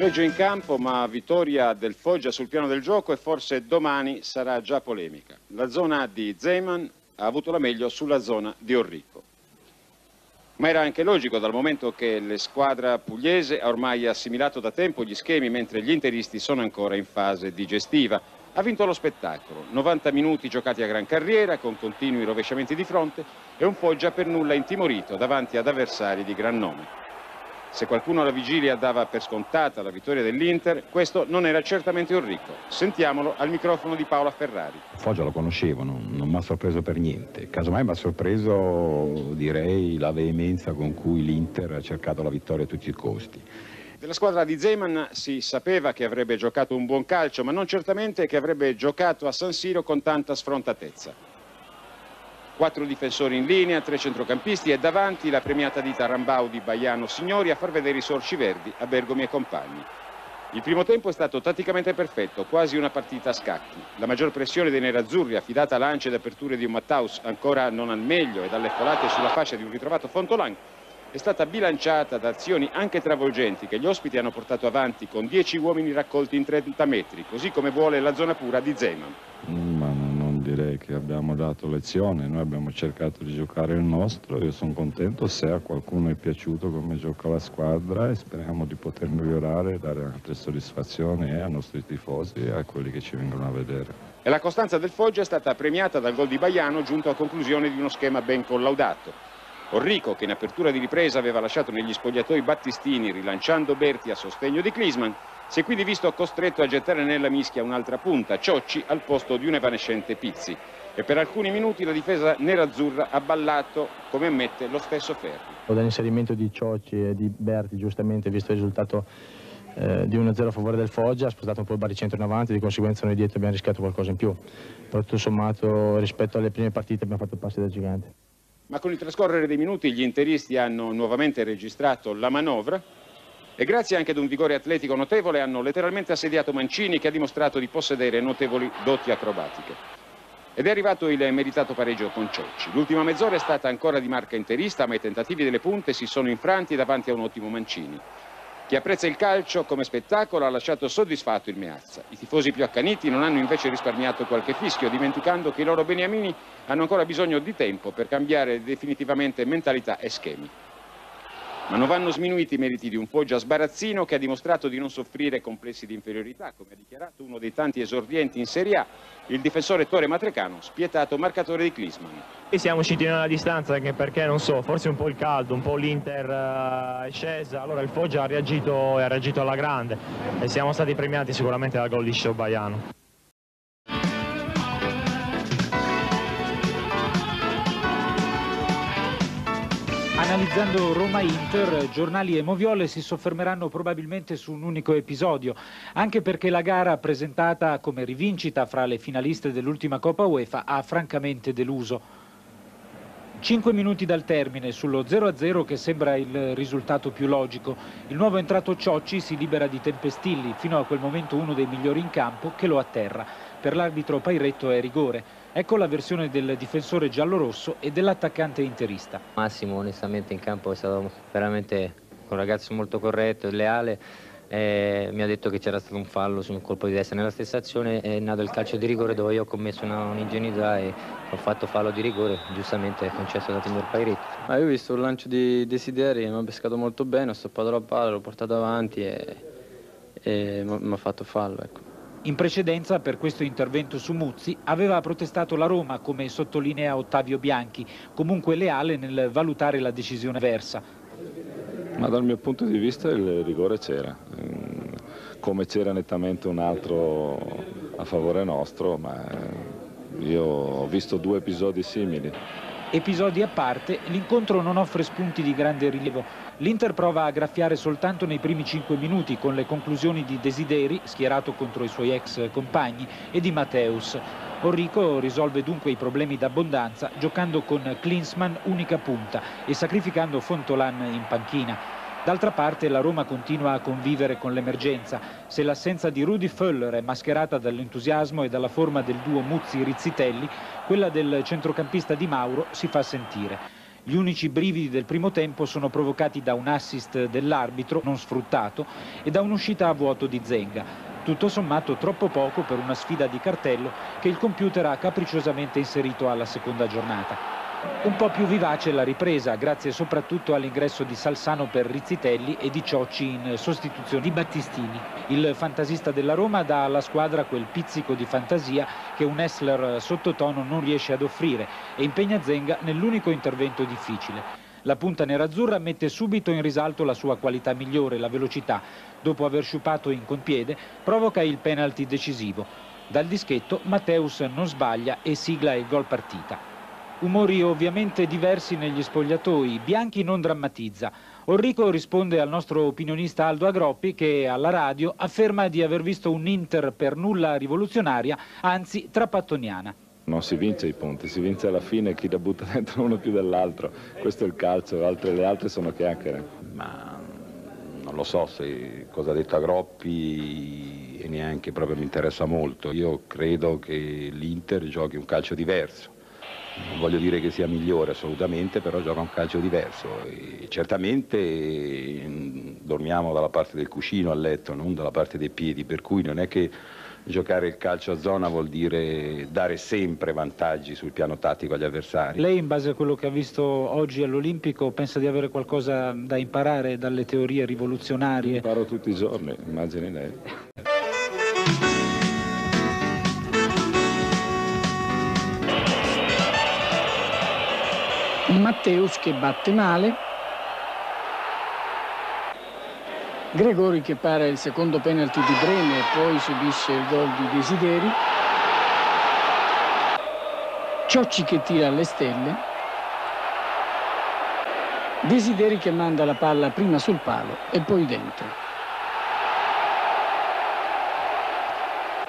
Pareggio in campo, ma vittoria del Foggia sul piano del gioco e forse domani sarà già polemica. La zona di Zeman ha avuto la meglio sulla zona di Orrico. Ma era anche logico dal momento che la squadra pugliese ha ormai assimilato da tempo gli schemi mentre gli interisti sono ancora in fase digestiva. Ha vinto lo spettacolo, 90 minuti giocati a gran carriera con continui rovesciamenti di fronte e un Foggia per nulla intimorito davanti ad avversari di gran nome. Se qualcuno alla vigilia dava per scontata la vittoria dell'Inter, questo non era certamente Enrico. Sentiamolo al microfono di Paola Ferrari. Foggia lo conoscevo, non, non mi ha sorpreso per niente. Casomai mi ha sorpreso, direi, la veemenza con cui l'Inter ha cercato la vittoria a tutti i costi. Della squadra di Zeman si sapeva che avrebbe giocato un buon calcio, ma non certamente che avrebbe giocato a San Siro con tanta sfrontatezza. Quattro difensori in linea, tre centrocampisti e davanti la premiata di Tarambau di Baiano Signori a far vedere i sorci verdi a Bergomi e compagni. Il primo tempo è stato tatticamente perfetto, quasi una partita a scacchi. La maggior pressione dei nerazzurri, affidata a lance ed aperture di un Mattaus ancora non al meglio e dalle folate sulla fascia di un ritrovato Fontolan, è stata bilanciata da azioni anche travolgenti che gli ospiti hanno portato avanti con 10 uomini raccolti in 30 metri, così come vuole la zona pura di Zeman. Mm, direi che abbiamo dato lezione, noi abbiamo cercato di giocare il nostro, io sono contento se a qualcuno è piaciuto come gioca la squadra e speriamo di poter migliorare e dare altre soddisfazioni ai nostri tifosi e a quelli che ci vengono a vedere. E la costanza del Foggia è stata premiata dal gol di Baiano giunto a conclusione di uno schema ben collaudato. Orrico, che in apertura di ripresa aveva lasciato negli spogliatoi Battistini rilanciando Berti a sostegno di Klisman, si è quindi visto costretto a gettare nella mischia un'altra punta, Ciocci, al posto di un evanescente Pizzi. E per alcuni minuti la difesa nerazzurra ha ballato, come ammette lo stesso Ferri. Dall'inserimento di Ciocci e di Berti, giustamente, visto il risultato eh, di 1-0 a favore del Foggia, ha spostato un po' il baricentro in avanti, di conseguenza noi dietro abbiamo rischiato qualcosa in più. Però tutto sommato, rispetto alle prime partite, abbiamo fatto passi da gigante. Ma con il trascorrere dei minuti gli interisti hanno nuovamente registrato la manovra e grazie anche ad un vigore atletico notevole hanno letteralmente assediato Mancini che ha dimostrato di possedere notevoli doti acrobatiche. Ed è arrivato il meritato pareggio con Ciocci. L'ultima mezz'ora è stata ancora di marca interista, ma i tentativi delle punte si sono infranti davanti a un ottimo Mancini. Chi apprezza il calcio come spettacolo ha lasciato soddisfatto il Meazza. I tifosi più accaniti non hanno invece risparmiato qualche fischio, dimenticando che i loro beniamini hanno ancora bisogno di tempo per cambiare definitivamente mentalità e schemi. Ma non vanno sminuiti i meriti di un Foggia sbarazzino che ha dimostrato di non soffrire complessi di inferiorità, come ha dichiarato uno dei tanti esordienti in Serie A, il difensore Tore Matrecano, spietato marcatore di Klisman. E siamo usciti nella distanza anche perché, non so, forse un po' il caldo, un po' l'Inter uh, è scesa, allora il Foggia ha reagito, ha reagito alla grande e siamo stati premiati sicuramente dal gol di Baiano. Analizzando Roma-Inter, giornali e moviole si soffermeranno probabilmente su un unico episodio, anche perché la gara presentata come rivincita fra le finaliste dell'ultima Coppa UEFA ha francamente deluso. Cinque minuti dal termine, sullo 0-0 che sembra il risultato più logico, il nuovo entrato Ciocci si libera di Tempestilli, fino a quel momento uno dei migliori in campo, che lo atterra. Per l'arbitro Pairetto è rigore. Ecco la versione del difensore giallorosso e dell'attaccante interista. Massimo onestamente in campo è stato veramente un ragazzo molto corretto e leale. Eh, mi ha detto che c'era stato un fallo su un colpo di destra nella stessa azione è nato il calcio di rigore dove io ho commesso un'ingenuità e ho fatto fallo di rigore giustamente concesso dal signor Pairetti Ma io ho visto un lancio di Desideri mi ha pescato molto bene ho stoppato la palla, l'ho portato avanti e, e mi ha fatto fallo ecco. In precedenza, per questo intervento su Muzzi, aveva protestato la Roma, come sottolinea Ottavio Bianchi, comunque leale nel valutare la decisione versa. Ma dal mio punto di vista il rigore c'era, mm, come c'era nettamente un altro a favore nostro, ma eh, io ho visto due episodi simili. Episodi a parte, l'incontro non offre spunti di grande rilievo. L'Inter prova a graffiare soltanto nei primi 5 minuti con le conclusioni di Desideri, schierato contro i suoi ex compagni, e di Matteus. Orrico risolve dunque i problemi d'abbondanza giocando con Klinsmann unica punta e sacrificando Fontolan in panchina. D'altra parte la Roma continua a convivere con l'emergenza. Se l'assenza di Rudy Föller è mascherata dall'entusiasmo e dalla forma del duo Muzzi-Rizzitelli, quella del centrocampista Di Mauro si fa sentire. Gli unici brividi del primo tempo sono provocati da un assist dell'arbitro non sfruttato e da un'uscita a vuoto di Zenga. Tutto sommato troppo poco per una sfida di cartello che il computer ha capricciosamente inserito alla seconda giornata. Un po' più vivace la ripresa, grazie soprattutto all'ingresso di Salsano per Rizzitelli e di Ciocci in sostituzione di Battistini. Il fantasista della Roma dà alla squadra quel pizzico di fantasia che un Essler sottotono non riesce ad offrire e impegna Zenga nell'unico intervento difficile. La punta nerazzurra mette subito in risalto la sua qualità migliore, la velocità. Dopo aver sciupato in conpiede, provoca il penalty decisivo. Dal dischetto Matteus non sbaglia e sigla il gol partita. Umori ovviamente diversi negli spogliatoi, Bianchi non drammatizza. Orrico risponde al nostro opinionista Aldo Agroppi che alla radio afferma di aver visto un Inter per nulla rivoluzionaria, anzi trapattoniana. Non si vince i punti, si vince alla fine chi la butta dentro uno più dell'altro. Questo è il calcio, altre, le altre sono chiacchiere. Ma non lo so se cosa ha detto Agroppi e neanche proprio mi interessa molto. Io credo che l'Inter giochi un calcio diverso voglio dire che sia migliore assolutamente, però gioca un calcio diverso. E certamente mm, dormiamo dalla parte del cuscino al letto, non dalla parte dei piedi, per cui non è che giocare il calcio a zona vuol dire dare sempre vantaggi sul piano tattico agli avversari. Lei in base a quello che ha visto oggi all'Olimpico pensa di avere qualcosa da imparare dalle teorie rivoluzionarie? Imparo tutti i giorni, immagini lei. Matteus che batte male, Gregori che para il secondo penalty di Breme e poi subisce il gol di Desideri, Ciocci che tira alle stelle, Desideri che manda la palla prima sul palo e poi dentro.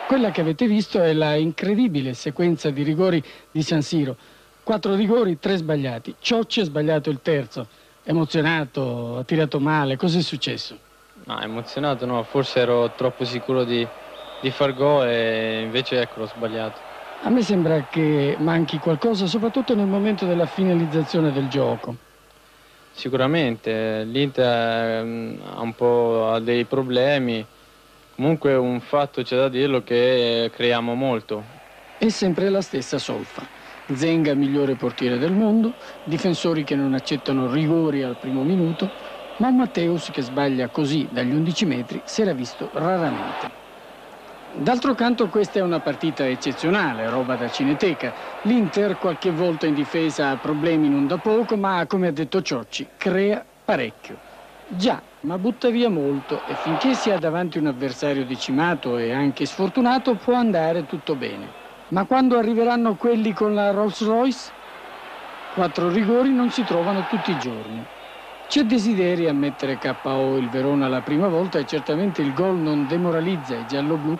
Quella che avete visto è la incredibile sequenza di rigori di San Siro. Quattro rigori, tre sbagliati. Ciocci ha sbagliato il terzo. Emozionato, ha tirato male. Cos'è successo? No, emozionato no, forse ero troppo sicuro di, di far gol e invece ecco l'ho sbagliato. A me sembra che manchi qualcosa, soprattutto nel momento della finalizzazione del gioco. Sicuramente, l'Inter mm, ha un po' dei problemi, comunque un fatto c'è da dirlo che creiamo molto. È sempre la stessa solfa. Zenga migliore portiere del mondo, difensori che non accettano rigori al primo minuto, ma un Matteus che sbaglia così dagli 11 metri si era visto raramente. D'altro canto questa è una partita eccezionale, roba da cineteca. L'Inter qualche volta in difesa ha problemi non da poco, ma come ha detto Ciocci, crea parecchio. Già, ma butta via molto e finché si ha davanti un avversario decimato e anche sfortunato può andare tutto bene. Ma quando arriveranno quelli con la Rolls Royce? Quattro rigori non si trovano tutti i giorni. C'è desiderio a mettere KO il Verona la prima volta e certamente il gol non demoralizza i gialloblu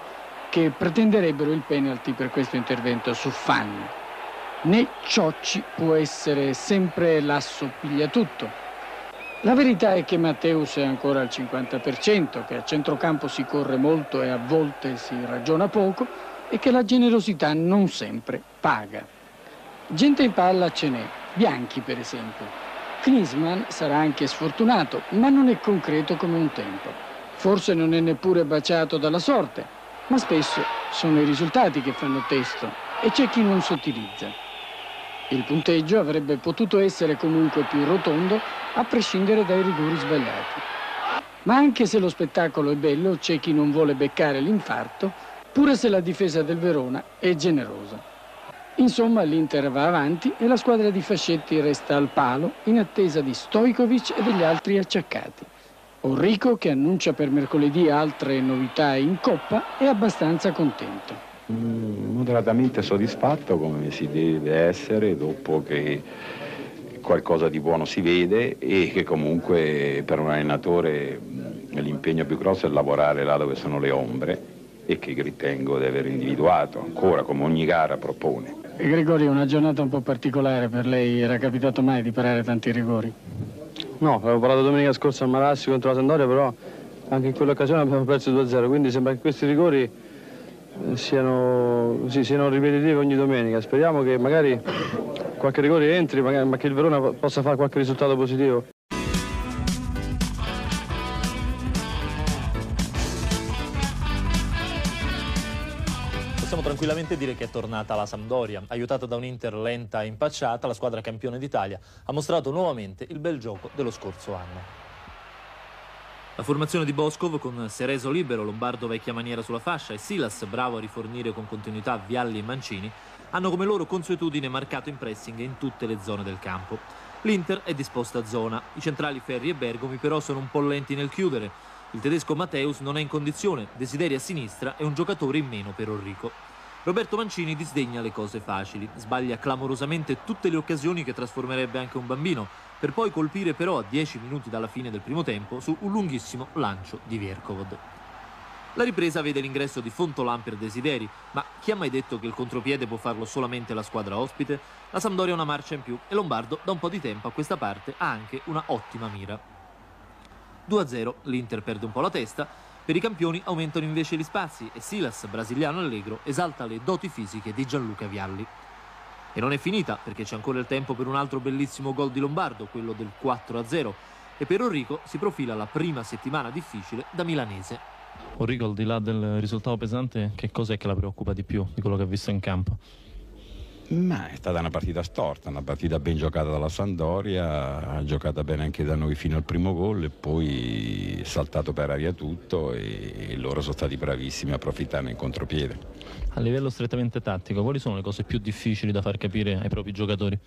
che pretenderebbero il penalty per questo intervento su Fanni. Né Ciocci può essere sempre l'asso piglia tutto. La verità è che Matteus è ancora al 50%, che a centrocampo si corre molto e a volte si ragiona poco, e che la generosità non sempre paga. Gente in palla ce n'è, Bianchi per esempio. Knisman sarà anche sfortunato, ma non è concreto come un tempo. Forse non è neppure baciato dalla sorte, ma spesso sono i risultati che fanno testo e c'è chi non sottilizza. Il punteggio avrebbe potuto essere comunque più rotondo a prescindere dai rigori sbagliati. Ma anche se lo spettacolo è bello, c'è chi non vuole beccare l'infarto pure se la difesa del Verona è generosa. Insomma, l'Inter va avanti e la squadra di Fascetti resta al palo in attesa di Stojkovic e degli altri acciaccati. Orrico, che annuncia per mercoledì altre novità in Coppa, è abbastanza contento. Mm, moderatamente soddisfatto come si deve essere dopo che qualcosa di buono si vede e che comunque per un allenatore mm, l'impegno più grosso è lavorare là dove sono le ombre e che ritengo di aver individuato, ancora come ogni gara propone. E Gregorio, una giornata un po' particolare per lei, era capitato mai di parare tanti rigori? No, avevo parlato domenica scorsa al Marassi contro la Sandoria, però anche in quell'occasione abbiamo perso 2-0, quindi sembra che questi rigori eh, siano, sì, siano ripetitivi ogni domenica. Speriamo che magari qualche rigore entri, ma che il Verona possa fare qualche risultato positivo. Tranquillamente dire che è tornata la Sampdoria. Aiutata da un'Inter lenta e impacciata, la squadra campione d'Italia ha mostrato nuovamente il bel gioco dello scorso anno. La formazione di Boscov con Sereso libero, Lombardo vecchia maniera sulla fascia e Silas bravo a rifornire con continuità Vialli e Mancini hanno come loro consuetudine marcato in pressing in tutte le zone del campo. L'Inter è disposta a zona, i centrali Ferri e Bergomi però sono un po' lenti nel chiudere. Il tedesco Matteus non è in condizione, desideri a sinistra e un giocatore in meno per Orrico. Roberto Mancini disdegna le cose facili, sbaglia clamorosamente tutte le occasioni che trasformerebbe anche un bambino, per poi colpire però a 10 minuti dalla fine del primo tempo su un lunghissimo lancio di Vierkovod. La ripresa vede l'ingresso di Fontolan per Desideri, ma chi ha mai detto che il contropiede può farlo solamente la squadra ospite? La Sampdoria ha una marcia in più e Lombardo da un po' di tempo a questa parte ha anche una ottima mira. 2-0, l'Inter perde un po' la testa, per i campioni aumentano invece gli spazi e Silas, brasiliano allegro, esalta le doti fisiche di Gianluca Vialli. E non è finita perché c'è ancora il tempo per un altro bellissimo gol di Lombardo, quello del 4-0, e per Enrico si profila la prima settimana difficile da milanese. Enrico, al di là del risultato pesante, che cosa è che la preoccupa di più di quello che ha visto in campo? Ma è stata una partita storta, una partita ben giocata dalla Sandoria, giocata bene anche da noi fino al primo gol e poi saltato per aria tutto e loro sono stati bravissimi a approfittare in contropiede. A livello strettamente tattico, quali sono le cose più difficili da far capire ai propri giocatori?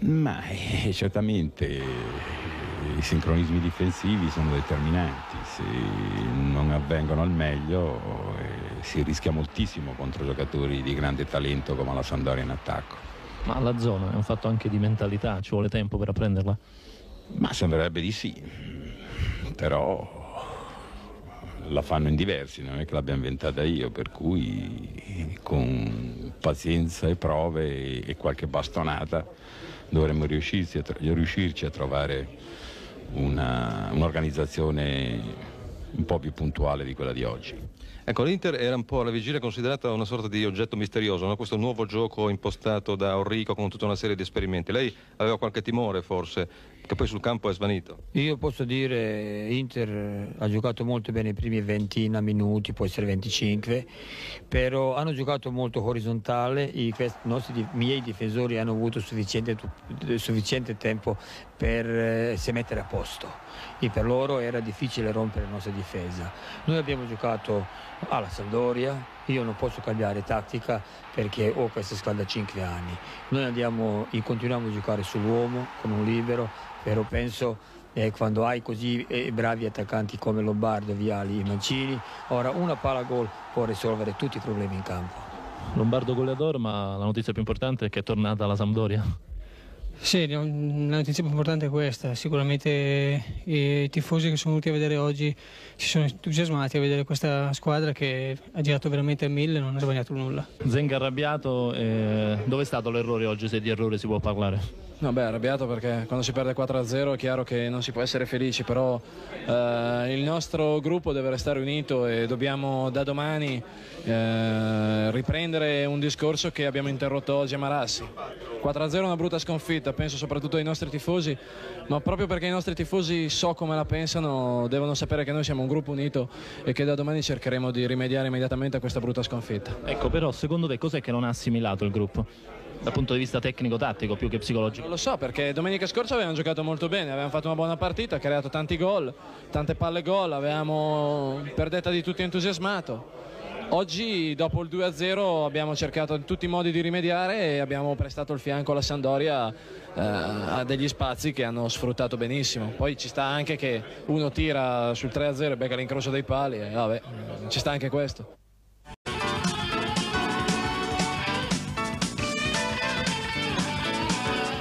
Ma eh, certamente i sincronismi difensivi sono determinanti, se non avvengono al meglio si rischia moltissimo contro giocatori di grande talento come la Sandoria in attacco. Ma la zona è un fatto anche di mentalità, ci vuole tempo per apprenderla? Ma sembrerebbe di sì, però la fanno in diversi, non è che l'abbia inventata io, per cui con pazienza e prove e qualche bastonata dovremmo riuscirci a, riuscirci a trovare un'organizzazione un po' più puntuale di quella di oggi. Ecco, l'Inter era un po' alla vigilia considerata una sorta di oggetto misterioso, no? questo nuovo gioco impostato da Orrico con tutta una serie di esperimenti. Lei aveva qualche timore forse, che poi sul campo è svanito? Io posso dire Inter ha giocato molto bene i primi 20 minuti, può essere 25, però hanno giocato molto orizzontale, i nostri, miei difensori hanno avuto sufficiente, sufficiente tempo per eh, si mettere a posto e per loro era difficile rompere la nostra difesa. Noi abbiamo giocato alla Saldoria, io non posso cambiare tattica perché ho questa squadra da 5 anni. Noi andiamo, continuiamo a giocare sull'uomo con un libero, però penso eh, quando hai così eh, bravi attaccanti come Lombardo, Viali e Mancini, ora una palla gol può risolvere tutti i problemi in campo. Lombardo goleador, ma la notizia più importante è che è tornata la Sampdoria. Sì, la notizia più importante è questa, sicuramente i tifosi che sono venuti a vedere oggi si sono entusiasmati a vedere questa squadra che ha girato veramente a mille e non ha sbagliato nulla. Zenga arrabbiato, eh, dove è stato l'errore oggi se di errore si può parlare? No, beh, arrabbiato perché quando si perde 4-0 è chiaro che non si può essere felici, però eh, il nostro gruppo deve restare unito e dobbiamo da domani eh, riprendere un discorso che abbiamo interrotto oggi a Marassi. 4-0 è una brutta sconfitta, penso soprattutto ai nostri tifosi, ma proprio perché i nostri tifosi so come la pensano, devono sapere che noi siamo un gruppo unito e che da domani cercheremo di rimediare immediatamente a questa brutta sconfitta. Ecco, però secondo te cos'è che non ha assimilato il gruppo? Dal punto di vista tecnico-tattico più che psicologico? Non lo so perché domenica scorsa avevamo giocato molto bene, avevamo fatto una buona partita, creato tanti gol, tante palle gol, avevamo perdetta di tutti entusiasmato. Oggi dopo il 2-0 abbiamo cercato in tutti i modi di rimediare e abbiamo prestato il fianco alla Sandoria eh, a degli spazi che hanno sfruttato benissimo. Poi ci sta anche che uno tira sul 3-0 e becca l'incrocio dei pali e vabbè, ci sta anche questo.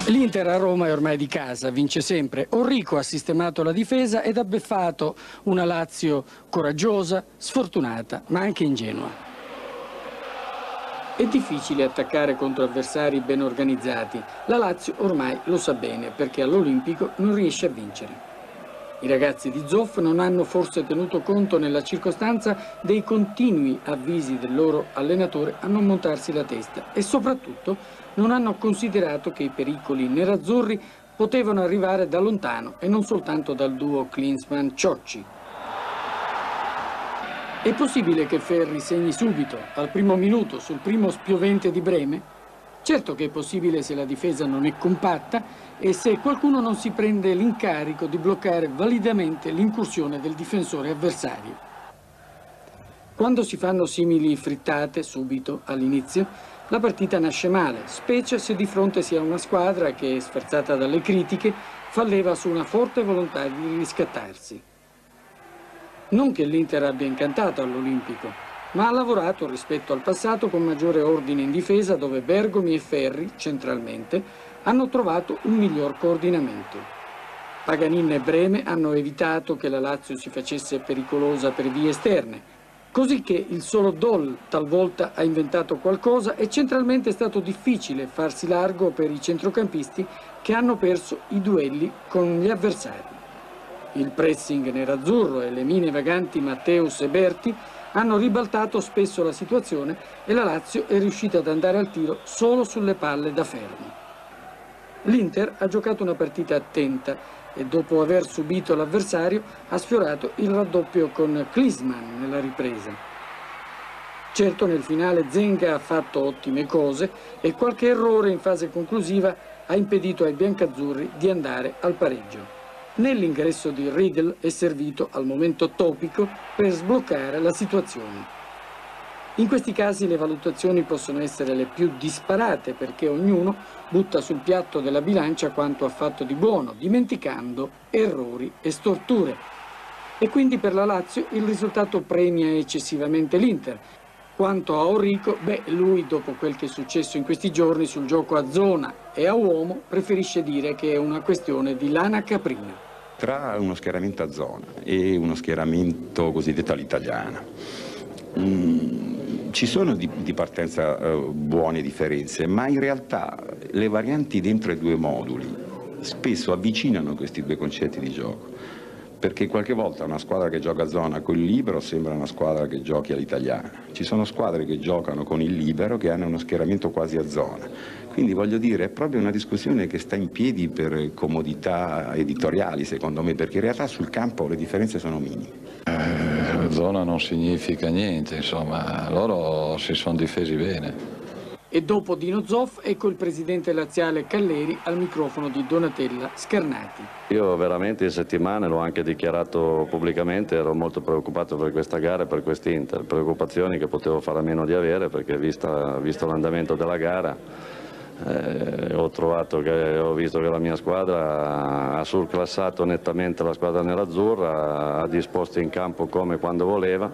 L'Inter a Roma è ormai di casa, vince sempre. Orrico ha sistemato la difesa ed ha beffato una Lazio coraggiosa, sfortunata, ma anche ingenua. È difficile attaccare contro avversari ben organizzati. La Lazio ormai lo sa bene perché all'Olimpico non riesce a vincere. I ragazzi di Zoff non hanno forse tenuto conto nella circostanza dei continui avvisi del loro allenatore a non montarsi la testa e soprattutto non hanno considerato che i pericoli nerazzurri potevano arrivare da lontano e non soltanto dal duo Klinsmann-Ciocci. È possibile che Ferri segni subito, al primo minuto, sul primo spiovente di Breme? Certo che è possibile se la difesa non è compatta e se qualcuno non si prende l'incarico di bloccare validamente l'incursione del difensore avversario. Quando si fanno simili frittate subito all'inizio, la partita nasce male, specie se di fronte si ha una squadra che, sferzata dalle critiche, fa leva su una forte volontà di riscattarsi. Non che l'Inter abbia incantato all'Olimpico, ma ha lavorato rispetto al passato con maggiore ordine in difesa dove Bergomi e Ferri, centralmente, hanno trovato un miglior coordinamento. Paganin e Breme hanno evitato che la Lazio si facesse pericolosa per vie esterne, così che il solo Doll talvolta ha inventato qualcosa e centralmente è stato difficile farsi largo per i centrocampisti che hanno perso i duelli con gli avversari. Il pressing nerazzurro e le mine vaganti Matteus e Berti hanno ribaltato spesso la situazione e la Lazio è riuscita ad andare al tiro solo sulle palle da fermi. L'Inter ha giocato una partita attenta e dopo aver subito l'avversario ha sfiorato il raddoppio con Klisman nella ripresa. Certo nel finale Zenga ha fatto ottime cose e qualche errore in fase conclusiva ha impedito ai biancazzurri di andare al pareggio. Nell'ingresso di Riedel è servito al momento topico per sbloccare la situazione. In questi casi le valutazioni possono essere le più disparate perché ognuno butta sul piatto della bilancia quanto ha fatto di buono, dimenticando errori e storture. E quindi per la Lazio il risultato premia eccessivamente l'Inter. Quanto a Orrico, beh, lui dopo quel che è successo in questi giorni sul gioco a zona e a uomo preferisce dire che è una questione di lana caprina. Tra uno schieramento a zona e uno schieramento cosiddetto all'italiana, mm, ci sono di, di partenza eh, buone differenze, ma in realtà le varianti dentro i due moduli spesso avvicinano questi due concetti di gioco perché qualche volta una squadra che gioca a zona con il libero sembra una squadra che giochi all'italiana. Ci sono squadre che giocano con il libero che hanno uno schieramento quasi a zona. Quindi voglio dire, è proprio una discussione che sta in piedi per comodità editoriali, secondo me, perché in realtà sul campo le differenze sono minime. Zona non significa niente, insomma, loro si sono difesi bene. E dopo Dino Zoff, ecco il presidente laziale Calleri al microfono di Donatella Scarnati. Io veramente in settimana, l'ho anche dichiarato pubblicamente, ero molto preoccupato per questa gara e per quest'Inter, preoccupazioni che potevo fare a meno di avere perché vista, visto l'andamento della gara eh, ho, che, ho visto che la mia squadra ha surclassato nettamente la squadra nerazzurra, ha disposto in campo come quando voleva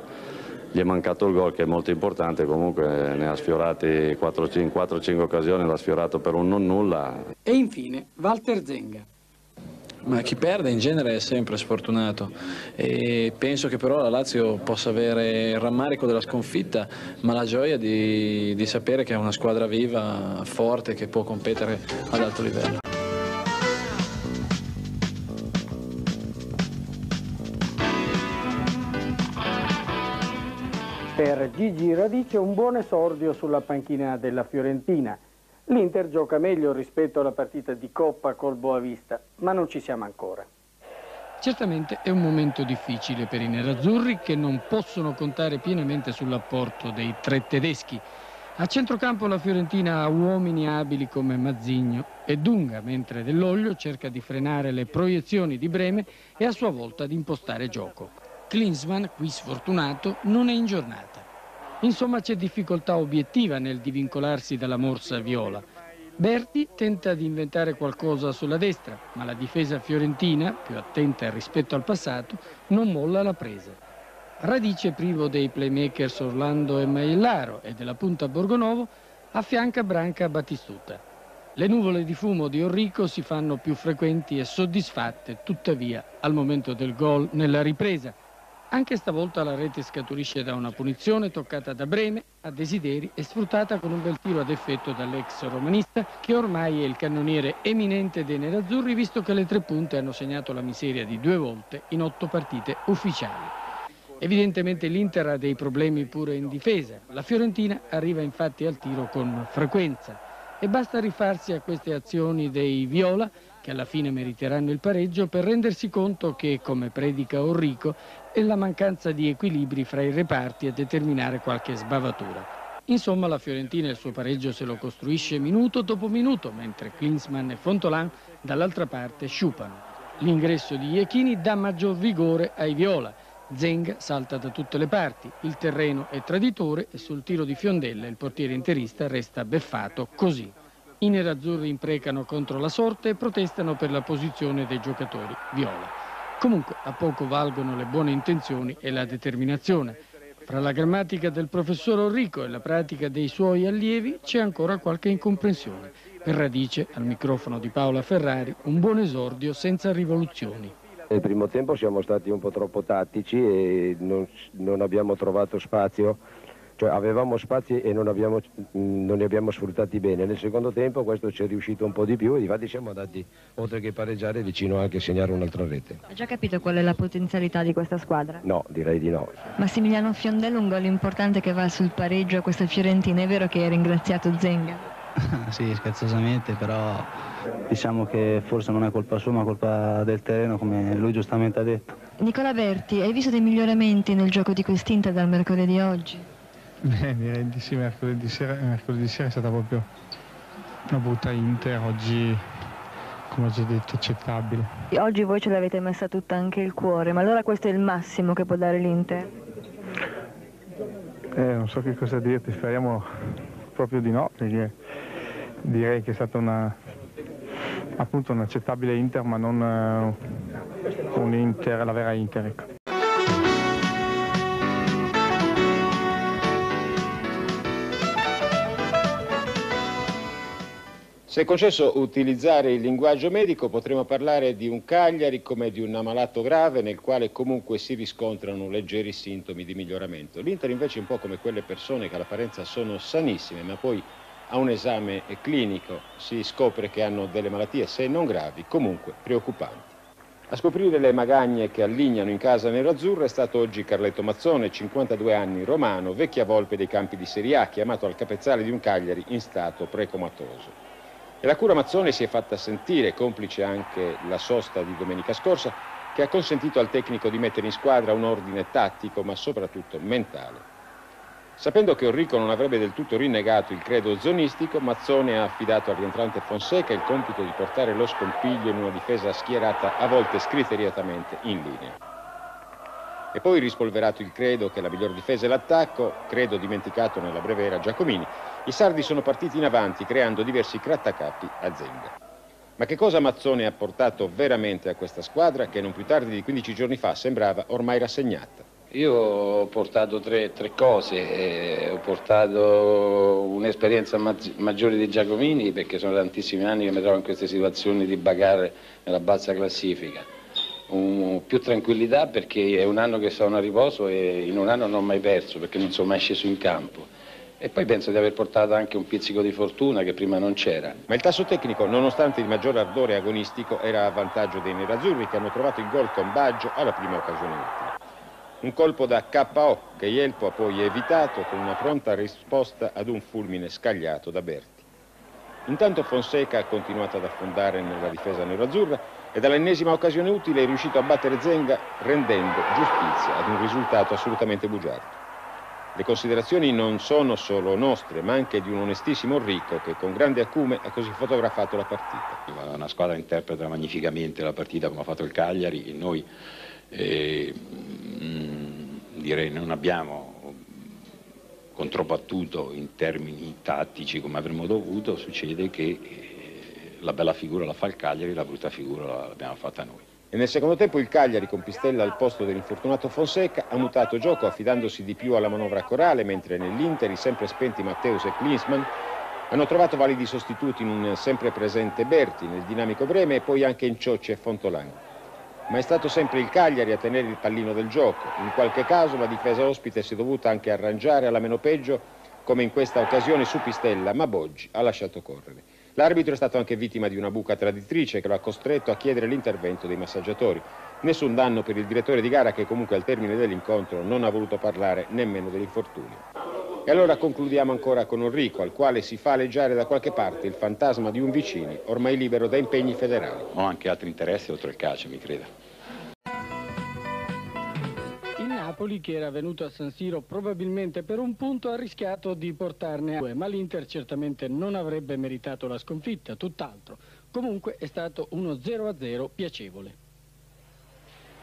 gli è mancato il gol che è molto importante, comunque ne ha sfiorati 4-5 occasioni, l'ha sfiorato per un non nulla. E infine Walter Zenga. Ma chi perde in genere è sempre sfortunato e penso che però la Lazio possa avere il rammarico della sconfitta ma la gioia di, di sapere che è una squadra viva, forte, che può competere ad alto livello. Per Gigi Radice un buon esordio sulla panchina della Fiorentina. L'Inter gioca meglio rispetto alla partita di Coppa col Boavista, ma non ci siamo ancora. Certamente è un momento difficile per i nerazzurri che non possono contare pienamente sull'apporto dei tre tedeschi. A centrocampo la Fiorentina ha uomini abili come Mazzigno e Dunga, mentre Dell'Oglio cerca di frenare le proiezioni di Breme e a sua volta di impostare gioco. Klinsmann, qui sfortunato, non è in giornata. Insomma c'è difficoltà obiettiva nel divincolarsi dalla morsa viola. Berti tenta di inventare qualcosa sulla destra, ma la difesa fiorentina, più attenta rispetto al passato, non molla la presa. Radice privo dei playmakers Orlando e Maillaro e della punta Borgonovo, affianca Branca a Battistuta. Le nuvole di fumo di Orrico si fanno più frequenti e soddisfatte, tuttavia, al momento del gol nella ripresa, Anche stavolta la rete scaturisce da una punizione toccata da Breme a desideri e sfruttata con un bel tiro ad effetto dall'ex romanista che ormai è il cannoniere eminente dei nerazzurri visto che le tre punte hanno segnato la miseria di due volte in otto partite ufficiali. Evidentemente l'Inter ha dei problemi pure in difesa. La Fiorentina arriva infatti al tiro con frequenza e basta rifarsi a queste azioni dei Viola che alla fine meriteranno il pareggio per rendersi conto che, come predica Orrico, è la mancanza di equilibri fra i reparti a determinare qualche sbavatura. Insomma, la Fiorentina il suo pareggio se lo costruisce minuto dopo minuto, mentre Klinsmann e Fontolan dall'altra parte sciupano. L'ingresso di Iechini dà maggior vigore ai Viola. Zenga salta da tutte le parti, il terreno è traditore e sul tiro di Fiondella il portiere interista resta beffato così. I nerazzurri imprecano contro la sorte e protestano per la posizione dei giocatori viola. Comunque a poco valgono le buone intenzioni e la determinazione. Fra la grammatica del professor Orrico e la pratica dei suoi allievi c'è ancora qualche incomprensione. Per radice, al microfono di Paola Ferrari, un buon esordio senza rivoluzioni. Nel primo tempo siamo stati un po' troppo tattici e non, non abbiamo trovato spazio cioè avevamo spazi e non, abbiamo, non, li abbiamo sfruttati bene. Nel secondo tempo questo ci è riuscito un po' di più e infatti siamo andati, oltre che pareggiare, vicino anche a segnare un'altra rete. Ha già capito qual è la potenzialità di questa squadra? No, direi di no. Massimiliano Fiondello, un gol importante che va sul pareggio a questa Fiorentina, è vero che hai ringraziato Zenga? sì, scherzosamente, però diciamo che forse non è colpa sua ma colpa del terreno come lui giustamente ha detto. Nicola Berti, hai visto dei miglioramenti nel gioco di quest'Inter dal mercoledì oggi? Beh, direi di sì, mercoledì sera, mercoledì sera è stata proprio una brutta Inter, oggi come ho già detto accettabile. Oggi voi ce l'avete messa tutta anche il cuore, ma allora questo è il massimo che può dare l'Inter? Eh, non so che cosa dirti, speriamo proprio di no, perché direi che è stata una, appunto un'accettabile Inter, ma non uh, un Inter, la vera Inter. Ecco. Se è concesso utilizzare il linguaggio medico potremo parlare di un Cagliari come di un ammalato grave nel quale comunque si riscontrano leggeri sintomi di miglioramento. L'Inter invece è un po' come quelle persone che all'apparenza sono sanissime ma poi a un esame clinico si scopre che hanno delle malattie, se non gravi, comunque preoccupanti. A scoprire le magagne che allignano in casa nero-azzurro è stato oggi Carletto Mazzone, 52 anni, romano, vecchia volpe dei campi di Serie A, chiamato al capezzale di un Cagliari in stato precomatoso. E la cura Mazzone si è fatta sentire, complice anche la sosta di domenica scorsa, che ha consentito al tecnico di mettere in squadra un ordine tattico, ma soprattutto mentale. Sapendo che Orrico non avrebbe del tutto rinnegato il credo zonistico, Mazzone ha affidato al rientrante Fonseca il compito di portare lo scompiglio in una difesa schierata a volte scriteriatamente in linea. E poi rispolverato il credo che la miglior difesa è l'attacco, credo dimenticato nella breve era Giacomini, i sardi sono partiti in avanti creando diversi grattacapi a Zenga. Ma che cosa Mazzone ha portato veramente a questa squadra che non più tardi di 15 giorni fa sembrava ormai rassegnata? Io ho portato tre, tre cose, eh, ho portato un'esperienza maggiore di Giacomini perché sono tantissimi anni che mi trovo in queste situazioni di bagarre nella bassa classifica un, più tranquillità perché è un anno che sono a riposo e in un anno non ho mai perso perché non sono mai sceso in campo. E poi penso di aver portato anche un pizzico di fortuna che prima non c'era. Ma il tasso tecnico, nonostante il maggior ardore agonistico, era a vantaggio dei nerazzurri che hanno trovato il gol con Baggio alla prima occasione utile. Un colpo da KO che Ielpo ha poi evitato con una pronta risposta ad un fulmine scagliato da Berti. Intanto Fonseca ha continuato ad affondare nella difesa nerazzurra e dall'ennesima occasione utile è riuscito a battere Zenga rendendo giustizia ad un risultato assolutamente bugiardo. Le considerazioni non sono solo nostre, ma anche di un onestissimo Rico che con grande acume ha così fotografato la partita. Una squadra interpreta magnificamente la partita come ha fatto il Cagliari e noi eh, mh, direi non abbiamo controbattuto in termini tattici come avremmo dovuto, succede che eh, la bella figura la fa il Cagliari, la brutta figura l'abbiamo fatta noi. E nel secondo tempo il Cagliari con Pistella al posto dell'infortunato Fonseca ha mutato gioco affidandosi di più alla manovra corale, mentre nell'Inter i sempre spenti Matteus e Klinsmann hanno trovato validi sostituti in un sempre presente Berti, nel dinamico Breme e poi anche in Ciocci e Fontolan. ma è stato sempre il Cagliari a tenere il pallino del gioco. In qualche caso la difesa ospite si è dovuta anche arrangiare alla meno peggio, come in questa occasione su Pistella, ma Boggi ha lasciato correre. L'arbitro è stato anche vittima di una buca traditrice che lo ha costretto a chiedere l'intervento dei massaggiatori. Nessun danno per il direttore di gara che comunque al termine dell'incontro non ha voluto parlare nemmeno dell'infortunio. E allora concludiamo ancora con Enrico, al quale si fa aleggiare da qualche parte il fantasma di un vicini, ormai libero da impegni federali. Ho anche altri interessi oltre il calcio, mi creda. Napoli, che era venuto a San Siro probabilmente per un punto, ha rischiato di portarne a due, ma l'Inter certamente non avrebbe meritato la sconfitta, tutt'altro. Comunque è stato uno 0-0 piacevole.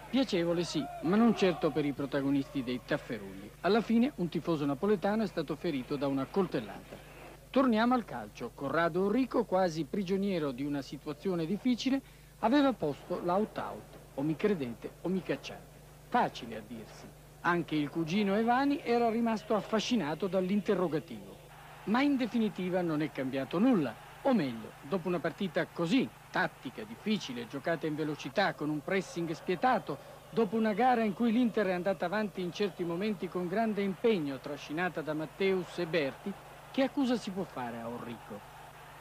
Piacevole sì, ma non certo per i protagonisti dei tafferugli. Alla fine un tifoso napoletano è stato ferito da una coltellata. Torniamo al calcio. Corrado Enrico, quasi prigioniero di una situazione difficile, aveva posto l'out-out. O mi credete o mi cacciate. Facile a dirsi. Anche il cugino Evani era rimasto affascinato dall'interrogativo. Ma in definitiva non è cambiato nulla. O meglio, dopo una partita così, tattica, difficile, giocata in velocità, con un pressing spietato, dopo una gara in cui l'Inter è andata avanti in certi momenti con grande impegno, trascinata da Matteus e Berti, che accusa si può fare a Orrico?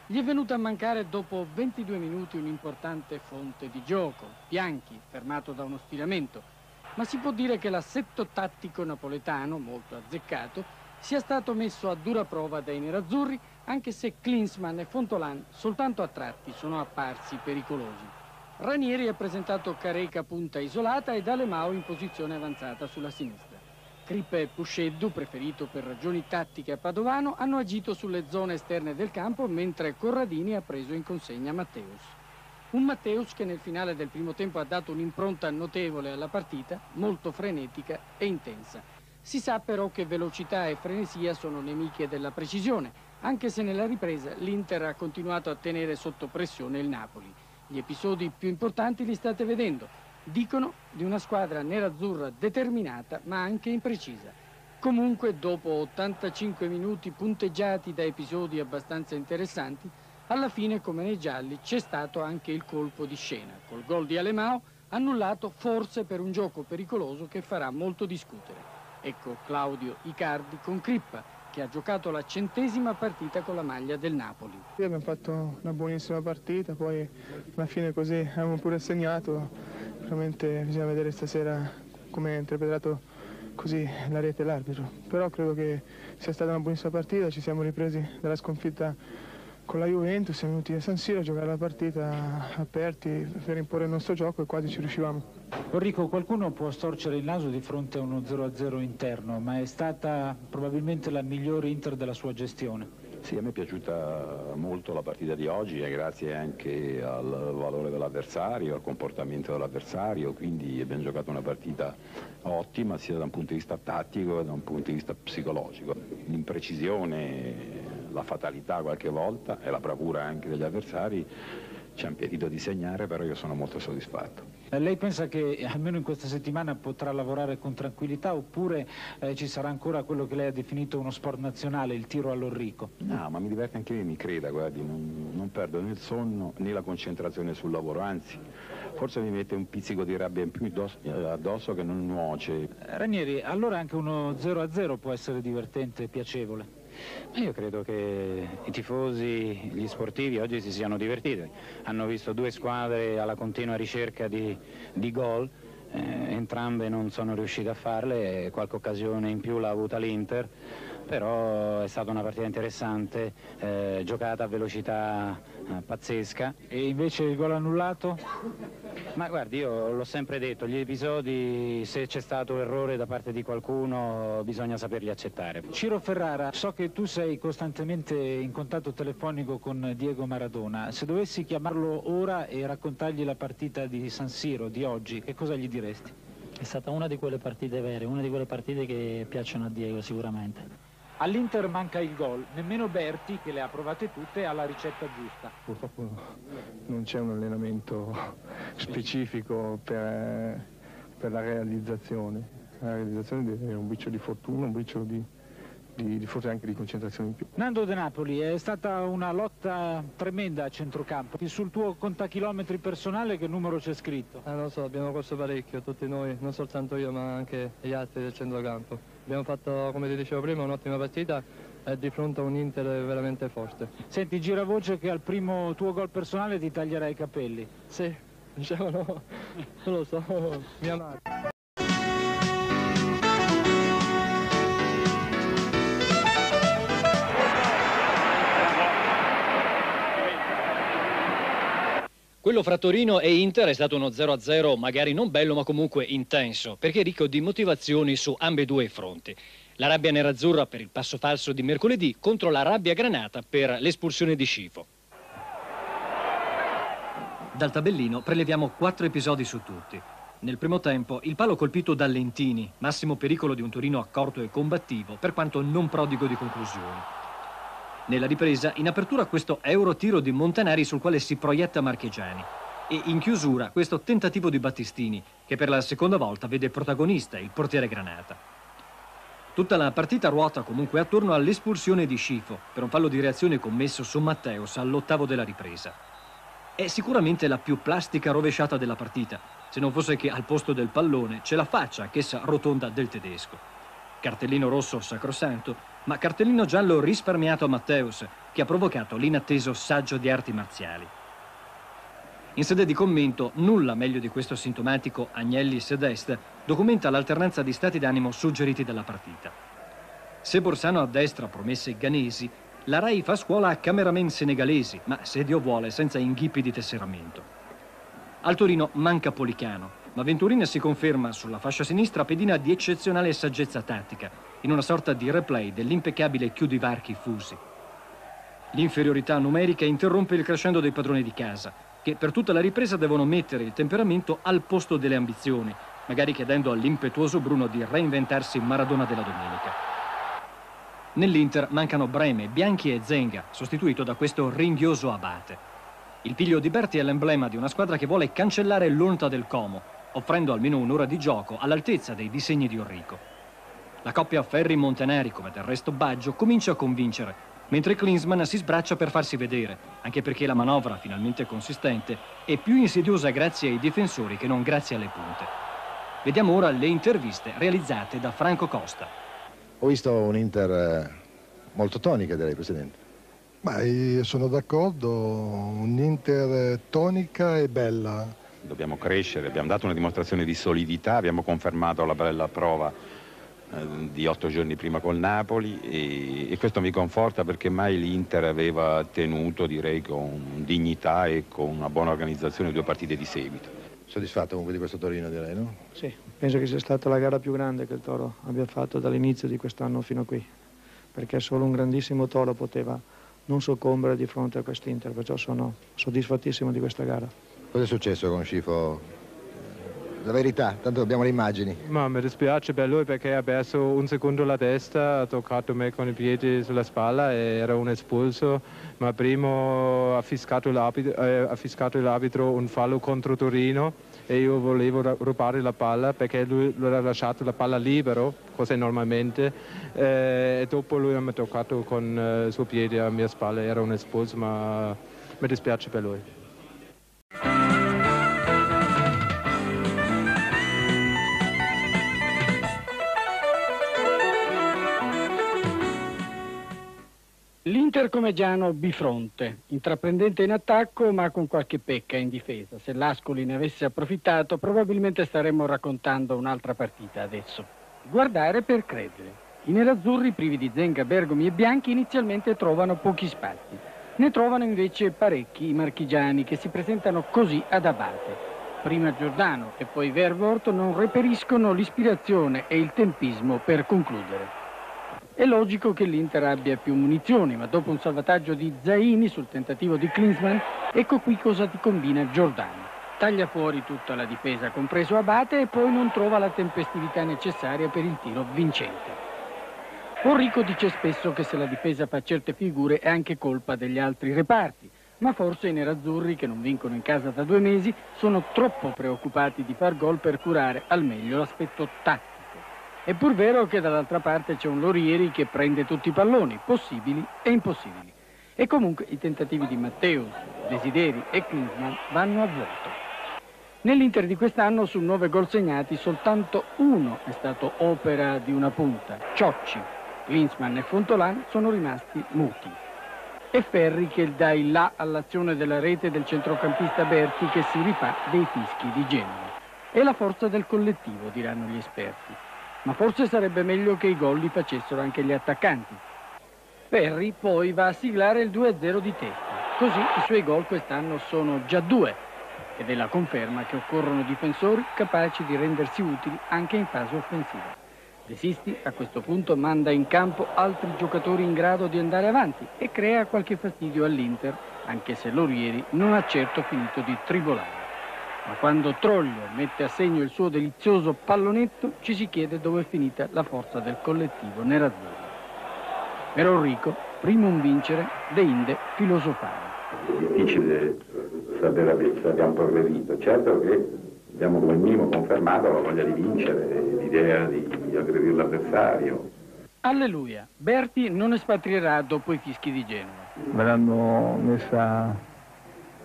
Gli è venuta a mancare dopo 22 minuti un'importante fonte di gioco, Bianchi, fermato da uno stiramento, ma si può dire che l'assetto tattico napoletano, molto azzeccato, sia stato messo a dura prova dai nerazzurri, anche se Klinsmann e Fontolan soltanto a tratti sono apparsi pericolosi. Ranieri ha presentato Careca punta isolata e Dalemao in posizione avanzata sulla sinistra. Crippe e Pusceddu, preferito per ragioni tattiche a Padovano, hanno agito sulle zone esterne del campo, mentre Corradini ha preso in consegna Matteus. Un Matteus che nel finale del primo tempo ha dato un'impronta notevole alla partita, molto frenetica e intensa. Si sa però che velocità e frenesia sono nemiche della precisione, anche se nella ripresa l'Inter ha continuato a tenere sotto pressione il Napoli. Gli episodi più importanti li state vedendo. Dicono di una squadra nerazzurra determinata ma anche imprecisa. Comunque, dopo 85 minuti punteggiati da episodi abbastanza interessanti, alla fine, come nei gialli, c'è stato anche il colpo di scena, col gol di Alemao, annullato forse per un gioco pericoloso che farà molto discutere. Ecco Claudio Icardi con Crippa, che ha giocato la centesima partita con la maglia del Napoli. Abbiamo fatto una buonissima partita, poi alla fine così abbiamo pure segnato, veramente bisogna vedere stasera come ha interpretato così la rete e l'arbitro. Però credo che sia stata una buonissima partita, ci siamo ripresi dalla sconfitta con la Juventus siamo venuti a San Siro a giocare la partita aperti per imporre il nostro gioco e quasi ci riuscivamo. Enrico, qualcuno può storcere il naso di fronte a uno 0-0 interno, ma è stata probabilmente la migliore Inter della sua gestione. Sì, a me è piaciuta molto la partita di oggi e grazie anche al valore dell'avversario, al comportamento dell'avversario, quindi abbiamo giocato una partita ottima sia da un punto di vista tattico che da un punto di vista psicologico. L'imprecisione la fatalità qualche volta e la bravura anche degli avversari ci ha impedito di segnare, però io sono molto soddisfatto. Eh, lei pensa che almeno in questa settimana potrà lavorare con tranquillità oppure eh, ci sarà ancora quello che lei ha definito uno sport nazionale, il tiro all'orrico? No, ma mi diverte anche me, mi creda, guardi, non, non perdo né il sonno né la concentrazione sul lavoro, anzi forse mi mette un pizzico di rabbia in più addosso che non nuoce. Ranieri, allora anche uno 0-0 può essere divertente e piacevole? Io credo che i tifosi, gli sportivi oggi si siano divertiti, hanno visto due squadre alla continua ricerca di, di gol, eh, entrambe non sono riuscite a farle, qualche occasione in più l'ha avuta l'Inter però è stata una partita interessante, eh, giocata a velocità eh, pazzesca. E invece il gol annullato? Ma guardi, io l'ho sempre detto, gli episodi, se c'è stato errore da parte di qualcuno, bisogna saperli accettare. Ciro Ferrara, so che tu sei costantemente in contatto telefonico con Diego Maradona. Se dovessi chiamarlo ora e raccontargli la partita di San Siro di oggi, che cosa gli diresti? È stata una di quelle partite vere, una di quelle partite che piacciono a Diego sicuramente. All'Inter manca il gol, nemmeno Berti, che le ha provate tutte, ha la ricetta giusta. Purtroppo non c'è un allenamento specifico per, per, la realizzazione. La realizzazione è un briciolo di fortuna, un briciolo di, di, di forse anche di concentrazione in più. Nando De Napoli, è stata una lotta tremenda a centrocampo. Sul tuo contachilometri personale che numero c'è scritto? Ah, non so, abbiamo corso parecchio, tutti noi, non soltanto io ma anche gli altri del centrocampo. Abbiamo fatto, come ti dicevo prima, un'ottima partita e di fronte a un Inter veramente forte. Senti, gira voce che al primo tuo gol personale ti taglierai i capelli. Sì, diciamo no, non lo so, mia madre. Quello fra Torino e Inter è stato uno 0-0 magari non bello ma comunque intenso, perché ricco di motivazioni su ambedue i fronti. La rabbia nerazzurra per il passo falso di mercoledì contro la rabbia granata per l'espulsione di Scifo. Dal tabellino preleviamo quattro episodi su tutti. Nel primo tempo il palo colpito da Lentini, massimo pericolo di un Torino accorto e combattivo, per quanto non prodigo di conclusioni. Nella ripresa, in apertura questo euro tiro di Montanari sul quale si proietta Marchegiani. E in chiusura questo tentativo di Battistini, che per la seconda volta vede protagonista il portiere Granata. Tutta la partita ruota comunque attorno all'espulsione di Scifo per un fallo di reazione commesso su Matteus all'ottavo della ripresa. È sicuramente la più plastica rovesciata della partita, se non fosse che al posto del pallone c'è la faccia, anch'essa rotonda, del tedesco. Cartellino rosso sacrosanto, ma cartellino giallo risparmiato a Matteus, che ha provocato l'inatteso saggio di arti marziali. In sede di commento, nulla meglio di questo sintomatico Agnelli Sedest documenta l'alternanza di stati d'animo suggeriti dalla partita. Se Borsano a destra promesse Ganesi, la RAI fa scuola a cameramen senegalesi, ma se Dio vuole senza inghippi di tesseramento. Al Torino manca Policano, ma Venturina si conferma sulla fascia sinistra pedina di eccezionale saggezza tattica, in una sorta di replay dell'impeccabile chiudi varchi fusi. L'inferiorità numerica interrompe il crescendo dei padroni di casa, che per tutta la ripresa devono mettere il temperamento al posto delle ambizioni, magari chiedendo all'impetuoso Bruno di reinventarsi Maradona della domenica. Nell'Inter mancano Breme, Bianchi e Zenga, sostituito da questo ringhioso Abate. Il piglio di Berti è l'emblema di una squadra che vuole cancellare l'onta del Como, offrendo almeno un'ora di gioco all'altezza dei disegni di Enrico. La coppia Ferri-Montanari, come del resto Baggio, comincia a convincere, mentre Klinsmann si sbraccia per farsi vedere, anche perché la manovra, finalmente consistente, è più insidiosa grazie ai difensori che non grazie alle punte. Vediamo ora le interviste realizzate da Franco Costa. Ho visto un Inter molto tonica, direi, Presidente. Ma sono d'accordo, un'Inter tonica e bella. Dobbiamo crescere, abbiamo dato una dimostrazione di solidità, abbiamo confermato la bella prova eh, di otto giorni prima col Napoli e, e questo mi conforta perché mai l'Inter aveva tenuto, direi, con dignità e con una buona organizzazione due partite di seguito. Soddisfatto comunque di questo Torino, direi, no? Sì, penso che sia stata la gara più grande che il Toro abbia fatto dall'inizio di quest'anno fino a qui, perché solo un grandissimo Toro poteva non soccombere di fronte a quest'Inter, perciò sono soddisfattissimo di questa gara. Cosa è successo con Scifo? La verità, tanto abbiamo le immagini. Ma mi dispiace per lui perché ha perso un secondo la testa, ha toccato me con i piedi sulla spalla e era un espulso, ma prima ha fiscato l'arbitro, eh, l'arbitro un fallo contro Torino e io volevo rubare la palla perché lui ha lasciato la palla libero, così normalmente, eh, e dopo lui mi ha toccato con eh, il suo piede a mia spalla, era un espulso, ma mi dispiace per lui. L'Inter come Giano bifronte, intraprendente in attacco ma con qualche pecca in difesa. Se l'Ascoli ne avesse approfittato probabilmente staremmo raccontando un'altra partita adesso. Guardare per credere. I nerazzurri privi di Zenga, Bergomi e Bianchi inizialmente trovano pochi spazi. Ne trovano invece parecchi i marchigiani che si presentano così ad Abate. Prima Giordano e poi Vervorto non reperiscono l'ispirazione e il tempismo per concludere. È logico che l'Inter abbia più munizioni, ma dopo un salvataggio di Zaini sul tentativo di Klinsmann, ecco qui cosa ti combina Giordano. Taglia fuori tutta la difesa, compreso Abate, e poi non trova la tempestività necessaria per il tiro vincente. Enrico dice spesso che se la difesa fa certe figure è anche colpa degli altri reparti, ma forse i nerazzurri, che non vincono in casa da due mesi, sono troppo preoccupati di far gol per curare al meglio l'aspetto tattico. È pur vero che dall'altra parte c'è un Lorieri che prende tutti i palloni, possibili e impossibili. E comunque i tentativi di Matteus, Desideri e Klinsmann vanno a vuoto. Nell'Inter di quest'anno su nove gol segnati soltanto uno è stato opera di una punta. Ciocci, Klinsmann e Fontolan sono rimasti muti. E Ferri che dà il là all'azione della rete del centrocampista Berti che si rifà dei fischi di Genova. È la forza del collettivo, diranno gli esperti. Ma forse sarebbe meglio che i gol li facessero anche gli attaccanti. Ferri poi va a siglare il 2-0 di testa. Così i suoi gol quest'anno sono già due ed è la conferma che occorrono difensori capaci di rendersi utili anche in fase offensiva. De Sisti a questo punto manda in campo altri giocatori in grado di andare avanti e crea qualche fastidio all'Inter, anche se Lorieri non ha certo finito di tribolare. Ma quando Troglio mette a segno il suo delizioso pallonetto, ci si chiede dove è finita la forza del collettivo nerazzurro. Per Enrico, primo un vincere, deinde filosofare. Difficile sapere se abbiamo progredito. Certo che abbiamo come minimo confermato la voglia di vincere, l'idea di, di aggredire l'avversario. Alleluia, Berti non espatrierà dopo i fischi di Genova. Me l'hanno messa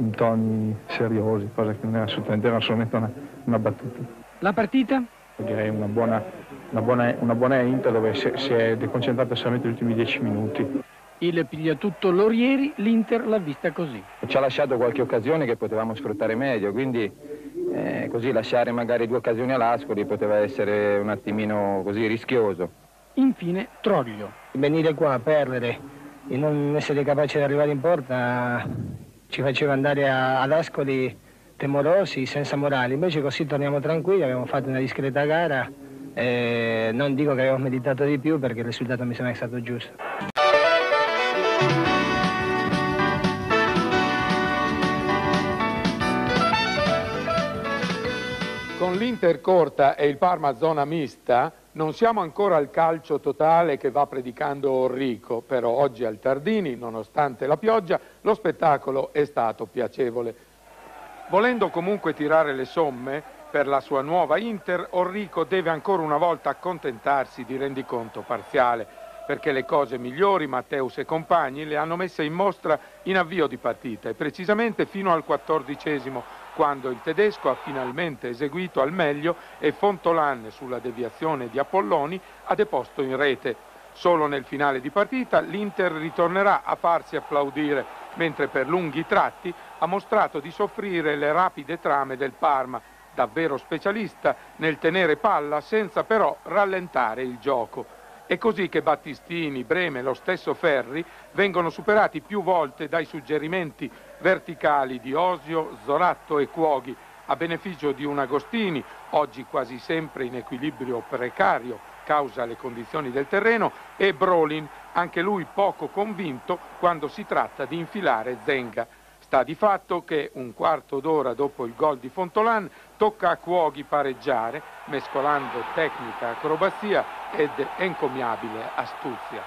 in toni seriosi, cosa che non era assolutamente, era solamente una, una battuta. La partita? Direi una buona, una buona, una buona Inter dove si, si è deconcentrata solamente gli ultimi dieci minuti. Il pigliatutto Lorieri, l'Inter l'ha vista così. Ci ha lasciato qualche occasione che potevamo sfruttare meglio, quindi eh, così lasciare magari due occasioni all'Ascoli poteva essere un attimino così rischioso. Infine Troglio. Venire qua a perdere e non essere capaci di arrivare in porta ci faceva andare a, ad Ascoli temorosi, senza morale. Invece così torniamo tranquilli, abbiamo fatto una discreta gara. Eh, non dico che abbiamo meditato di più perché il risultato mi sembra stato giusto. Con l'Inter corta e il Parma zona mista non siamo ancora al calcio totale che va predicando Orrico, però oggi al Tardini, nonostante la pioggia, lo spettacolo è stato piacevole. Volendo comunque tirare le somme per la sua nuova Inter, Orrico deve ancora una volta accontentarsi di rendiconto parziale, perché le cose migliori Matteus e compagni le hanno messe in mostra in avvio di partita e precisamente fino al quattordicesimo quando il tedesco ha finalmente eseguito al meglio e Fontolan sulla deviazione di Apolloni ha deposto in rete. Solo nel finale di partita l'Inter ritornerà a farsi applaudire, mentre per lunghi tratti ha mostrato di soffrire le rapide trame del Parma, davvero specialista nel tenere palla senza però rallentare il gioco. È così che Battistini, Breme e lo stesso Ferri vengono superati più volte dai suggerimenti verticali di Osio, Zoratto e Cuoghi, a beneficio di un Agostini, oggi quasi sempre in equilibrio precario causa le condizioni del terreno, e Brolin, anche lui poco convinto quando si tratta di infilare Zenga. Sta di fatto che un quarto d'ora dopo il gol di Fontolan tocca a Cuoghi pareggiare, mescolando tecnica, acrobazia ed encomiabile astuzia.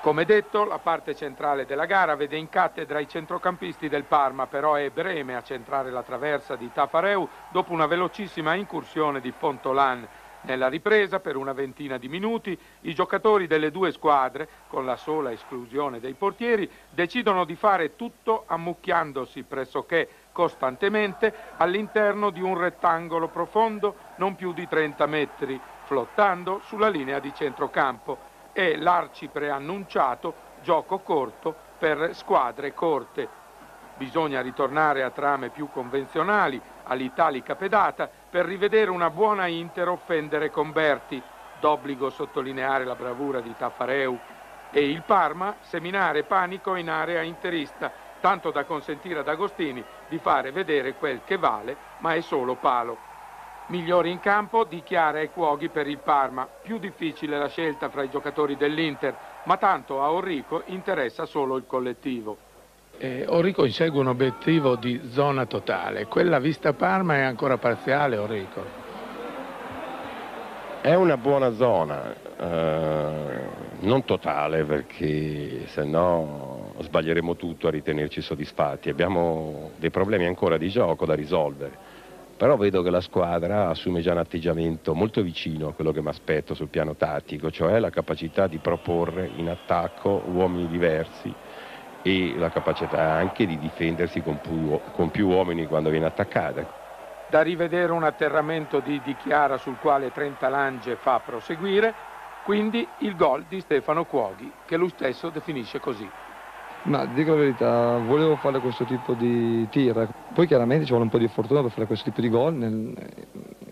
Come detto, la parte centrale della gara vede in cattedra i centrocampisti del Parma, però è Breme a centrare la traversa di Tafareu dopo una velocissima incursione di Fontolan. Nella ripresa, per una ventina di minuti, i giocatori delle due squadre, con la sola esclusione dei portieri, decidono di fare tutto ammucchiandosi pressoché costantemente all'interno di un rettangolo profondo non più di 30 metri, flottando sulla linea di centrocampo. È l'arci preannunciato gioco corto per squadre corte. Bisogna ritornare a trame più convenzionali, all'italica pedata, per rivedere una buona Inter offendere Conberti, d'obbligo sottolineare la bravura di Taffareu, e il Parma seminare panico in area interista, tanto da consentire ad Agostini di fare vedere quel che vale, ma è solo palo. Migliori in campo dichiara i Cuoghi per il Parma. Più difficile la scelta fra i giocatori dell'Inter, ma tanto a Orrico interessa solo il collettivo. Eh, Orrico insegue un obiettivo di zona totale. Quella vista Parma è ancora parziale, Orrico? È una buona zona, eh, non totale perché se no sbaglieremo tutto a ritenerci soddisfatti. Abbiamo dei problemi ancora di gioco da risolvere però vedo che la squadra assume già un atteggiamento molto vicino a quello che mi aspetto sul piano tattico, cioè la capacità di proporre in attacco uomini diversi e la capacità anche di difendersi con più, con più uomini quando viene attaccata. Da rivedere un atterramento di Di Chiara sul quale Trenta Lange fa proseguire, quindi il gol di Stefano Cuoghi, che lui stesso definisce così. Ma dico la verità, volevo fare questo tipo di tir, poi chiaramente ci vuole un po' di fortuna per fare questo tipo di gol, nel,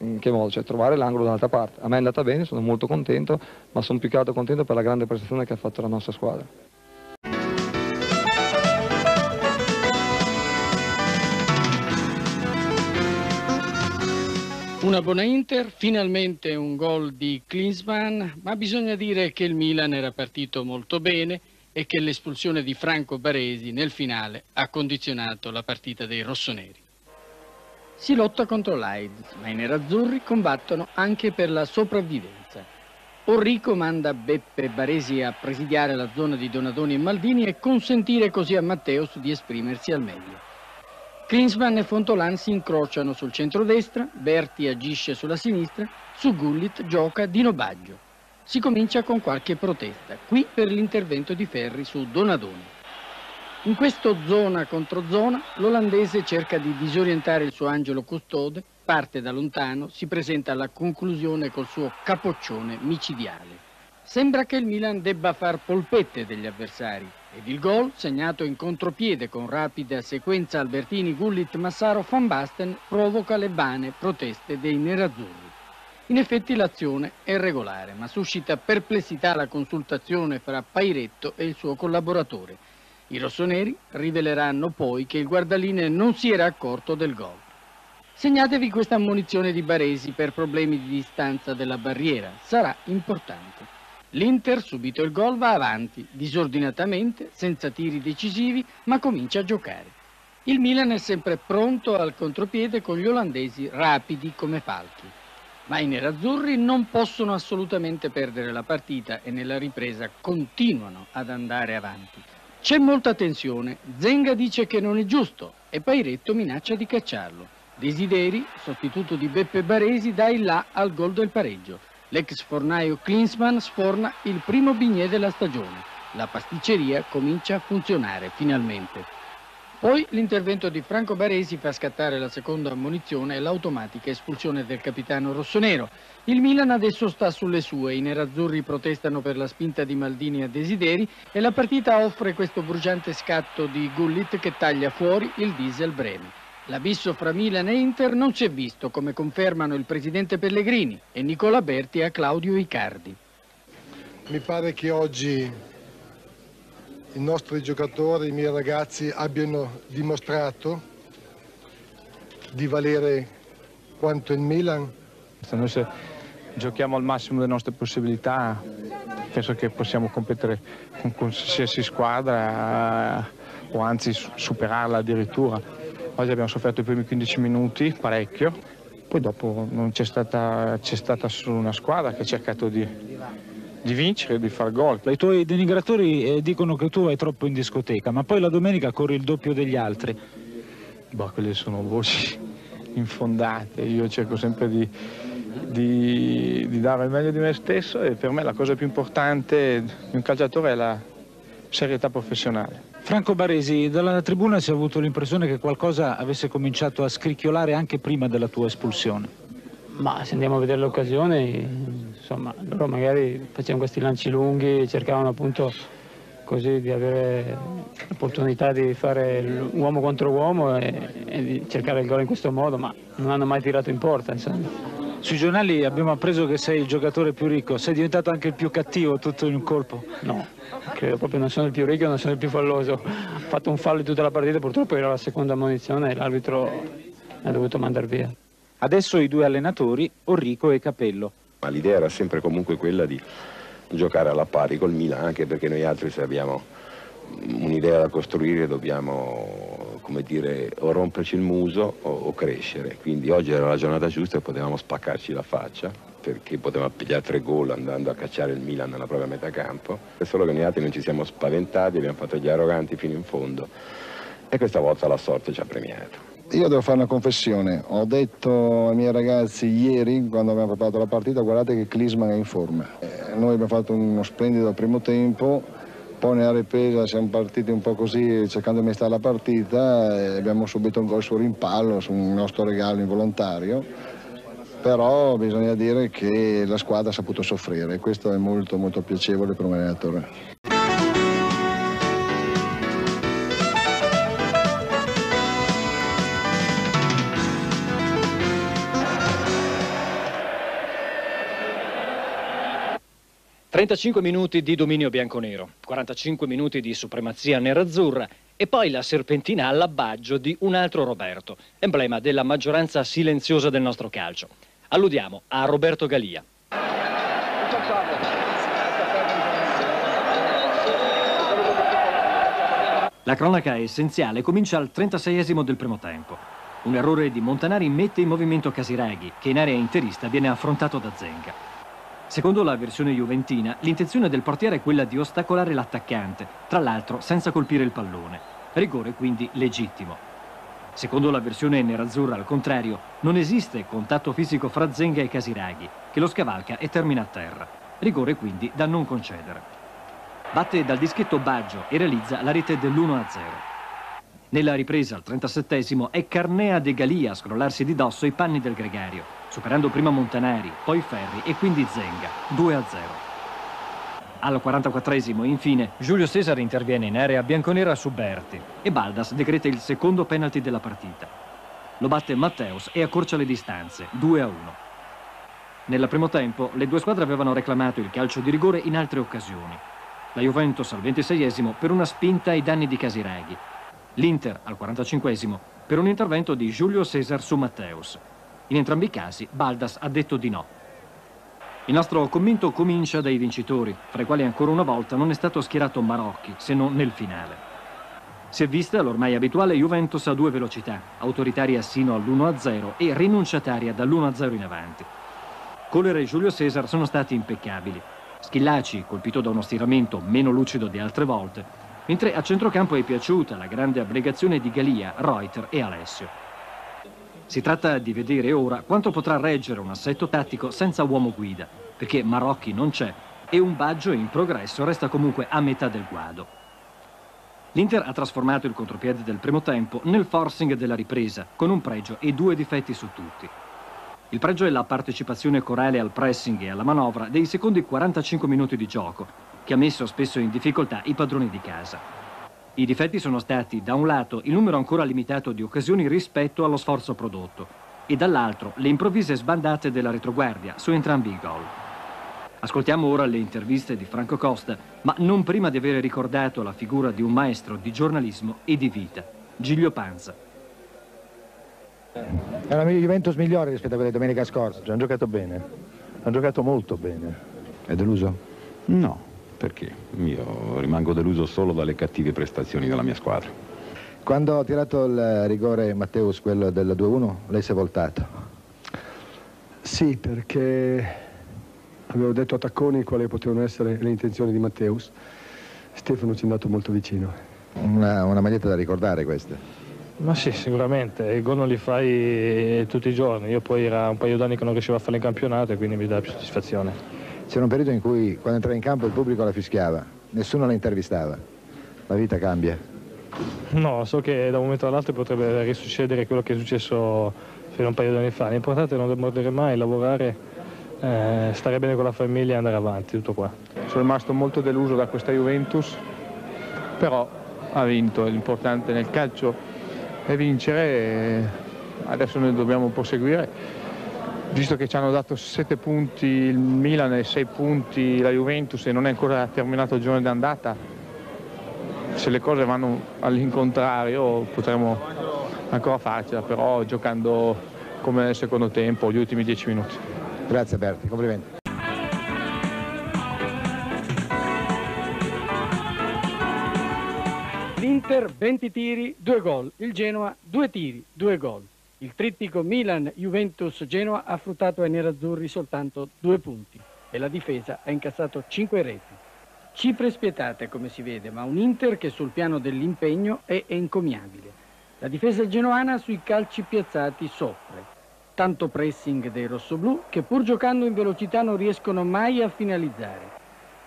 in che modo? Cioè trovare l'angolo dall'altra parte. A me è andata bene, sono molto contento, ma sono più che altro contento per la grande prestazione che ha fatto la nostra squadra. Una buona Inter, finalmente un gol di Klinsmann, ma bisogna dire che il Milan era partito molto bene e che l'espulsione di Franco Baresi nel finale ha condizionato la partita dei rossoneri. Si lotta contro l'AIDS, ma i nerazzurri combattono anche per la sopravvivenza. Orrico manda Beppe Baresi a presidiare la zona di Donadoni e Maldini e consentire così a Matteus di esprimersi al meglio. Klinsmann e Fontolan si incrociano sul centro-destra, Berti agisce sulla sinistra, su Gullit gioca Dino Baggio. Si comincia con qualche protesta, qui per l'intervento di Ferri su Donadoni. In questo zona contro zona, l'olandese cerca di disorientare il suo angelo custode, parte da lontano, si presenta alla conclusione col suo capoccione micidiale. Sembra che il Milan debba far polpette degli avversari ed il gol, segnato in contropiede con rapida sequenza Albertini, Gullit, Massaro, Van Basten, provoca le vane proteste dei nerazzurri. In effetti l'azione è regolare, ma suscita perplessità la consultazione fra Pairetto e il suo collaboratore. I rossoneri riveleranno poi che il guardaline non si era accorto del gol. Segnatevi questa ammonizione di Baresi per problemi di distanza della barriera, sarà importante. L'Inter, subito il gol, va avanti, disordinatamente, senza tiri decisivi, ma comincia a giocare. Il Milan è sempre pronto al contropiede con gli olandesi rapidi come falchi. Ma i nerazzurri non possono assolutamente perdere la partita e nella ripresa continuano ad andare avanti. C'è molta tensione, Zenga dice che non è giusto e Pairetto minaccia di cacciarlo. Desideri, sostituto di Beppe Baresi, dà il là al gol del pareggio. L'ex fornaio Klinsmann sforna il primo bignè della stagione. La pasticceria comincia a funzionare finalmente. Poi l'intervento di Franco Baresi fa scattare la seconda ammonizione e l'automatica espulsione del capitano rossonero. Il Milan adesso sta sulle sue, i nerazzurri protestano per la spinta di Maldini a Desideri e la partita offre questo bruciante scatto di Gullit che taglia fuori il diesel Breme. L'abisso fra Milan e Inter non si è visto, come confermano il presidente Pellegrini e Nicola Berti a Claudio Icardi. Mi pare che oggi i nostri giocatori, i miei ragazzi abbiano dimostrato di valere quanto il Milan. Noi se giochiamo al massimo delle nostre possibilità penso che possiamo competere con qualsiasi squadra o anzi superarla addirittura. Oggi abbiamo sofferto i primi 15 minuti, parecchio, poi dopo c'è stata, stata solo una squadra che ha cercato di, di vincere, di far gol. I tuoi denigratori eh, dicono che tu vai troppo in discoteca, ma poi la domenica corri il doppio degli altri. Boh, quelle sono voci infondate, io cerco sempre di, di, di, dare il meglio di me stesso e per me la cosa più importante di un calciatore è la serietà professionale. Franco Baresi, dalla tribuna si è avuto l'impressione che qualcosa avesse cominciato a scricchiolare anche prima della tua espulsione. Ma se andiamo a vedere l'occasione, insomma, loro magari facevano questi lanci lunghi, cercavano appunto così di avere l'opportunità di fare uomo contro uomo e, e, di cercare il gol in questo modo, ma non hanno mai tirato in porta. Insomma. Sui giornali abbiamo appreso che sei il giocatore più ricco, sei diventato anche il più cattivo tutto in un colpo. No, credo proprio non sono il più ricco, non sono il più falloso. Ho fatto un fallo in tutta la partita, purtroppo era la seconda munizione e l'arbitro mi ha dovuto mandare via. Adesso i due allenatori, Orrico e Capello. Ma l'idea era sempre comunque quella di giocare alla pari col Milan, anche perché noi altri se abbiamo un'idea da costruire dobbiamo come dire, o romperci il muso o, o, crescere. Quindi oggi era la giornata giusta e potevamo spaccarci la faccia perché potevamo pigliare tre gol andando a cacciare il Milan nella propria metà campo. È solo che noi altri non ci siamo spaventati, abbiamo fatto gli arroganti fino in fondo e questa volta la sorte ci ha premiato. Io devo fare una confessione, ho detto ai miei ragazzi ieri quando abbiamo preparato la partita guardate che Clisman è in forma. Eh, noi abbiamo fatto uno splendido primo tempo, poi nella ripresa siamo partiti un po' così cercando di mestare la partita e abbiamo subito un gol su rimpallo, su un nostro regalo involontario, però bisogna dire che la squadra ha saputo soffrire e questo è molto molto piacevole per un allenatore. 35 minuti di dominio bianconero, 45 minuti di supremazia nerazzurra e poi la serpentina all'abbaggio di un altro Roberto, emblema della maggioranza silenziosa del nostro calcio. Alludiamo a Roberto Galia. La cronaca essenziale, comincia al 36esimo del primo tempo. Un errore di Montanari mette in movimento Casiraghi, che in area interista viene affrontato da Zenga. Secondo la versione juventina, l'intenzione del portiere è quella di ostacolare l'attaccante, tra l'altro senza colpire il pallone. Rigore quindi legittimo. Secondo la versione nerazzurra, al contrario, non esiste contatto fisico fra Zenga e Casiraghi, che lo scavalca e termina a terra. Rigore quindi da non concedere. Batte dal dischetto Baggio e realizza la rete dell'1-0. Nella ripresa al 37esimo è Carnea de Galia a scrollarsi di dosso i panni del gregario superando prima Montanari, poi Ferri e quindi Zenga, 2-0. Al 44esimo, infine, Giulio Cesar interviene in area bianconera su Berti e Baldas decreta il secondo penalty della partita. Lo batte Matteus e accorcia le distanze, 2-1. Nel primo tempo, le due squadre avevano reclamato il calcio di rigore in altre occasioni. La Juventus al 26esimo per una spinta ai danni di Casiraghi. L'Inter al 45esimo per un intervento di Giulio Cesar su Matteus. In entrambi i casi Baldas ha detto di no. Il nostro commento comincia dai vincitori, fra i quali ancora una volta non è stato schierato Marocchi, se non nel finale. Si è vista l'ormai abituale Juventus a due velocità, autoritaria sino all'1-0 e rinunciataria dall'1-0 in avanti. Kohler e Giulio Cesar sono stati impeccabili. Schillaci, colpito da uno stiramento meno lucido di altre volte, mentre a centrocampo è piaciuta la grande abnegazione di Galia, Reuter e Alessio. Si tratta di vedere ora quanto potrà reggere un assetto tattico senza uomo guida, perché Marocchi non c'è e un Baggio in progresso resta comunque a metà del guado. L'Inter ha trasformato il contropiede del primo tempo nel forcing della ripresa, con un pregio e due difetti su tutti. Il pregio è la partecipazione corale al pressing e alla manovra dei secondi 45 minuti di gioco, che ha messo spesso in difficoltà i padroni di casa. I difetti sono stati, da un lato, il numero ancora limitato di occasioni rispetto allo sforzo prodotto e dall'altro le improvvise sbandate della retroguardia su entrambi i gol. Ascoltiamo ora le interviste di Franco Costa, ma non prima di aver ricordato la figura di un maestro di giornalismo e di vita, Giglio Panza. È una Juventus migliore rispetto a quella di domenica scorsa. Hanno giocato bene, hanno giocato molto bene. È deluso? No, perché io rimango deluso solo dalle cattive prestazioni della mia squadra. Quando ha tirato il rigore Matteus, quello del 2-1, lei si è voltato? Sì, perché avevo detto a Tacconi quali potevano essere le intenzioni di Matteus. Stefano ci è andato molto vicino. Una, una maglietta da ricordare questa? Ma sì, sicuramente, i gol non li fai tutti i giorni, io poi era un paio d'anni che non riuscivo a fare in campionato e quindi mi dà più soddisfazione. C'era un periodo in cui quando entrava in campo il pubblico la fischiava, nessuno la intervistava. La vita cambia. No, so che da un momento all'altro potrebbe risuccedere quello che è successo fino a un paio di anni fa. L'importante è non demordere mai, lavorare, eh, stare bene con la famiglia e andare avanti, tutto qua. Sono rimasto molto deluso da questa Juventus, però ha vinto, l'importante nel calcio è vincere e adesso noi dobbiamo proseguire visto che ci hanno dato 7 punti il Milan e 6 punti la Juventus e non è ancora terminato il giorno d'andata, se le cose vanno all'incontrario potremo ancora farcela, però giocando come nel secondo tempo, gli ultimi 10 minuti. Grazie Berti, complimenti. L'Inter 20 tiri, 2 gol, il Genoa 2 tiri, 2 gol. Il trittico Milan-Juventus-Genoa ha fruttato ai nerazzurri soltanto due punti e la difesa ha incassato cinque reti. Cifre spietate come si vede, ma un Inter che sul piano dell'impegno è encomiabile. La difesa genoana sui calci piazzati soffre. Tanto pressing dei rossoblù che pur giocando in velocità non riescono mai a finalizzare.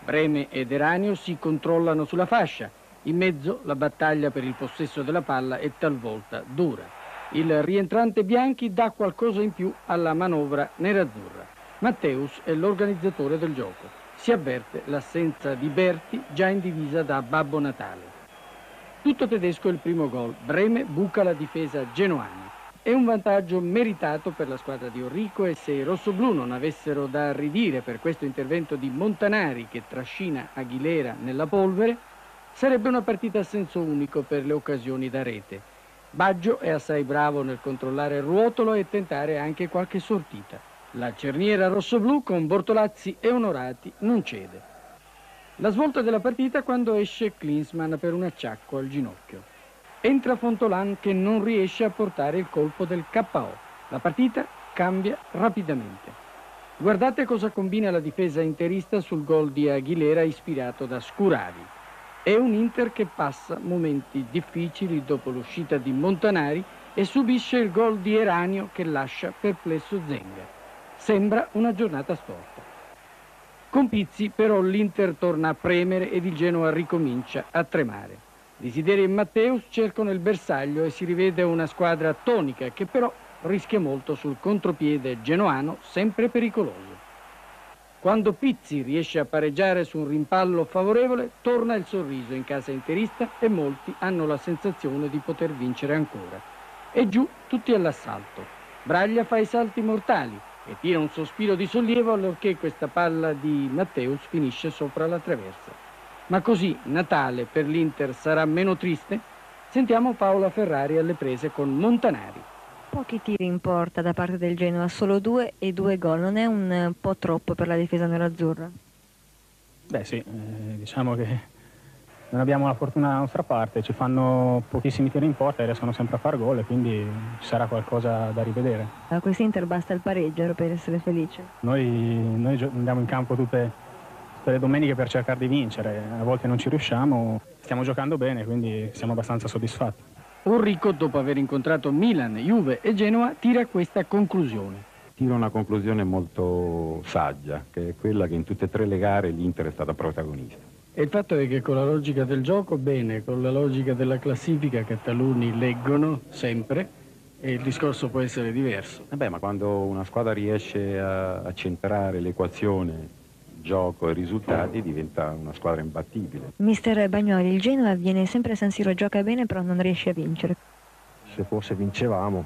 Breme ed Eranio si controllano sulla fascia. In mezzo la battaglia per il possesso della palla è talvolta dura. Il rientrante Bianchi dà qualcosa in più alla manovra nerazzurra. Matteus è l'organizzatore del gioco. Si avverte l'assenza di Berti già in divisa da Babbo Natale. Tutto tedesco il primo gol. Breme buca la difesa genoana. È un vantaggio meritato per la squadra di Orrico e se i rossoblù non avessero da ridire per questo intervento di Montanari che trascina Aguilera nella polvere, sarebbe una partita a senso unico per le occasioni da rete. Baggio è assai bravo nel controllare il ruotolo e tentare anche qualche sortita. La cerniera rossoblù con Bortolazzi e Onorati non cede. La svolta della partita quando esce Klinsmann per un acciacco al ginocchio. Entra Fontolan che non riesce a portare il colpo del KO. La partita cambia rapidamente. Guardate cosa combina la difesa interista sul gol di Aguilera ispirato da Scuravi. È un Inter che passa momenti difficili dopo l'uscita di Montanari e subisce il gol di Eranio che lascia perplesso Zenga. Sembra una giornata storta. Con Pizzi però l'Inter torna a premere ed il Genoa ricomincia a tremare. Desideri e Matteus cercano il bersaglio e si rivede una squadra tonica che però rischia molto sul contropiede genoano, sempre pericoloso. Quando Pizzi riesce a pareggiare su un rimpallo favorevole, torna il sorriso in casa interista e molti hanno la sensazione di poter vincere ancora. E giù tutti all'assalto. Braglia fa i salti mortali e tira un sospiro di sollievo allorché questa palla di Matteus finisce sopra la traversa. Ma così Natale per l'Inter sarà meno triste? Sentiamo Paola Ferrari alle prese con Montanari. Pochi tiri in porta da parte del Genoa, solo due e due gol. Non è un po' troppo per la difesa nerazzurra? Beh sì, eh, diciamo che non abbiamo la fortuna dalla nostra parte, ci fanno pochissimi tiri in porta e riescono sempre a far gol e quindi ci sarà qualcosa da rivedere. A quest'Inter basta il pareggio per essere felice? Noi, noi andiamo in campo tutte tutte le domeniche per cercare di vincere, a volte non ci riusciamo, stiamo giocando bene, quindi siamo abbastanza soddisfatti. Ulrico, dopo aver incontrato Milan, Juve e Genoa, tira questa conclusione. Tira una conclusione molto saggia, che è quella che in tutte e tre le gare l'Inter è stata protagonista. E il fatto è che con la logica del gioco, bene, con la logica della classifica che taluni leggono sempre, e il discorso può essere diverso. Eh beh, ma quando una squadra riesce a, a centrare l'equazione gioco e risultati diventa una squadra imbattibile. Mister Bagnoli, il Genoa viene sempre a San Siro, gioca bene però non riesce a vincere. Se forse vincevamo,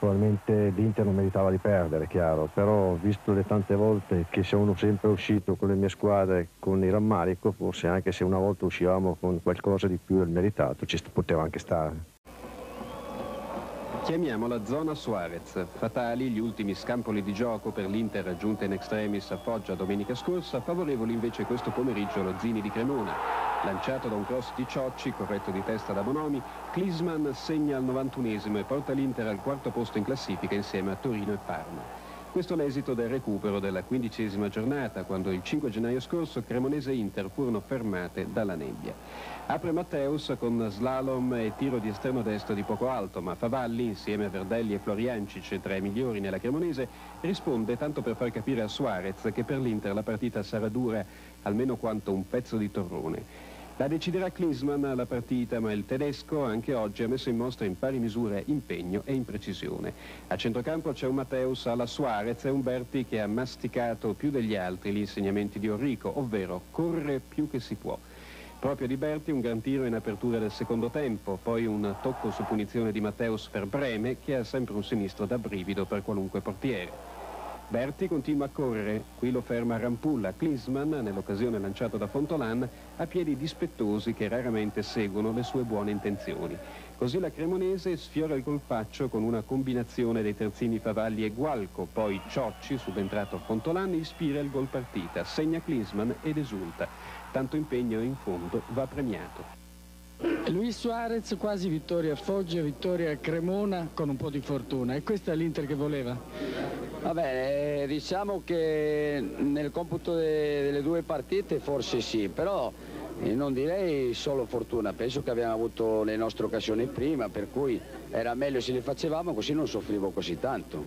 probabilmente l'Inter non meritava di perdere, chiaro, però visto le tante volte che siamo sempre usciti con le mie squadre con il rammarico, forse anche se una volta uscivamo con qualcosa di più del meritato, ci poteva anche stare. Chiamiamola zona Suarez. Fatali gli ultimi scampoli di gioco per l'Inter raggiunta in extremis a Foggia domenica scorsa, favorevoli invece questo pomeriggio lo Zini di Cremona. Lanciato da un cross di Ciocci, corretto di testa da Bonomi, Klisman segna al 91esimo e porta l'Inter al quarto posto in classifica insieme a Torino e Parma. Questo l'esito del recupero della quindicesima giornata, quando il 5 gennaio scorso Cremonese e Inter furono fermate dalla nebbia. Apre Matteus con slalom e tiro di esterno destro di poco alto, ma Favalli, insieme a Verdelli e Floriancic, tra i migliori nella Cremonese, risponde tanto per far capire a Suarez che per l'Inter la partita sarà dura almeno quanto un pezzo di torrone. La deciderà Klinsmann la partita, ma il tedesco anche oggi ha messo in mostra in pari misure impegno e imprecisione. A centrocampo c'è un Matteus alla Suarez e un Berti che ha masticato più degli altri gli insegnamenti di Orrico, ovvero corre più che si può. Proprio di Berti un gran tiro in apertura del secondo tempo, poi un tocco su punizione di Matteus per Breme che ha sempre un sinistro da brivido per qualunque portiere. Berti continua a correre, qui lo ferma Rampulla, Klinsmann, nell'occasione lanciato da Fontolan, ha piedi dispettosi che raramente seguono le sue buone intenzioni. Così la Cremonese sfiora il colpaccio con una combinazione dei terzini Favalli e Gualco, poi Ciocci, subentrato a Fontolan, ispira il gol partita, segna Klinsmann ed esulta. Tanto impegno in fondo va premiato. Luis Suarez quasi vittoria a Foggia, vittoria a Cremona con un po' di fortuna e questa è l'Inter che voleva? Vabbè, diciamo che nel computo de, delle due partite forse sì, però E non direi solo fortuna, penso che abbiamo avuto le nostre occasioni prima, per cui era meglio se le facevamo così non soffrivo così tanto.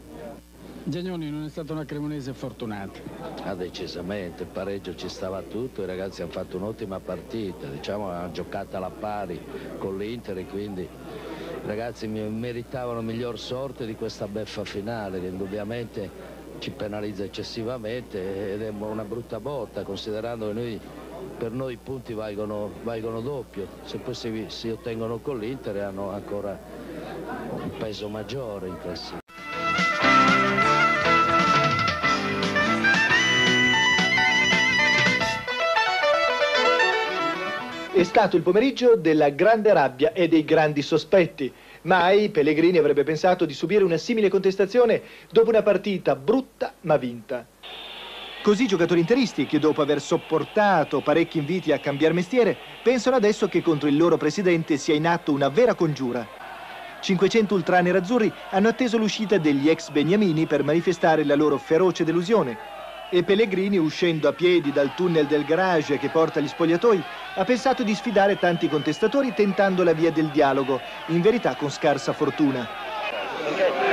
Giagnoni non è stata una cremonese fortunata. Ah, decisamente, il pareggio ci stava tutto, i ragazzi hanno fatto un'ottima partita, diciamo hanno giocato alla pari con l'Inter quindi i ragazzi meritavano miglior sorte di questa beffa finale che indubbiamente ci penalizza eccessivamente ed è una brutta botta considerando che noi, per noi i punti valgono, valgono doppio, se poi si, si ottengono con l'Inter hanno ancora un peso maggiore in classifica. È stato il pomeriggio della grande rabbia e dei grandi sospetti. Mai Pellegrini avrebbe pensato di subire una simile contestazione dopo una partita brutta ma vinta. Così i giocatori interisti, che dopo aver sopportato parecchi inviti a cambiare mestiere, pensano adesso che contro il loro presidente sia in atto una vera congiura. 500 ultranerazzurri hanno atteso l'uscita degli ex beniamini per manifestare la loro feroce delusione e Pellegrini, uscendo a piedi dal tunnel del garage che porta agli spogliatoi, ha pensato di sfidare tanti contestatori tentando la via del dialogo, in verità con scarsa fortuna.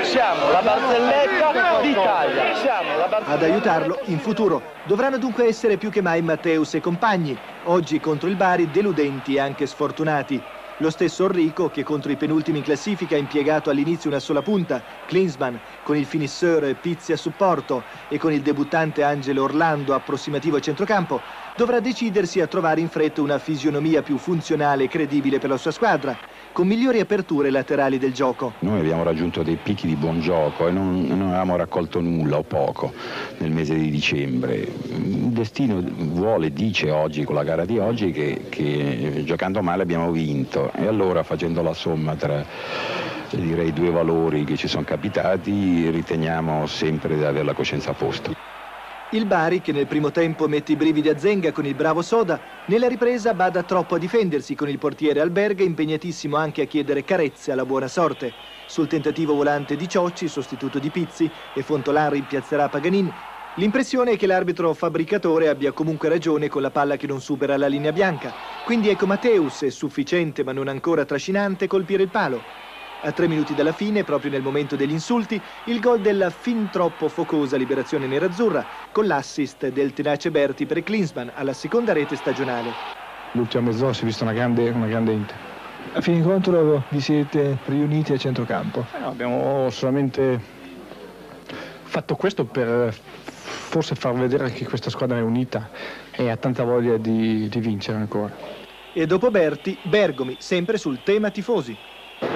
Siamo la barzelletta d'Italia. Bar... Ad aiutarlo, in futuro, dovranno dunque essere più che mai Matteus e compagni, oggi contro il Bari deludenti e anche sfortunati. Lo stesso Enrico, che contro i penultimi in classifica ha impiegato all'inizio una sola punta, Klinsmann, con il finisseur Pizzi a supporto e con il debuttante Angelo Orlando approssimativo a centrocampo, dovrà decidersi a trovare in fretta una fisionomia più funzionale e credibile per la sua squadra, con migliori aperture laterali del gioco. Noi abbiamo raggiunto dei picchi di buon gioco e non, non avevamo raccolto nulla o poco nel mese di dicembre. Il destino vuole, dice oggi, con la gara di oggi, che, che giocando male abbiamo vinto e allora facendo la somma tra direi due valori che ci sono capitati riteniamo sempre di avere la coscienza a posto. Il Bari, che nel primo tempo mette i brividi a Zenga con il bravo Soda, nella ripresa bada troppo a difendersi con il portiere Alberga, impegnatissimo anche a chiedere carezze alla buona sorte. Sul tentativo volante di Ciocci, sostituto di Pizzi, e Fontolan rimpiazzerà Paganin, l'impressione è che l'arbitro fabbricatore abbia comunque ragione con la palla che non supera la linea bianca. Quindi ecco Matteus, sufficiente ma non ancora trascinante, colpire il palo. A tre minuti dalla fine, proprio nel momento degli insulti, il gol della fin troppo focosa liberazione nerazzurra con l'assist del tenace Berti per Klinsmann alla seconda rete stagionale. L'ultima mezz'ora si è vista una grande, una grande Inter. A fine incontro vi siete riuniti a centrocampo? Eh no, abbiamo solamente fatto questo per forse far vedere che questa squadra è unita e ha tanta voglia di, di vincere ancora. E dopo Berti, Bergomi, sempre sul tema tifosi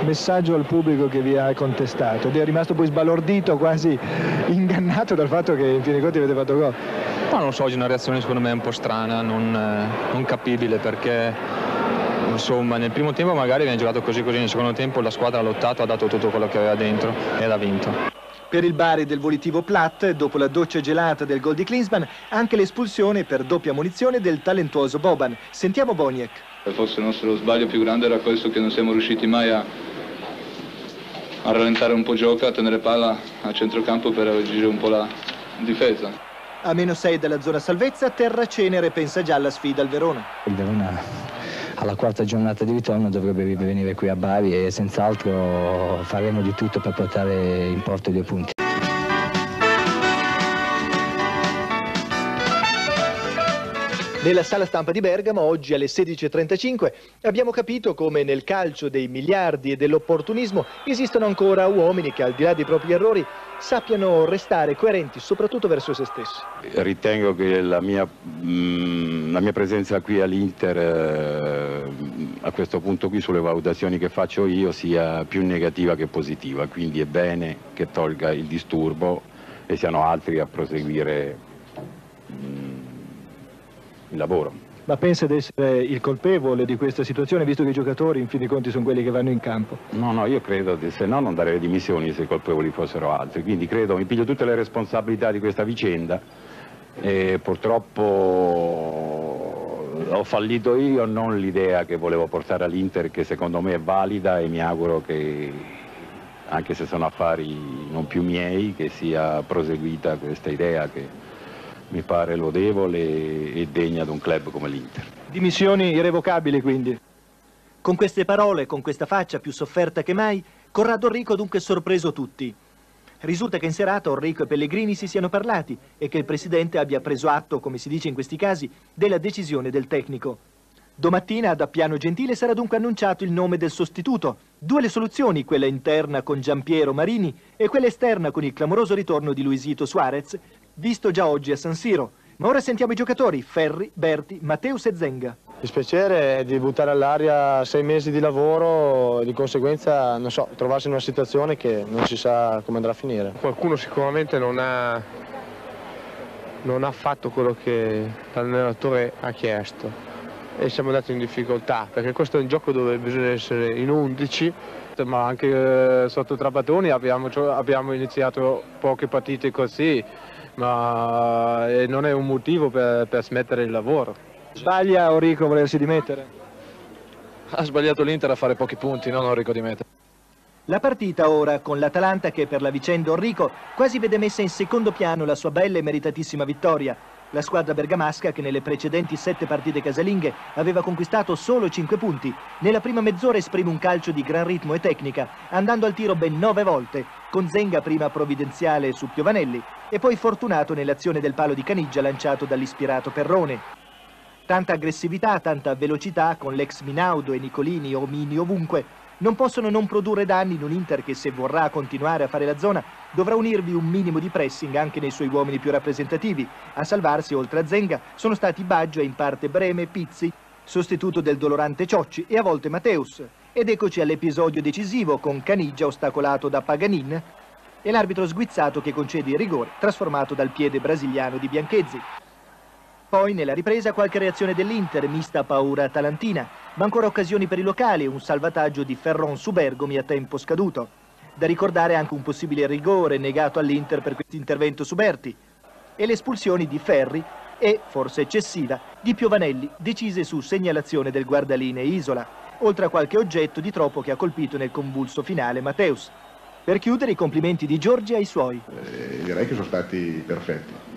messaggio al pubblico che vi ha contestato ed è rimasto poi sbalordito, quasi ingannato dal fatto che in fin dei conti avete fatto gol. Ma non so, oggi una reazione secondo me un po' strana, non, eh, non capibile perché insomma nel primo tempo magari viene giocato così così, nel secondo tempo la squadra ha lottato, ha dato tutto quello che aveva dentro ed ha vinto. Per il Bari del volitivo Platt, dopo la doccia gelata del gol di Klinsmann, anche l'espulsione per doppia munizione del talentuoso Boban. Sentiamo Boniek. Forse il nostro sbaglio più grande era questo che non siamo riusciti mai a, a rallentare un po' gioco, a tenere palla a centrocampo per agire un po' la difesa. A meno 6 dalla zona salvezza, Terra Cenere pensa già alla sfida al Verona. Il Verona alla quarta giornata di ritorno dovrebbe venire qui a Bari e senz'altro faremo di tutto per portare in porto i due punti. Nella sala stampa di Bergamo, oggi alle 16.35, abbiamo capito come nel calcio dei miliardi e dell'opportunismo esistono ancora uomini che, al di là dei propri errori, sappiano restare coerenti soprattutto verso se stessi. Ritengo che la mia, mm, la mia presenza qui all'Inter, eh, a questo punto qui, sulle valutazioni che faccio io, sia più negativa che positiva, quindi è bene che tolga il disturbo e siano altri a proseguire mm, il lavoro. Ma pensa di essere il colpevole di questa situazione, visto che i giocatori in fin dei conti sono quelli che vanno in campo? No, no, io credo, che se no non darei le dimissioni se i colpevoli fossero altri, quindi credo, mi piglio tutte le responsabilità di questa vicenda e purtroppo ho fallito io, non l'idea che volevo portare all'Inter, che secondo me è valida e mi auguro che, anche se sono affari non più miei, che sia proseguita questa idea che mi pare lodevole e degna di un club come l'Inter. Dimissioni irrevocabili, quindi. Con queste parole, con questa faccia più sofferta che mai, Corrado Enrico ha dunque sorpreso tutti. Risulta che in serata Enrico e Pellegrini si siano parlati e che il presidente abbia preso atto, come si dice in questi casi, della decisione del tecnico. Domattina da Piano Gentile sarà dunque annunciato il nome del sostituto. Due le soluzioni, quella interna con Giampiero Marini e quella esterna con il clamoroso ritorno di Luisito Suarez, visto già oggi a San Siro. Ma ora sentiamo i giocatori, Ferri, Berti, Matteus e Zenga. Il dispiacere è di buttare all'aria sei mesi di lavoro e di conseguenza, non so, trovarsi in una situazione che non si sa come andrà a finire. Qualcuno sicuramente non ha, non ha fatto quello che l'allenatore ha chiesto e siamo andati in difficoltà perché questo è un gioco dove bisogna essere in 11 ma anche eh, sotto Trapattoni abbiamo, abbiamo, iniziato poche partite così ma eh, non è un motivo per, per smettere il lavoro Sbaglia Orico volersi dimettere? Ha sbagliato l'Inter a fare pochi punti, non Orico dimettere. La partita ora con l'Atalanta che per la vicenda Enrico quasi vede messa in secondo piano la sua bella e meritatissima vittoria la squadra bergamasca, che nelle precedenti sette partite casalinghe aveva conquistato solo cinque punti, nella prima mezz'ora esprime un calcio di gran ritmo e tecnica, andando al tiro ben nove volte, con Zenga prima provvidenziale su Piovanelli e poi fortunato nell'azione del palo di Caniggia lanciato dall'ispirato Perrone. Tanta aggressività, tanta velocità con l'ex Minaudo e Nicolini o Mini ovunque non possono non produrre danni in un Inter che se vorrà continuare a fare la zona dovrà unirvi un minimo di pressing anche nei suoi uomini più rappresentativi. A salvarsi oltre a Zenga sono stati Baggio e in parte Breme, Pizzi, sostituto del dolorante Ciocci e a volte Mateus. Ed eccoci all'episodio decisivo con Caniggia ostacolato da Paganin e l'arbitro sguizzato che concede il rigore trasformato dal piede brasiliano di Bianchezzi. Poi nella ripresa qualche reazione dell'Inter, mista paura atalantina, ma ancora occasioni per i locali un salvataggio di Ferron su Bergomi a tempo scaduto. Da ricordare anche un possibile rigore negato all'Inter per questo intervento su Berti e le espulsioni di Ferri e, forse eccessiva, di Piovanelli, decise su segnalazione del guardaline Isola, oltre a qualche oggetto di troppo che ha colpito nel convulso finale Mateus. Per chiudere i complimenti di Giorgi ai suoi. Eh, direi che sono stati perfetti.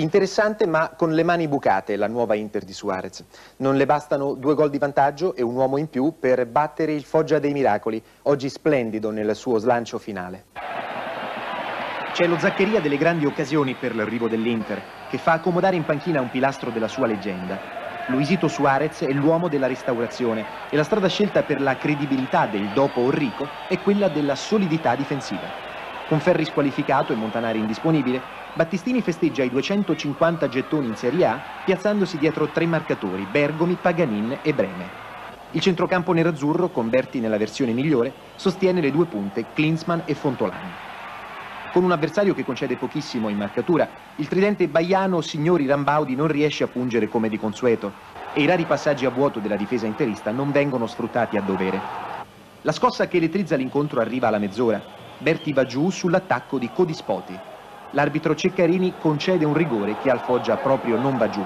Interessante ma con le mani bucate la nuova Inter di Suarez. Non le bastano due gol di vantaggio e un uomo in più per battere il Foggia dei Miracoli, oggi splendido nel suo slancio finale. C'è lo Zaccheria delle grandi occasioni per l'arrivo dell'Inter, che fa accomodare in panchina un pilastro della sua leggenda. Luisito Suarez è l'uomo della restaurazione e la strada scelta per la credibilità del dopo Orrico è quella della solidità difensiva. Con Ferri squalificato e Montanari indisponibile, Battistini festeggia i 250 gettoni in Serie A piazzandosi dietro tre marcatori, Bergomi, Paganin e Breme. Il centrocampo nerazzurro, con Berti nella versione migliore, sostiene le due punte, Klinsmann e Fontolani. Con un avversario che concede pochissimo in marcatura, il tridente baiano Signori Rambaudi non riesce a pungere come di consueto e i rari passaggi a vuoto della difesa interista non vengono sfruttati a dovere. La scossa che elettrizza l'incontro arriva alla mezz'ora. Berti va giù sull'attacco di Codispoti, L'arbitro Ceccarini concede un rigore che al Foggia proprio non va giù.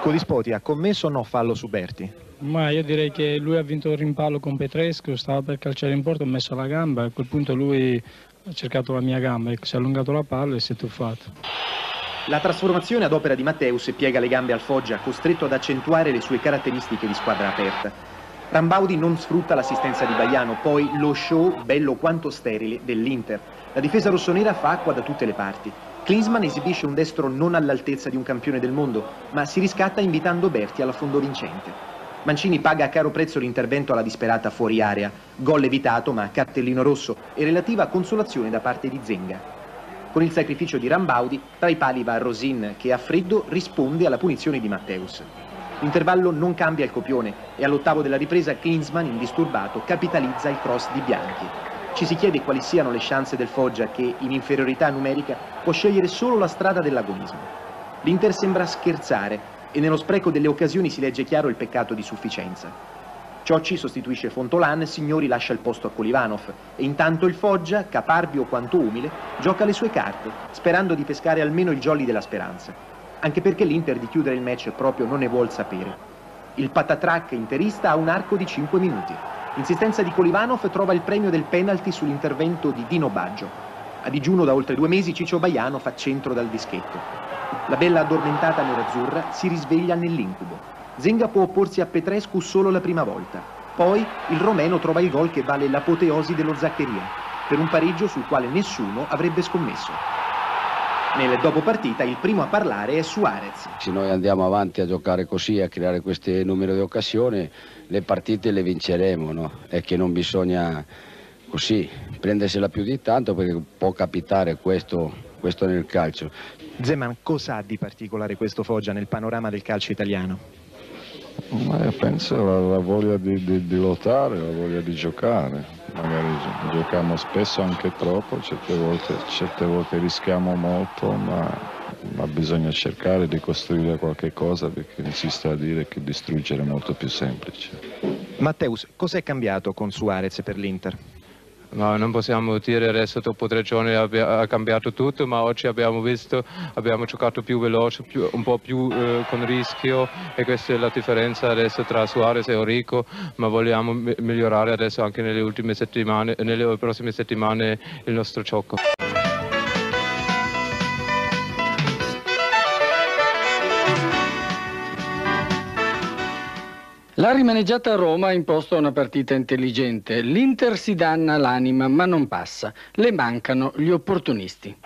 Codispoti ha commesso o no fallo su Berti? Ma io direi che lui ha vinto il rimpallo con Petrescu, stava per calciare in porto, ha messo la gamba, a quel punto lui ha cercato la mia gamba, si è allungato la palla e si è tuffato. La trasformazione ad opera di Matteus piega le gambe al Foggia, costretto ad accentuare le sue caratteristiche di squadra aperta. Rambaudi non sfrutta l'assistenza di Baiano, poi lo show, bello quanto sterile, dell'Inter. La difesa rossonera fa acqua da tutte le parti. Klinsmann esibisce un destro non all'altezza di un campione del mondo, ma si riscatta invitando Berti alla fondo vincente. Mancini paga a caro prezzo l'intervento alla disperata fuori area, gol evitato ma cartellino rosso e relativa consolazione da parte di Zenga. Con il sacrificio di Rambaudi, tra i pali va Rosin che a freddo risponde alla punizione di Matteus. L'intervallo non cambia il copione e all'ottavo della ripresa Klinsmann, indisturbato, capitalizza il cross di Bianchi. Ci si chiede quali siano le chance del Foggia che, in inferiorità numerica, può scegliere solo la strada dell'agonismo. L'Inter sembra scherzare e nello spreco delle occasioni si legge chiaro il peccato di sufficienza. Ciocci sostituisce Fontolan, Signori lascia il posto a Kolivanov e intanto il Foggia, caparbio quanto umile, gioca le sue carte, sperando di pescare almeno il jolly della speranza. Anche perché l'Inter di chiudere il match proprio non ne vuol sapere. Il patatrack interista ha un arco di 5 minuti. Insistenza di Kolivanov trova il premio del penalty sull'intervento di Dino Baggio. A digiuno da oltre due mesi Ciccio Baiano fa centro dal dischetto. La bella addormentata nerazzurra si risveglia nell'incubo. Zenga può opporsi a Petrescu solo la prima volta. Poi il romeno trova il gol che vale l'apoteosi dello Zaccheria, per un pareggio sul quale nessuno avrebbe scommesso. Nel dopo partita il primo a parlare è Suarez. Se noi andiamo avanti a giocare così, a creare queste numero di occasioni, le partite le vinceremo, no? È che non bisogna così prendersela più di tanto perché può capitare questo, questo nel calcio. Zeman, cosa ha di particolare questo Foggia nel panorama del calcio italiano? Ma penso la, la voglia di, di, di, lottare, la voglia di giocare. Magari giochiamo spesso anche troppo, certe volte, certe volte rischiamo molto, ma, ma, bisogna cercare di costruire qualche cosa perché insisto a dire che distruggere è molto più semplice. Matteus, cos'è cambiato con Suarez per l'Inter? No, non possiamo dire adesso dopo tre giorni ha cambiato tutto, ma oggi abbiamo visto, abbiamo giocato più veloce, più, un po' più eh, con rischio e questa è la differenza adesso tra Suarez e Orico, ma vogliamo migliorare adesso anche nelle nelle prossime settimane il nostro gioco. La rimaneggiata a Roma ha imposto una partita intelligente. L'Inter si danna l'anima, ma non passa. Le mancano gli opportunisti.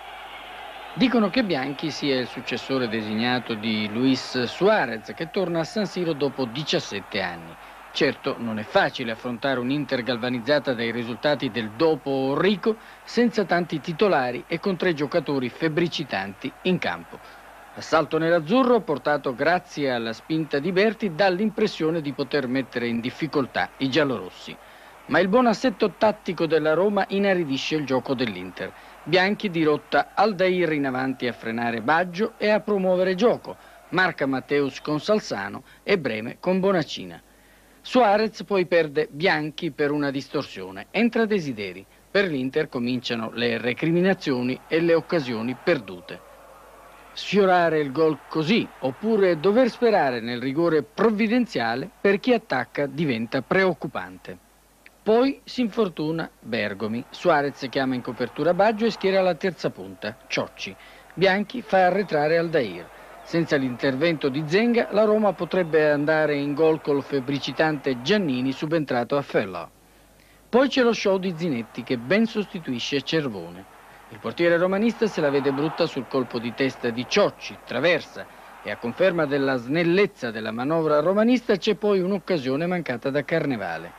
Dicono che Bianchi sia il successore designato di Luis Suarez, che torna a San Siro dopo 17 anni. Certo, non è facile affrontare un'Inter galvanizzata dai risultati del dopo Rico senza tanti titolari e con tre giocatori febbricitanti in campo. L'assalto nerazzurro portato, grazie alla spinta di Berti, dà l'impressione di poter mettere in difficoltà i giallorossi. Ma il buon assetto tattico della Roma inaridisce il gioco dell'Inter. Bianchi dirotta Aldair in avanti a frenare Baggio e a promuovere gioco, marca Matteus con Salzano e Breme con Bonacina. Suarez poi perde Bianchi per una distorsione, entra Desideri. Per l'Inter cominciano le recriminazioni e le occasioni perdute sfiorare il gol così, oppure dover sperare nel rigore provvidenziale per chi attacca diventa preoccupante. Poi si infortuna Bergomi, Suarez chiama in copertura Baggio e schiera la terza punta, Ciocci. Bianchi fa arretrare Aldair. Senza l'intervento di Zenga, la Roma potrebbe andare in gol col febbricitante Giannini subentrato a Fellow. Poi c'è lo show di Zinetti che ben sostituisce Cervone. Il portiere romanista se la vede brutta sul colpo di testa di Ciocci, traversa e a conferma della snellezza della manovra romanista c'è poi un'occasione mancata da Carnevale.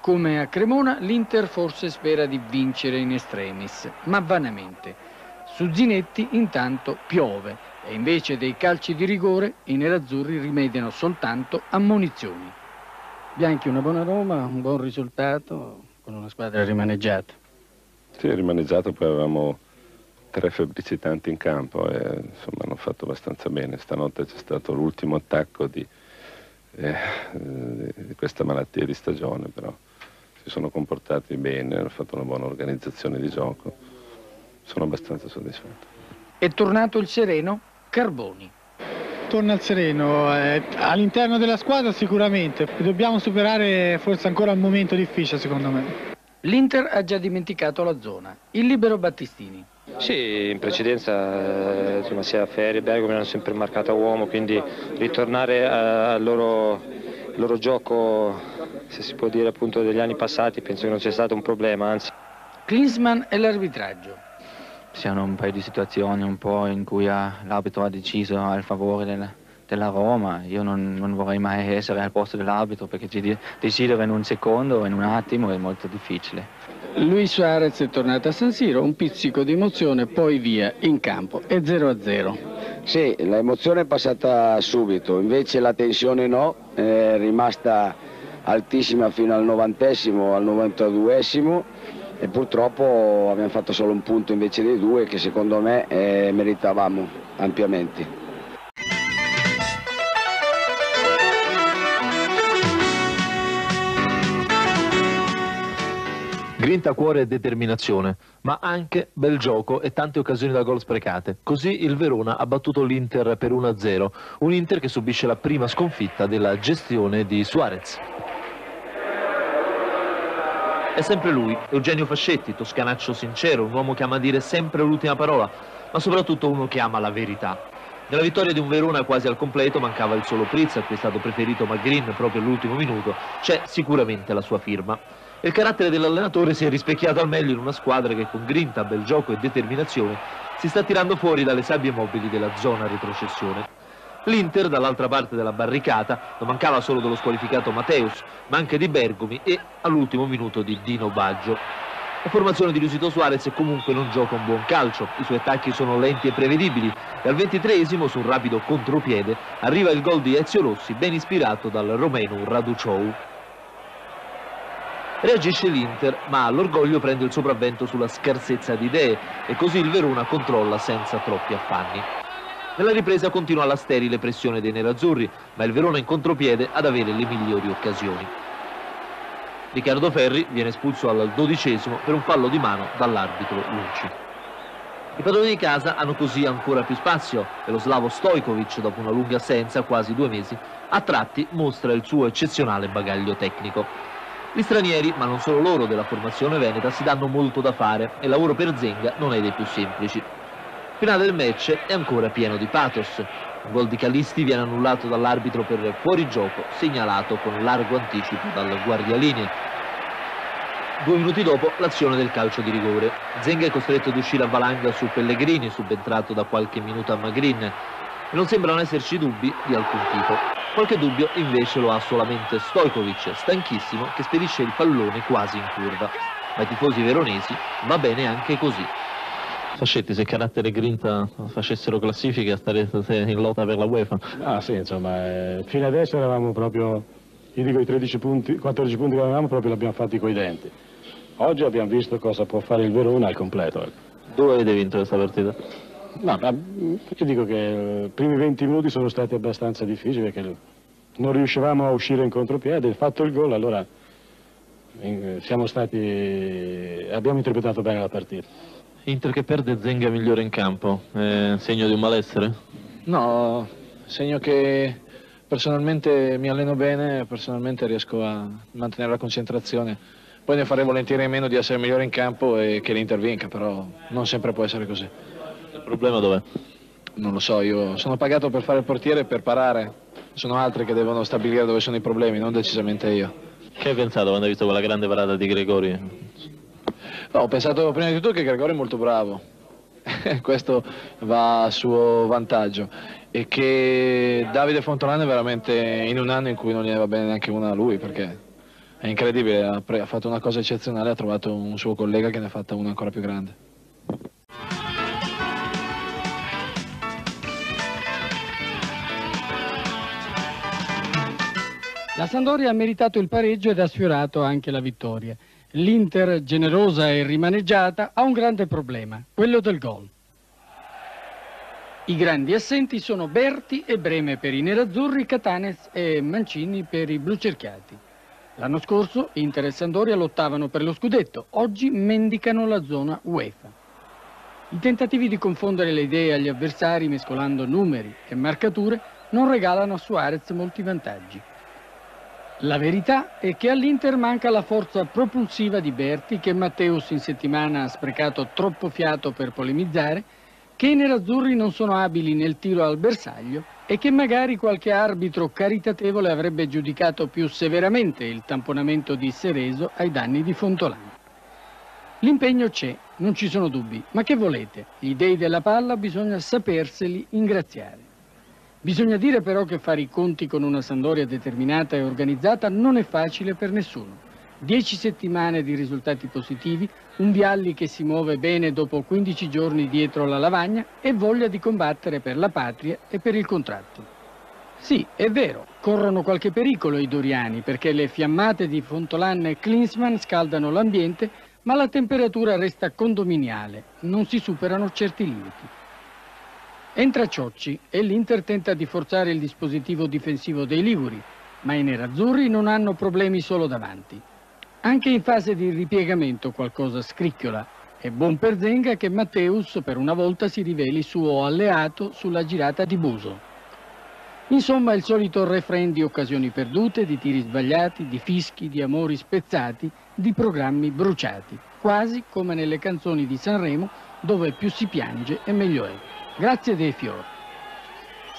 Come a Cremona, l'Inter forse spera di vincere in estremis, ma vanamente. Su Zinetti intanto piove e invece dei calci di rigore i nerazzurri rimediano soltanto a munizioni. Bianchi una buona Roma, un buon risultato con una squadra rimaneggiata. Sì, rimaneggiato, poi avevamo tre febbricitanti in campo e insomma hanno fatto abbastanza bene. Stanotte c'è stato l'ultimo attacco di, eh, di, questa malattia di stagione, però si sono comportati bene, hanno fatto una buona organizzazione di gioco. Sono abbastanza soddisfatto. È tornato il sereno Carboni. Torna il sereno, eh, all'interno della squadra sicuramente, dobbiamo superare forse ancora un momento difficile secondo me. L'Inter ha già dimenticato la zona. Il libero Battistini. Sì, in precedenza eh, insomma, sia Ferri e Bergo mi hanno sempre marcato a uomo, quindi ritornare al loro, loro, gioco, se si può dire appunto degli anni passati, penso che non sia stato un problema, anzi. Klinsmann e l'arbitraggio. Siano un paio di situazioni un po' in cui l'arbitro ha deciso a favore del, della Roma, io non, non, vorrei mai essere al posto dell'arbitro perché decidere in un secondo o in un attimo è molto difficile. Luis Suarez è tornato a San Siro, un pizzico di emozione, poi via in campo, è 0-0. Sì, l'emozione è passata subito, invece la tensione no, è rimasta altissima fino al novantesimo, al novantaduesimo e purtroppo abbiamo fatto solo un punto invece dei due che secondo me eh, meritavamo ampiamente. Grinta, cuore e determinazione, ma anche bel gioco e tante occasioni da gol sprecate. Così il Verona ha battuto l'Inter per 1-0, un Inter che subisce la prima sconfitta della gestione di Suarez. È sempre lui, Eugenio Fascetti, toscanaccio sincero, un uomo che ama dire sempre l'ultima parola, ma soprattutto uno che ama la verità. Nella vittoria di un Verona quasi al completo mancava il solo Prizz, a cui è stato preferito Magrin proprio all'ultimo minuto, c'è sicuramente la sua firma. Il carattere dell'allenatore si è rispecchiato al meglio in una squadra che con grinta, bel gioco e determinazione si sta tirando fuori dalle sabbie mobili della zona retrocessione. L'Inter, dall'altra parte della barricata, non mancava solo dello squalificato Mateus, ma anche di Bergomi e all'ultimo minuto di Dino Baggio. La formazione di Luisito Suarez comunque non gioca un buon calcio, i suoi attacchi sono lenti e prevedibili e al ventitreesimo, su un rapido contropiede, arriva il gol di Ezio Rossi ben ispirato dal romeno Raduciou. Reagisce l'Inter, ma l'orgoglio prende il sopravvento sulla scarsezza di idee e così il Verona controlla senza troppi affanni. Nella ripresa continua la sterile pressione dei nerazzurri, ma il Verona in contropiede ad avere le migliori occasioni. Riccardo Ferri viene espulso al dodicesimo per un fallo di mano dall'arbitro Lunci. I padroni di casa hanno così ancora più spazio e lo slavo Stojkovic, dopo una lunga assenza, quasi due mesi, a tratti mostra il suo eccezionale bagaglio tecnico. Gli stranieri, ma non solo loro della formazione veneta, si danno molto da fare e il lavoro per Zenga non è dei più semplici. Finale del match è ancora pieno di pathos. Un gol di Calisti viene annullato dall'arbitro per fuorigioco, segnalato con largo anticipo dal guardialinee. Due minuti dopo l'azione del calcio di rigore. Zenga è costretto ad uscire a valanga su Pellegrini, subentrato da qualche minuto a Magrin. E non sembrano esserci dubbi di alcun tipo. Qualche dubbio invece lo ha solamente Stojkovic, stanchissimo, che spedisce il pallone quasi in curva. Ma ai tifosi veronesi va bene anche così. Fascetti, se carattere e grinta facessero classifica starete in lotta per la UEFA? Ah sì, insomma, eh, fino adesso eravamo proprio, io dico i 13 punti, 14 punti che avevamo proprio li abbiamo fatti coi denti. Oggi abbiamo visto cosa può fare il Verona al completo. Ecco. Dove avete vinto questa partita? No, ma io dico che i primi 20 minuti sono stati abbastanza difficili perché non riuscivamo a uscire in contropiede, fatto il gol allora eh, siamo stati, abbiamo interpretato bene la partita. Inter che perde Zenga migliore in campo, è segno di un malessere? No, segno che personalmente mi alleno bene, personalmente riesco a mantenere la concentrazione. Poi ne farei volentieri meno di essere migliore in campo e che l'Inter vinca, però non sempre può essere così. Il problema dov'è? Non lo so, io sono pagato per fare il portiere e per parare. Sono altri che devono stabilire dove sono i problemi, non decisamente io. Che hai pensato quando hai visto quella grande parata di Gregori? No, ho pensato prima di tutto che Gregori è molto bravo, questo va a suo vantaggio e che Davide Fontolano è veramente in un anno in cui non gliene va bene neanche una a lui perché è incredibile, ha, ha fatto una cosa eccezionale, ha trovato un suo collega che ne ha fatta una ancora più grande. La Sandoria ha meritato il pareggio ed ha sfiorato anche la vittoria. L'Inter, generosa e rimaneggiata, ha un grande problema, quello del gol. I grandi assenti sono Berti e Breme per i nerazzurri, Catanez e Mancini per i blucerchiati. L'anno scorso Inter e Sandoria lottavano per lo scudetto, oggi mendicano la zona UEFA. I tentativi di confondere le idee agli avversari mescolando numeri e marcature non regalano a Suarez molti vantaggi. La verità è che all'Inter manca la forza propulsiva di Berti che Matteus in settimana ha sprecato troppo fiato per polemizzare, che i nerazzurri non sono abili nel tiro al bersaglio e che magari qualche arbitro caritatevole avrebbe giudicato più severamente il tamponamento di Sereso ai danni di Fontolano. L'impegno c'è, non ci sono dubbi, ma che volete? Gli dei della palla bisogna saperseli ingraziare. Bisogna dire però che fare i conti con una Sandoria determinata e organizzata non è facile per nessuno. Dieci settimane di risultati positivi, un Vialli che si muove bene dopo 15 giorni dietro la lavagna e voglia di combattere per la patria e per il contratto. Sì, è vero, corrono qualche pericolo i doriani perché le fiammate di Fontolan e Klinsmann scaldano l'ambiente, ma la temperatura resta condominiale, non si superano certi limiti. Entra Ciocci e l'Inter tenta di forzare il dispositivo difensivo dei Liguri, ma i nerazzurri non hanno problemi solo davanti. Anche in fase di ripiegamento qualcosa scricchiola. È buon per Zenga che Matteus per una volta si riveli suo alleato sulla girata di Buso. Insomma, il solito refrain di occasioni perdute, di tiri sbagliati, di fischi, di amori spezzati, di programmi bruciati, quasi come nelle canzoni di Sanremo dove più si piange e meglio è. Grazie dei fiori.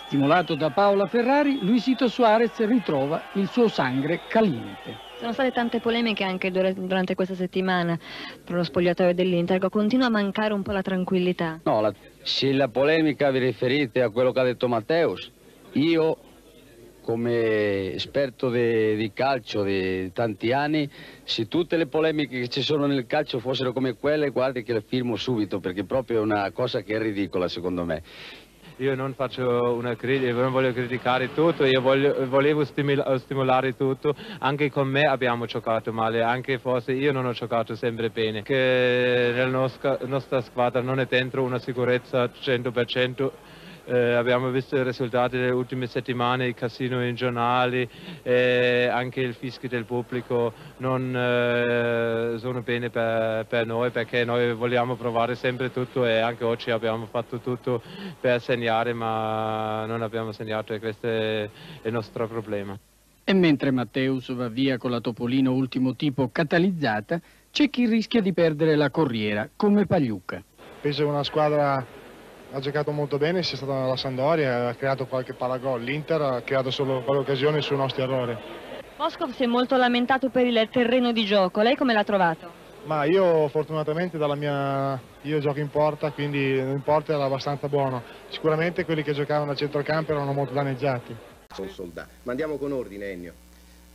Stimolato da Paola Ferrari, Luisito Suarez ritrova il suo sangue caliente. Sono state tante polemiche anche durante questa settimana per lo spogliatoio dell'Inter, continua a mancare un po' la tranquillità. No, la, se la polemica vi riferite a quello che ha detto Matteus, io come esperto di calcio di tanti anni, se tutte le polemiche che ci sono nel calcio fossero come quelle, guardi che le firmo subito, perché proprio è una cosa che è ridicola secondo me. Io non critica, non voglio criticare tutto, io voglio, volevo stimolare tutto, anche con me abbiamo giocato male, anche forse io non ho giocato sempre bene, che nella nostra, nostra squadra non è dentro una sicurezza 100%, eh, abbiamo visto i risultati delle ultime settimane, i casino in giornali, eh, anche il fischio del pubblico non eh, sono bene per, per, noi perché noi vogliamo provare sempre tutto e anche oggi abbiamo fatto tutto per segnare ma non abbiamo segnato e questo è il nostro problema. E mentre Matteus va via con la Topolino ultimo tipo catalizzata, c'è chi rischia di perdere la corriera, come Pagliuca. Penso che una squadra ha giocato molto bene, sia stata la Sandoria, ha creato qualche palagol, l'Inter ha creato solo qualche occasione sui nostri errori. Moscov si è molto lamentato per il terreno di gioco, lei come l'ha trovato? Ma io fortunatamente dalla mia... io gioco in porta, quindi in porta era abbastanza buono. Sicuramente quelli che giocavano a centrocampo erano molto danneggiati. Ma andiamo con ordine Ennio.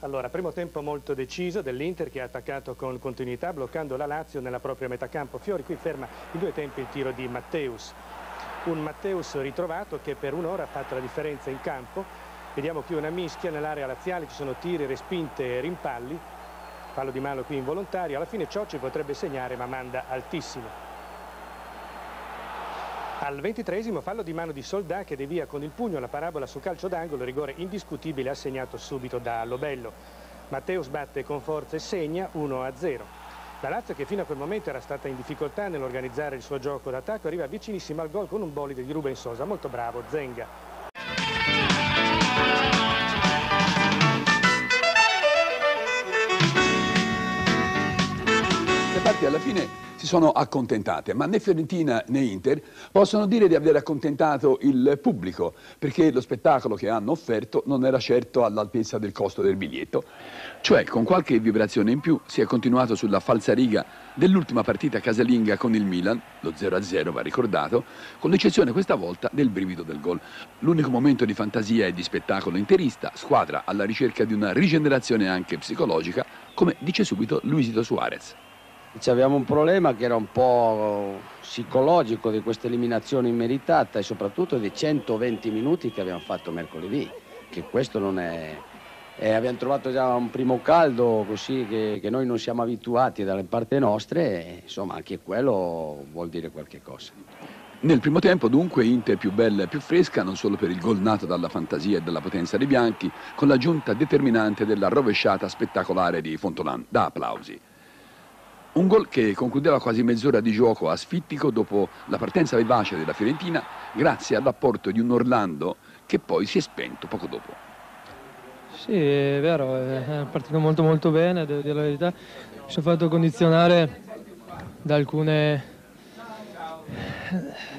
Allora, primo tempo molto deciso dell'Inter che ha attaccato con continuità bloccando la Lazio nella propria metà campo. Fiori qui ferma in due tempi il tiro di Matteus un Matteus ritrovato che per un'ora ha fatto la differenza in campo. Vediamo qui una mischia nell'area laziale, ci sono tiri, respinte e rimpalli. Fallo di mano qui involontario, alla fine Ciocci potrebbe segnare ma manda altissimo. Al ventitresimo fallo di mano di Soldà che devia con il pugno la parabola su calcio d'angolo, rigore indiscutibile assegnato subito da Lobello. Matteus batte con forza e segna 1-0. La Lazio che fino a quel momento era stata in difficoltà nell'organizzare il suo gioco d'attacco arriva vicinissima al gol con un bolide di Ruben Sosa, molto bravo Zenga. Parti alla fine sono accontentate, ma né Fiorentina né Inter possono dire di aver accontentato il pubblico, perché lo spettacolo che hanno offerto non era certo all'altezza del costo del biglietto. Cioè, con qualche vibrazione in più, si è continuato sulla falsariga dell'ultima partita casalinga con il Milan, lo 0-0 va ricordato, con l'eccezione questa volta del brivido del gol. L'unico momento di fantasia e di spettacolo interista, squadra alla ricerca di una rigenerazione anche psicologica, come dice subito Luisito Suarez. Avevamo un problema che era un po' psicologico di questa eliminazione immeritata e soprattutto dei 120 minuti che abbiamo fatto mercoledì, che questo non è... E abbiamo trovato già un primo caldo così che, che noi non siamo abituati dalle parti nostre e insomma anche quello vuol dire qualche cosa. Nel primo tempo dunque Inter più bella e più fresca non solo per il gol nato dalla fantasia e dalla potenza dei bianchi, con l'aggiunta determinante della rovesciata spettacolare di Fontolan, da applausi. Un gol che concludeva quasi mezz'ora di gioco asfittico dopo la partenza vivace della Fiorentina grazie all'apporto di un Orlando che poi si è spento poco dopo. Sì, è vero, è partito molto molto bene, devo dire la verità. Mi sono fatto condizionare da alcune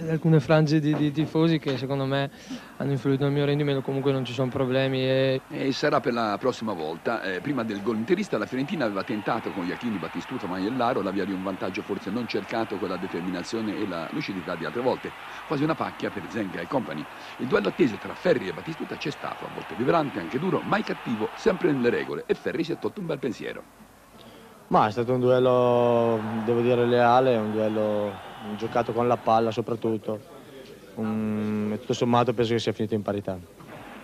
alcune frange di, di, tifosi che secondo me hanno influito nel mio rendimento, comunque non ci sono problemi. E, e sarà per la prossima volta. Eh, prima del gol interista la Fiorentina aveva tentato con Iachini, Battistuta, Maiellaro la via di un vantaggio forse non cercato con la determinazione e la lucidità di altre volte, quasi una pacchia per Zenga e compagni. Il duello atteso tra Ferri e Battistuta c'è stato, a volte vibrante, anche duro, mai cattivo, sempre nelle regole e Ferri si è tolto un bel pensiero. Ma è stato un duello, devo dire, leale, un duello giocato con la palla soprattutto. Um, tutto sommato penso che sia finito in parità.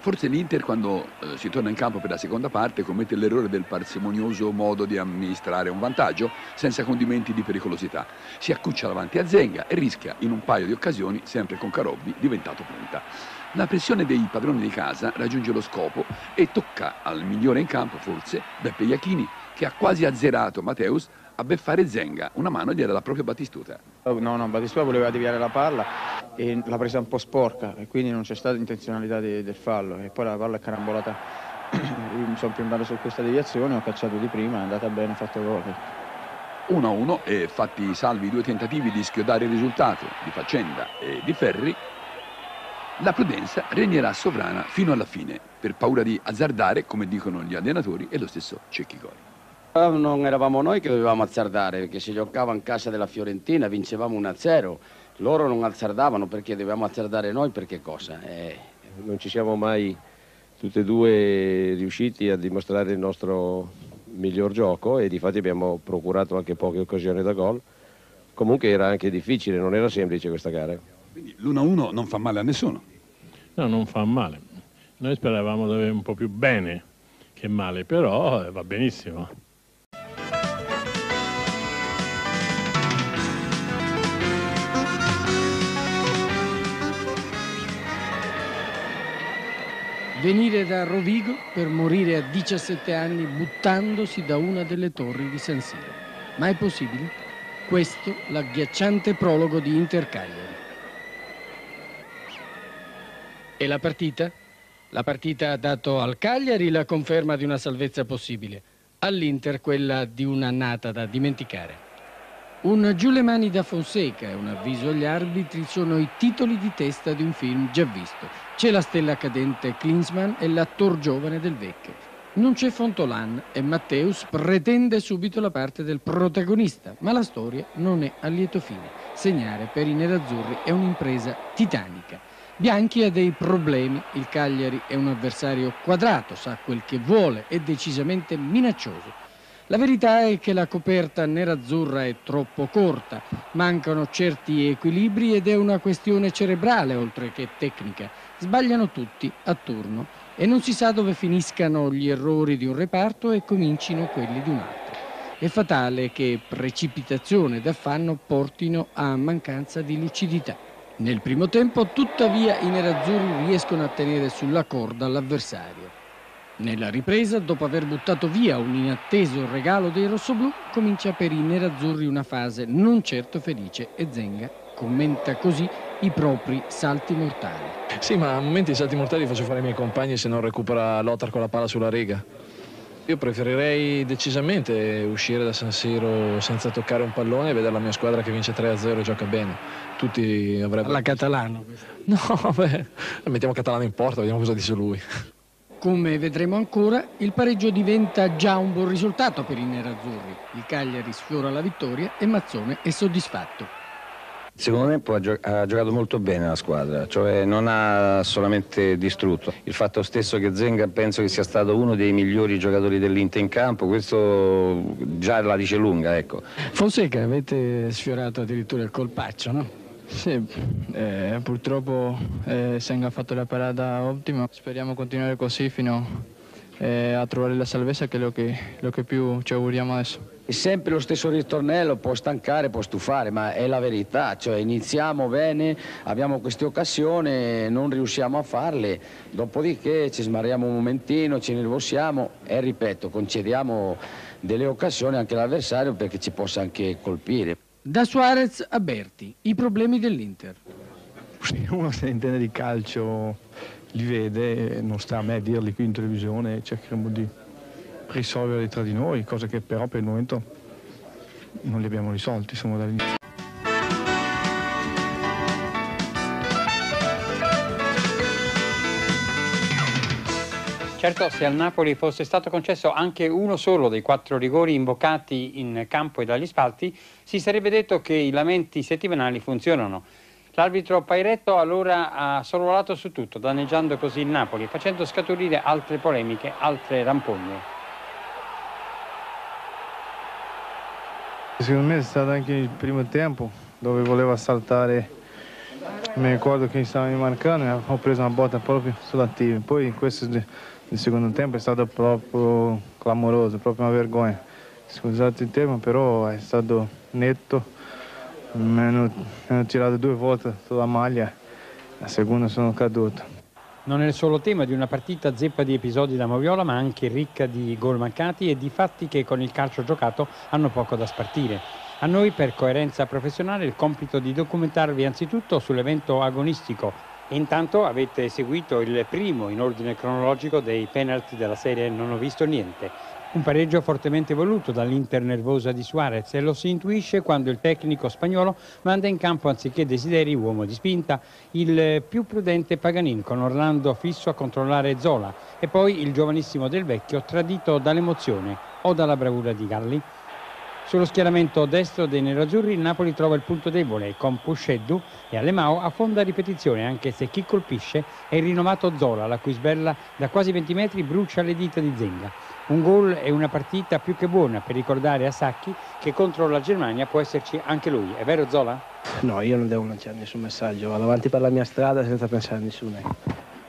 Forse l'Inter quando eh, si torna in campo per la seconda parte commette l'errore del parsimonioso modo di amministrare un vantaggio senza condimenti di pericolosità. Si accuccia davanti a Zenga e rischia in un paio di occasioni, sempre con Carobbi, diventato punta. La pressione dei padroni di casa raggiunge lo scopo e tocca al migliore in campo, forse, Beppe Iachini, che ha quasi azzerato Mateus a beffare Zenga, una mano gli era la propria Battistuta. No, no, Battistella voleva deviare la palla e l'ha presa un po' sporca e quindi non c'è stata intenzionalità di, del fallo e poi la palla è carambolata. Io mi sono piombato su questa deviazione, ho cacciato di prima, è andata bene, ho fatto gol. 1-1 e fatti salvi i due tentativi di schiodare il risultato di Faccenda e di Ferri, la prudenza regnerà sovrana fino alla fine, per paura di azzardare, come dicono gli allenatori e lo stesso Cecchi Cori. Eh, non eravamo noi che dovevamo azzardare, perché se giocava in casa della Fiorentina vincevamo 1-0. Loro non azzardavano perché dovevamo azzardare noi, perché cosa? Eh... Non ci siamo mai tutti e due riusciti a dimostrare il nostro miglior gioco e di fatti abbiamo procurato anche poche occasioni da gol. Comunque era anche difficile, non era semplice questa gara. Quindi l'1-1 non fa male a nessuno? No, non fa male. Noi speravamo di avere un po' più bene che male, però eh, va benissimo. Venire da Rovigo per morire a 17 anni buttandosi da una delle torri di San Siro. Ma è possibile? Questo l'agghiacciante prologo di Inter Cagliari. E la partita? La partita ha dato al Cagliari la conferma di una salvezza possibile, all'Inter quella di un'annata da dimenticare. Un giù le mani da Fonseca e un avviso agli arbitri sono i titoli di testa di un film già visto. C'è la stella cadente Klinsmann e l'attor giovane del vecchio. Non c'è Fontolan e Matteus pretende subito la parte del protagonista, ma la storia non è a lieto fine. Segnare per i nerazzurri è un'impresa titanica. Bianchi ha dei problemi, il Cagliari è un avversario quadrato, sa quel che vuole, è decisamente minaccioso. La verità è che la coperta nerazzurra è troppo corta, mancano certi equilibri ed è una questione cerebrale oltre che tecnica. Sbagliano tutti a turno e non si sa dove finiscano gli errori di un reparto e comincino quelli di un altro. È fatale che precipitazione ed affanno portino a mancanza di lucidità. Nel primo tempo, tuttavia, i nerazzurri riescono a tenere sulla corda l'avversario. Nella ripresa, dopo aver buttato via un inatteso regalo dei rossoblù, comincia per i nerazzurri una fase non certo felice e Zenga commenta così i propri salti mortali. Sì, ma a momenti i salti mortali faccio fare ai miei compagni se non recupera Lothar con la palla sulla riga. Io preferirei decisamente uscire da San Siro senza toccare un pallone e vedere la mia squadra che vince 3-0 e gioca bene. Tutti avrebbero... La Catalano. No, beh, mettiamo Catalano in porta, vediamo cosa dice lui. Come vedremo ancora, il pareggio diventa già un buon risultato per i nerazzurri. Il Cagliari sfiora la vittoria e Mazzone è soddisfatto. Secondo me ha, gio ha, giocato molto bene la squadra, cioè non ha solamente distrutto. Il fatto stesso che Zenga penso che sia stato uno dei migliori giocatori dell'Inter in campo, questo già la dice lunga. Ecco. Fonseca avete sfiorato addirittura il colpaccio, no? Sì, eh, purtroppo eh, Senga ha fatto la parata ottima, speriamo continuare così fino eh, a trovare la salvezza che è lo che, lo che più ci auguriamo adesso. È sempre lo stesso ritornello, può stancare, può stufare, ma è la verità, cioè iniziamo bene, abbiamo queste occasioni, non riusciamo a farle, dopodiché ci smarriamo un momentino, ci nervosiamo e ripeto, concediamo delle occasioni anche all'avversario perché ci possa anche colpire. Da Suarez a Berti, i problemi dell'Inter. Uno se intende di calcio li vede, non sta a me a dirli qui in televisione, cercheremo di risolverli tra di noi, cose che però per il momento non li abbiamo risolti, insomma, dall'inizio. Certo, se al Napoli fosse stato concesso anche uno solo dei quattro rigori invocati in campo e dagli spalti, si sarebbe detto che i lamenti settimanali funzionano. L'arbitro Pairetto allora ha sorvolato su tutto, danneggiando così il Napoli, facendo scaturire altre polemiche, altre rampogne. Secondo me è stato anche il primo tempo dove voleva saltare, mi ricordo che stava marcando e ho preso una botta proprio sull'attivo. Poi in questo il secondo tempo è stato proprio clamoroso, proprio una vergogna. Scusate il tema, però è stato netto. Mi hanno, hanno tirato due volte sulla maglia, la seconda sono caduto. Non è il solo tema di una partita zeppa di episodi da Moviola, ma anche ricca di gol mancati e di fatti che con il calcio giocato hanno poco da spartire. A noi per coerenza professionale il compito di documentarvi anzitutto sull'evento agonistico intanto avete seguito il primo in ordine cronologico dei penalty della serie Non ho visto niente. Un pareggio fortemente voluto dall'Inter nervosa di Suarez e lo si intuisce quando il tecnico spagnolo manda in campo anziché Desideri, uomo di spinta, il più prudente Paganin con Orlando fisso a controllare Zola e poi il giovanissimo Del Vecchio tradito dall'emozione o dalla bravura di Galli. Sullo schieramento destro dei nerazzurri il Napoli trova il punto debole con Pusceddu e Alemao affonda ripetizione anche se chi colpisce è il rinnovato Zola la cui sberla da quasi 20 metri brucia le dita di Zenga. Un gol e una partita più che buona per ricordare a Sacchi che contro la Germania può esserci anche lui. È vero Zola? No, io non devo lanciare nessun messaggio, vado avanti per la mia strada senza pensare a nessuno.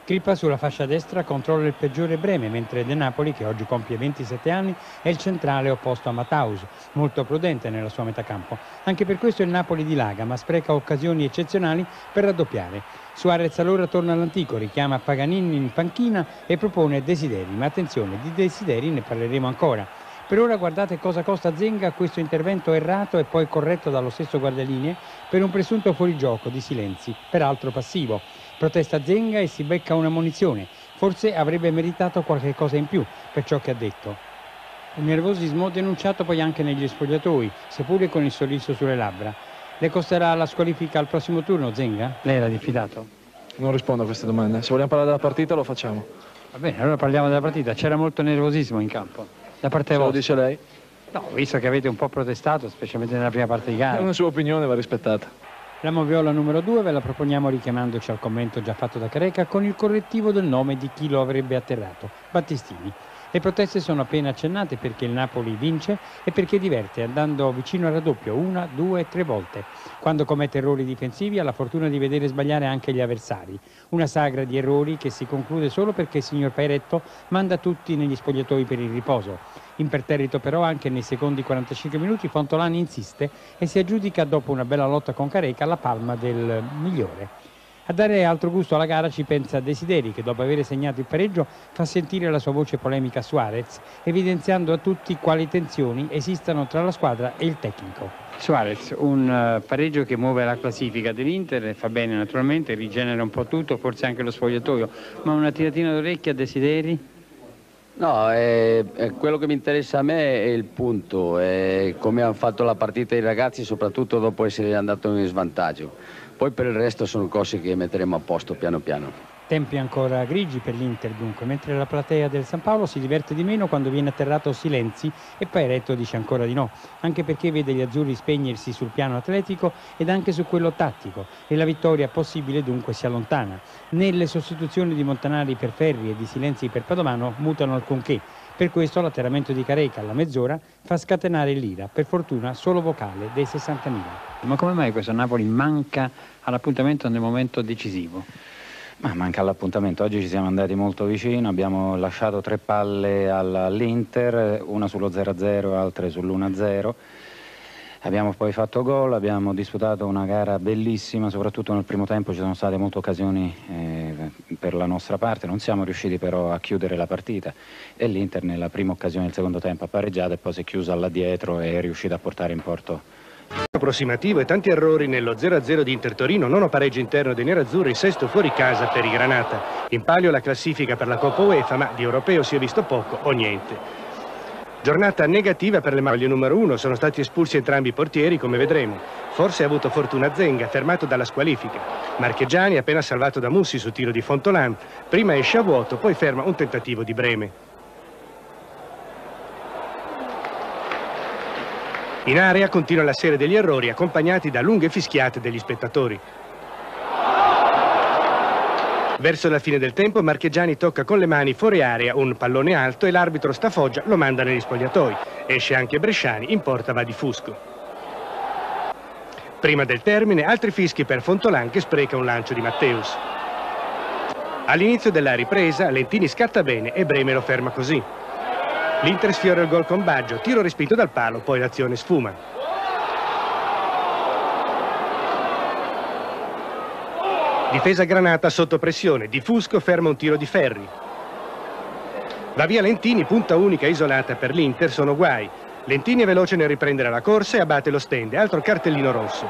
Crippa sulla fascia destra controlla il peggiore Breme, mentre De Napoli, che oggi compie 27 anni, è il centrale opposto a Mataus, molto prudente nella sua metacampo. Anche per questo il Napoli dilaga, ma spreca occasioni eccezionali per raddoppiare. Suarez allora torna all'antico, richiama Paganini in panchina e propone Desideri, ma attenzione, di Desideri ne parleremo ancora. Per ora guardate cosa costa Zenga questo intervento errato e poi corretto dallo stesso guardalinee per un presunto fuorigioco di Silenzi, peraltro passivo. Protesta Zenga e si becca una munizione. Forse avrebbe meritato qualche cosa in più per ciò che ha detto. Un nervosismo denunciato poi anche negli spogliatoi, seppure con il sorriso sulle labbra. Le costerà la squalifica al prossimo turno, Zenga? Lei era diffidato? Non rispondo a queste domande. Se vogliamo parlare della partita lo facciamo. Va bene, allora parliamo della partita. C'era molto nervosismo in campo. Da parte Se lo vostra. dice lei? No, visto che avete un po' protestato, specialmente nella prima parte di È gara. una sua opinione, va rispettata. La moviola numero 2 ve la proponiamo richiamandoci al commento già fatto da Careca con il correttivo del nome di chi lo avrebbe atterrato, Battistini. Le proteste sono appena accennate perché il Napoli vince e perché diverte andando vicino al raddoppio una, due, tre volte. Quando commette errori difensivi ha la fortuna di vedere sbagliare anche gli avversari. Una sagra di errori che si conclude solo perché il signor Pairetto manda tutti negli spogliatoi per il riposo. Imperterrito però anche nei secondi 45 minuti Fontolani insiste e si aggiudica dopo una bella lotta con Careca la palma del migliore. A dare altro gusto alla gara ci pensa Desideri che dopo aver segnato il pareggio fa sentire la sua voce polemica a Suarez evidenziando a tutti quali tensioni esistano tra la squadra e il tecnico. Suarez, un eh, pareggio che muove la classifica dell'Inter, fa bene naturalmente, rigenera un po' tutto, forse anche lo spogliatoio, ma una tiratina d'orecchia a Desideri? No, è quello che mi interessa a me è il punto, è come hanno fatto la partita i ragazzi, soprattutto dopo essere andato in svantaggio. Poi per il resto sono cose che metteremo a posto piano piano. Tempi ancora grigi per l'Inter dunque, mentre la platea del San Paolo si diverte di meno quando viene atterrato Silenzi e Pairetto dice ancora di no, anche perché vede gli azzurri spegnersi sul piano atletico ed anche su quello tattico e la vittoria possibile dunque si allontana. Nelle sostituzioni di Montanari per Ferri e di Silenzi per Padovano mutano alcunché. Per questo l'atterramento di Careca alla mezz'ora fa scatenare l'ira, per fortuna solo vocale, dei 60.000. Ma come mai questo Napoli manca all'appuntamento nel momento decisivo? Ma manca l'appuntamento, oggi ci siamo andati molto vicino, abbiamo lasciato tre palle all- all'Inter, una sullo 0-0 e altre sull'1-0. Abbiamo poi fatto gol, abbiamo disputato una gara bellissima, soprattutto nel primo tempo ci sono state molte occasioni eh, per la nostra parte, non siamo riusciti però a chiudere la partita e l'Inter nella prima occasione del secondo tempo ha pareggiato e poi si è chiusa là dietro e è riuscita a portare in porto approssimativo e tanti errori nello 0-0 di Inter Torino, nono pareggio interno dei nerazzurri, sesto fuori casa per i Granata. In palio la classifica per la Coppa UEFA, ma di europeo si è visto poco o niente. Giornata negativa per le maglie numero 1, sono stati espulsi entrambi i portieri, come vedremo. Forse ha avuto fortuna Zenga, fermato dalla squalifica. Marchegiani, appena salvato da Mussi su tiro di Fontolan, prima esce a vuoto, poi ferma un tentativo di Breme. In area continua la serie degli errori accompagnati da lunghe fischiate degli spettatori. Verso la fine del tempo Marchegiani tocca con le mani fuori area un pallone alto e l'arbitro Stafoggia lo manda negli spogliatoi. Esce anche Bresciani, in porta va di Fusco. Prima del termine altri fischi per Fontolan che spreca un lancio di Matteus. All'inizio della ripresa Lentini scatta bene e Breme lo ferma così. L'Inter sfiora il gol con Baggio, tiro respinto dal palo, poi l'azione sfuma. Difesa Granata sotto pressione, Di Fusco ferma un tiro di Ferri. Va via Lentini, punta unica isolata per l'Inter, sono guai. Lentini è veloce nel riprendere la corsa e abbatte lo stende, altro cartellino rosso.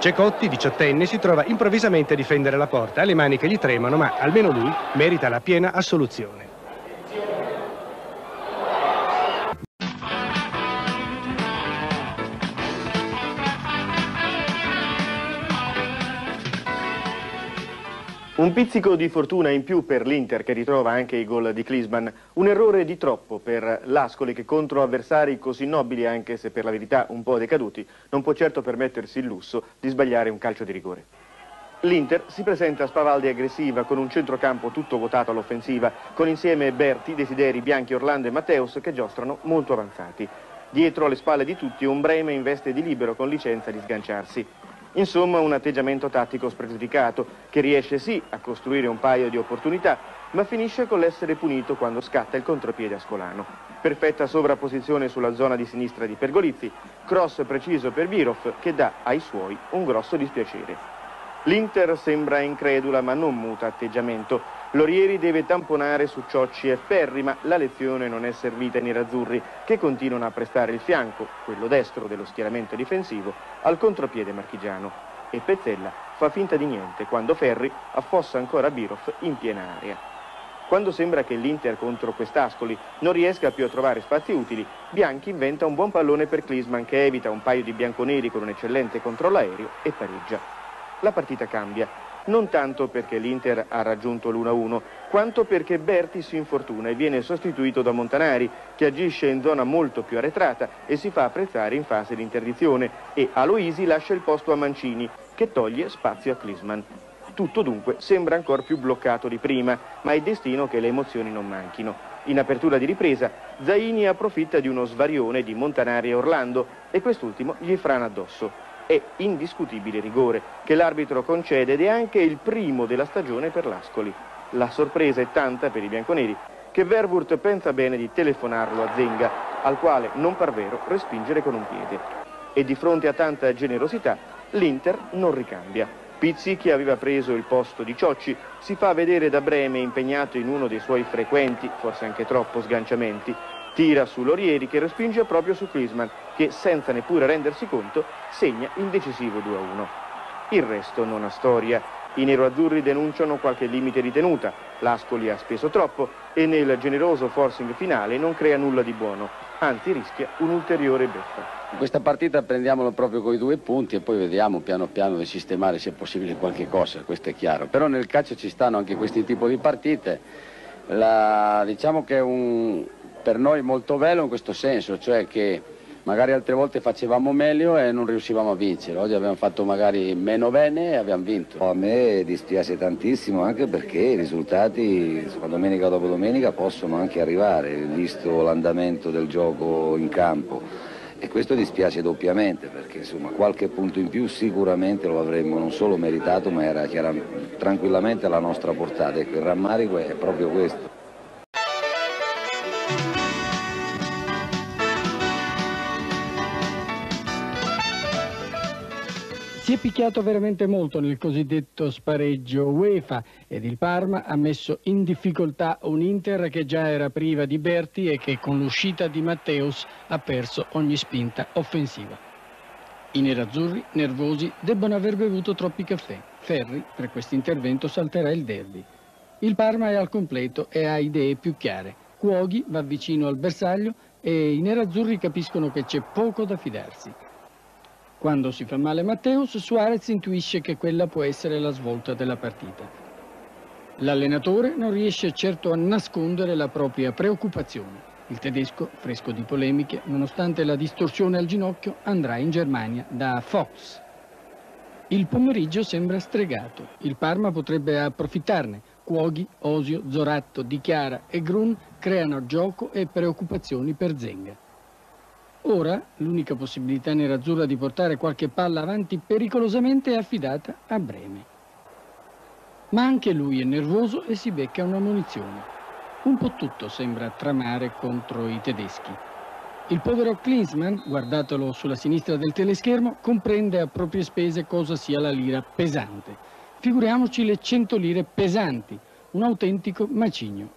Cecotti, diciottenne, si trova improvvisamente a difendere la porta, ha le mani che gli tremano, ma almeno lui merita la piena assoluzione. Un pizzico di fortuna in più per l'Inter che ritrova anche i gol di Klisman, un errore di troppo per l'Ascoli che contro avversari così nobili anche se per la verità un po' decaduti non può certo permettersi il lusso di sbagliare un calcio di rigore. L'Inter si presenta spavaldi e aggressiva con un centrocampo tutto votato all'offensiva con insieme Berti, Desideri, Bianchi, Orlando e Matteus che giostrano molto avanzati. Dietro alle spalle di tutti un Breme in veste di libero con licenza di sganciarsi. Insomma un atteggiamento tattico spregiudicato che riesce sì a costruire un paio di opportunità ma finisce con l'essere punito quando scatta il contropiede ascolano. Perfetta sovrapposizione sulla zona di sinistra di Pergolizzi, cross preciso per Birov che dà ai suoi un grosso dispiacere. L'Inter sembra incredula ma non muta atteggiamento. Lorieri deve tamponare su Ciocci e Ferri, ma la lezione non è servita ai nerazzurri, che continuano a prestare il fianco, quello destro dello schieramento difensivo, al contropiede marchigiano. E Pezzella fa finta di niente quando Ferri affossa ancora Birov in piena area. Quando sembra che l'Inter contro quest'Ascoli non riesca più a trovare spazi utili, Bianchi inventa un buon pallone per Klisman che evita un paio di bianconeri con un eccellente controllo aereo e pareggia. La partita cambia non tanto perché l'Inter ha raggiunto l'1-1, quanto perché Berti si infortuna e viene sostituito da Montanari, che agisce in zona molto più arretrata e si fa apprezzare in fase di interdizione, e Aloisi lascia il posto a Mancini, che toglie spazio a Klisman. Tutto dunque sembra ancora più bloccato di prima, ma è destino che le emozioni non manchino. In apertura di ripresa, Zaini approfitta di uno svarione di Montanari e Orlando e quest'ultimo gli frana addosso è indiscutibile rigore che l'arbitro concede ed è anche il primo della stagione per l'Ascoli. La sorpresa è tanta per i bianconeri che Verwurt pensa bene di telefonarlo a Zenga, al quale non par vero respingere con un piede. E di fronte a tanta generosità l'Inter non ricambia. Pizzi, che aveva preso il posto di Ciocci, si fa vedere da Breme impegnato in uno dei suoi frequenti, forse anche troppo, sganciamenti, Tira su Lorieri che respinge proprio su Klisman che senza neppure rendersi conto segna il decisivo 2-1. Il resto non ha storia. I neroazzurri denunciano qualche limite di tenuta, l'Ascoli ha speso troppo e nel generoso forcing finale non crea nulla di buono, anzi rischia un'ulteriore beffa. Questa partita prendiamolo proprio con i due punti e poi vediamo piano piano di sistemare se è possibile qualche cosa, questo è chiaro. Però nel calcio ci stanno anche questi tipi di partite, La, diciamo che è un, per noi molto bello in questo senso, cioè che magari altre volte facevamo meglio e non riuscivamo a vincere, oggi abbiamo fatto magari meno bene e abbiamo vinto. A me dispiace tantissimo anche perché i risultati domenica dopo domenica possono anche arrivare, visto l'andamento del gioco in campo. E questo dispiace doppiamente perché insomma, qualche punto in più sicuramente lo avremmo non solo meritato ma era tranquillamente alla nostra portata. Ecco, il rammarico è proprio questo. Si è picchiato veramente molto nel cosiddetto spareggio UEFA ed il Parma ha messo in difficoltà un Inter che già era priva di Berti e che con l'uscita di Matteus ha perso ogni spinta offensiva. I nerazzurri, nervosi, debbono aver bevuto troppi caffè. Ferri, per questo intervento, salterà il derby. Il Parma è al completo e ha idee più chiare. Cuoghi va vicino al bersaglio e i nerazzurri capiscono che c'è poco da fidarsi. Quando si fa male Matteus, Suarez intuisce che quella può essere la svolta della partita. L'allenatore non riesce certo a nascondere la propria preoccupazione. Il tedesco, fresco di polemiche, nonostante la distorsione al ginocchio, andrà in Germania da Fox. Il pomeriggio sembra stregato. Il Parma potrebbe approfittarne. Cuoghi, Osio, Zoratto, Di Chiara e Grun creano gioco e preoccupazioni per Zenga. Ora l'unica possibilità nerazzurra di portare qualche palla avanti pericolosamente è affidata a Breme. Ma anche lui è nervoso e si becca una munizione. Un po' tutto sembra tramare contro i tedeschi. Il povero Klinsmann, guardatelo sulla sinistra del teleschermo, comprende a proprie spese cosa sia la lira pesante. Figuriamoci le 100 lire pesanti, un autentico macigno.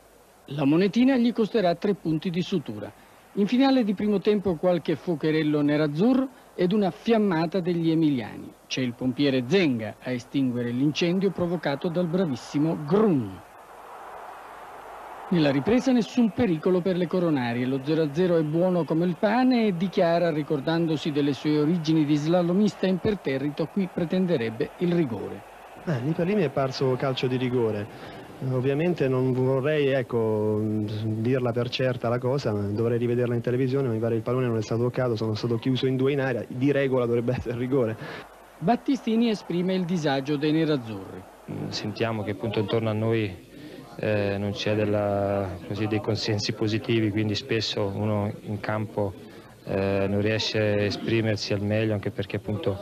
La monetina gli costerà tre punti di sutura In finale di primo tempo qualche fuocherello nerazzurro ed una fiammata degli emiliani. C'è il pompiere Zenga a estinguere l'incendio provocato dal bravissimo Grun. Nella ripresa nessun pericolo per le coronarie, lo 0-0 è buono come il pane e dichiara, ricordandosi delle sue origini di slalomista imperterrito, qui pretenderebbe il rigore. Eh, mi è parso calcio di rigore. Ovviamente non vorrei ecco, dirla per certa la cosa, dovrei rivederla in televisione, mi pare il pallone non è stato toccato, sono stato chiuso in due in aria, di regola dovrebbe essere rigore. Battistini esprime il disagio dei nerazzurri. Sentiamo che appunto intorno a noi eh, non c'è dei consensi positivi, quindi spesso uno in campo eh, non riesce a esprimersi al meglio, anche perché appunto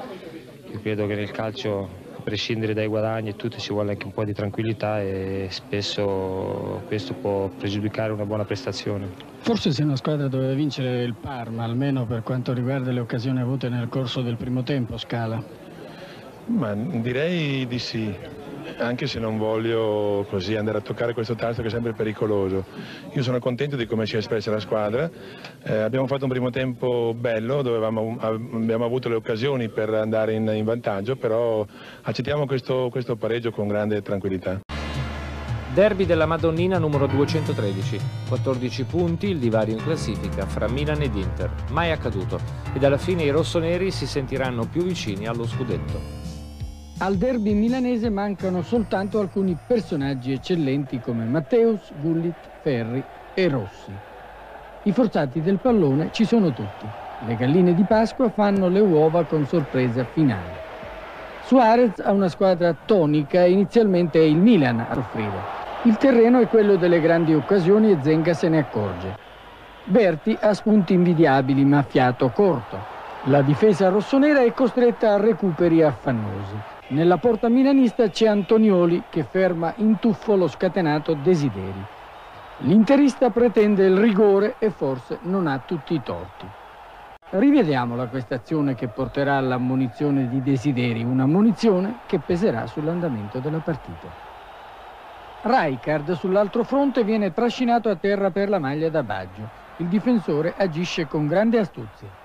io credo che nel calcio a prescindere dai guadagni e tutto ci vuole anche un po' di tranquillità e spesso questo può pregiudicare una buona prestazione. Forse se una squadra doveva vincere il Parma, almeno per quanto riguarda le occasioni avute nel corso del primo tempo, Scala? Ma direi di sì anche se non voglio così andare a toccare questo tasto che è sempre pericoloso. Io sono contento di come si è espressa la squadra, eh, abbiamo fatto un primo tempo bello dove avevamo, abbiamo avuto le occasioni per andare in, in vantaggio, però accettiamo questo, questo pareggio con grande tranquillità. Derby della Madonnina numero 213, 14 punti, il divario in classifica fra Milan ed Inter, mai accaduto, ed alla fine i rossoneri si sentiranno più vicini allo scudetto. Al derby milanese mancano soltanto alcuni personaggi eccellenti come Matteus, Gullit, Ferri e Rossi. I forzati del pallone ci sono tutti. Le galline di Pasqua fanno le uova con sorpresa finale. Suarez ha una squadra tonica e inizialmente è il Milan a soffrire. Il terreno è quello delle grandi occasioni e Zenga se ne accorge. Berti ha spunti invidiabili ma fiato corto. La difesa rossonera è costretta a recuperi affannosi. Nella porta milanista c'è Antonioli che ferma in tuffo lo scatenato Desideri. L'interista pretende il rigore e forse non ha tutti i torti. Rivediamola questa azione che porterà all'ammonizione di Desideri, un'ammonizione che peserà sull'andamento della partita. Rijkaard sull'altro fronte viene trascinato a terra per la maglia da Baggio. Il difensore agisce con grande astuzia.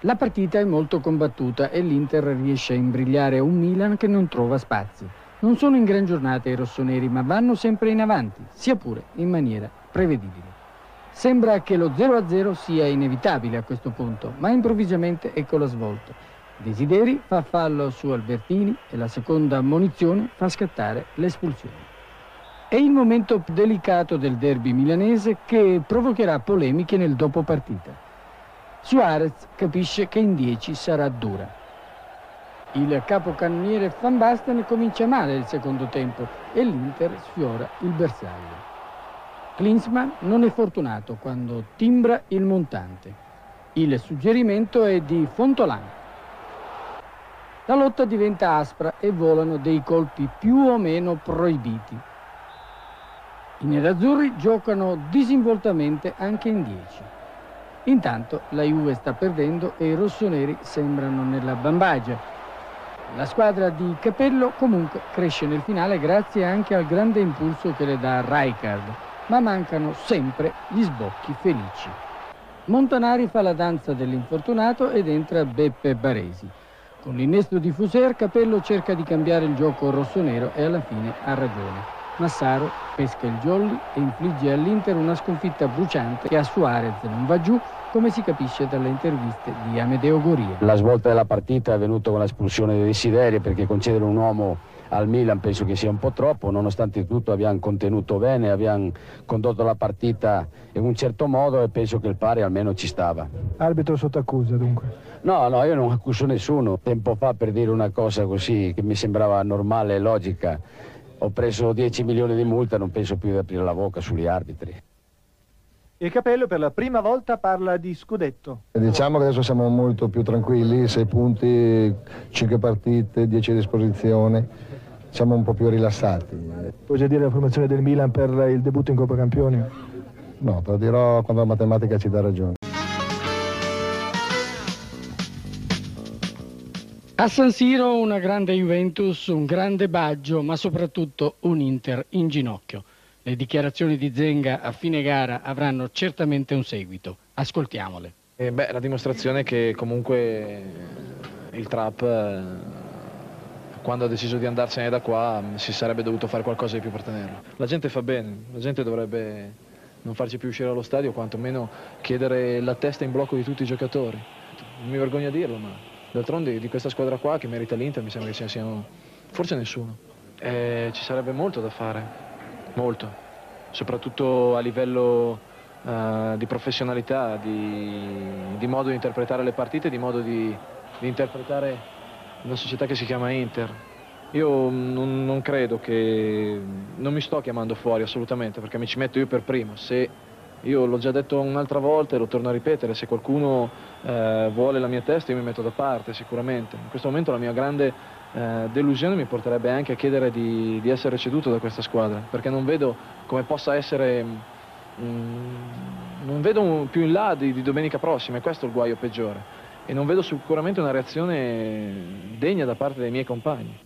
La partita è molto combattuta e l'Inter riesce a imbrigliare un Milan che non trova spazi. Non sono in gran giornata i rossoneri, ma vanno sempre in avanti, sia pure in maniera prevedibile. Sembra che lo 0-0 sia inevitabile a questo punto, ma improvvisamente ecco la svolta. Desideri fa fallo su Albertini e la seconda ammonizione fa scattare l'espulsione. È il momento delicato del derby milanese che provocherà polemiche nel dopo partita. Suarez capisce che in 10 sarà dura. Il capocannoniere Van Basten comincia male il secondo tempo e l'Inter sfiora il bersaglio. Klinsmann non è fortunato quando timbra il montante. Il suggerimento è di Fontolan. La lotta diventa aspra e volano dei colpi più o meno proibiti. I nerazzurri giocano disinvoltamente anche in 10. Intanto la Juve sta perdendo e i rossoneri sembrano nella bambagia. La squadra di Capello comunque cresce nel finale grazie anche al grande impulso che le dà Rijkaard, ma mancano sempre gli sbocchi felici. Montanari fa la danza dell'infortunato ed entra Beppe Baresi. Con l'innesto di Fuser Capello cerca di cambiare il gioco rossonero e alla fine ha ragione. Massaro pesca il jolly e infligge all'Inter una sconfitta bruciante che a Suarez non va giù come si capisce dalle interviste di Amedeo Goria. La svolta della partita è avvenuta con l'espulsione di Desiderio perché concedere un uomo al Milan penso che sia un po' troppo, nonostante tutto abbiamo contenuto bene, abbiamo condotto la partita in un certo modo e penso che il pari almeno ci stava. Arbitro sotto accusa dunque? No, no, io non accuso nessuno. Tempo fa per dire una cosa così che mi sembrava normale e logica ho preso 10 milioni di multa, non penso più di aprire la bocca sugli arbitri. Il Capello per la prima volta parla di scudetto. Diciamo che adesso siamo molto più tranquilli, 6 punti, 5 partite, 10 a disposizione, siamo un po' più rilassati. Puoi già dire la formazione del Milan per il debutto in Coppa Campioni? No, te lo dirò quando la matematica ci dà ragione. A San Siro una grande Juventus, un grande Baggio, ma soprattutto un Inter in ginocchio. Le dichiarazioni di Zenga a fine gara avranno certamente un seguito. Ascoltiamole. Eh beh, la dimostrazione che comunque il Trap, eh, quando ha deciso di andarsene da qua, si sarebbe dovuto fare qualcosa di più per tenerlo. La gente fa bene, la gente dovrebbe non farci più uscire dallo stadio, quantomeno chiedere la testa in blocco di tutti i giocatori. Non mi vergogno a dirlo, ma d'altronde di questa squadra qua che merita l'Inter mi sembra che ce ne siano forse nessuno. Eh, ci sarebbe molto da fare molto, soprattutto a livello uh, di professionalità, di, di, modo di interpretare le partite, di modo di, di, interpretare una società che si chiama Inter. Io non, non, credo che, non mi sto chiamando fuori assolutamente perché mi ci metto io per primo, se io l'ho già detto un'altra volta e lo torno a ripetere, se qualcuno eh, vuole la mia testa io mi metto da parte sicuramente. In questo momento la mia grande eh, delusione mi porterebbe anche a chiedere di, di, essere ceduto da questa squadra, perché non vedo come possa essere, mm, non vedo più in là di, di domenica prossima, e questo è il guaio peggiore, e non vedo sicuramente una reazione degna da parte dei miei compagni.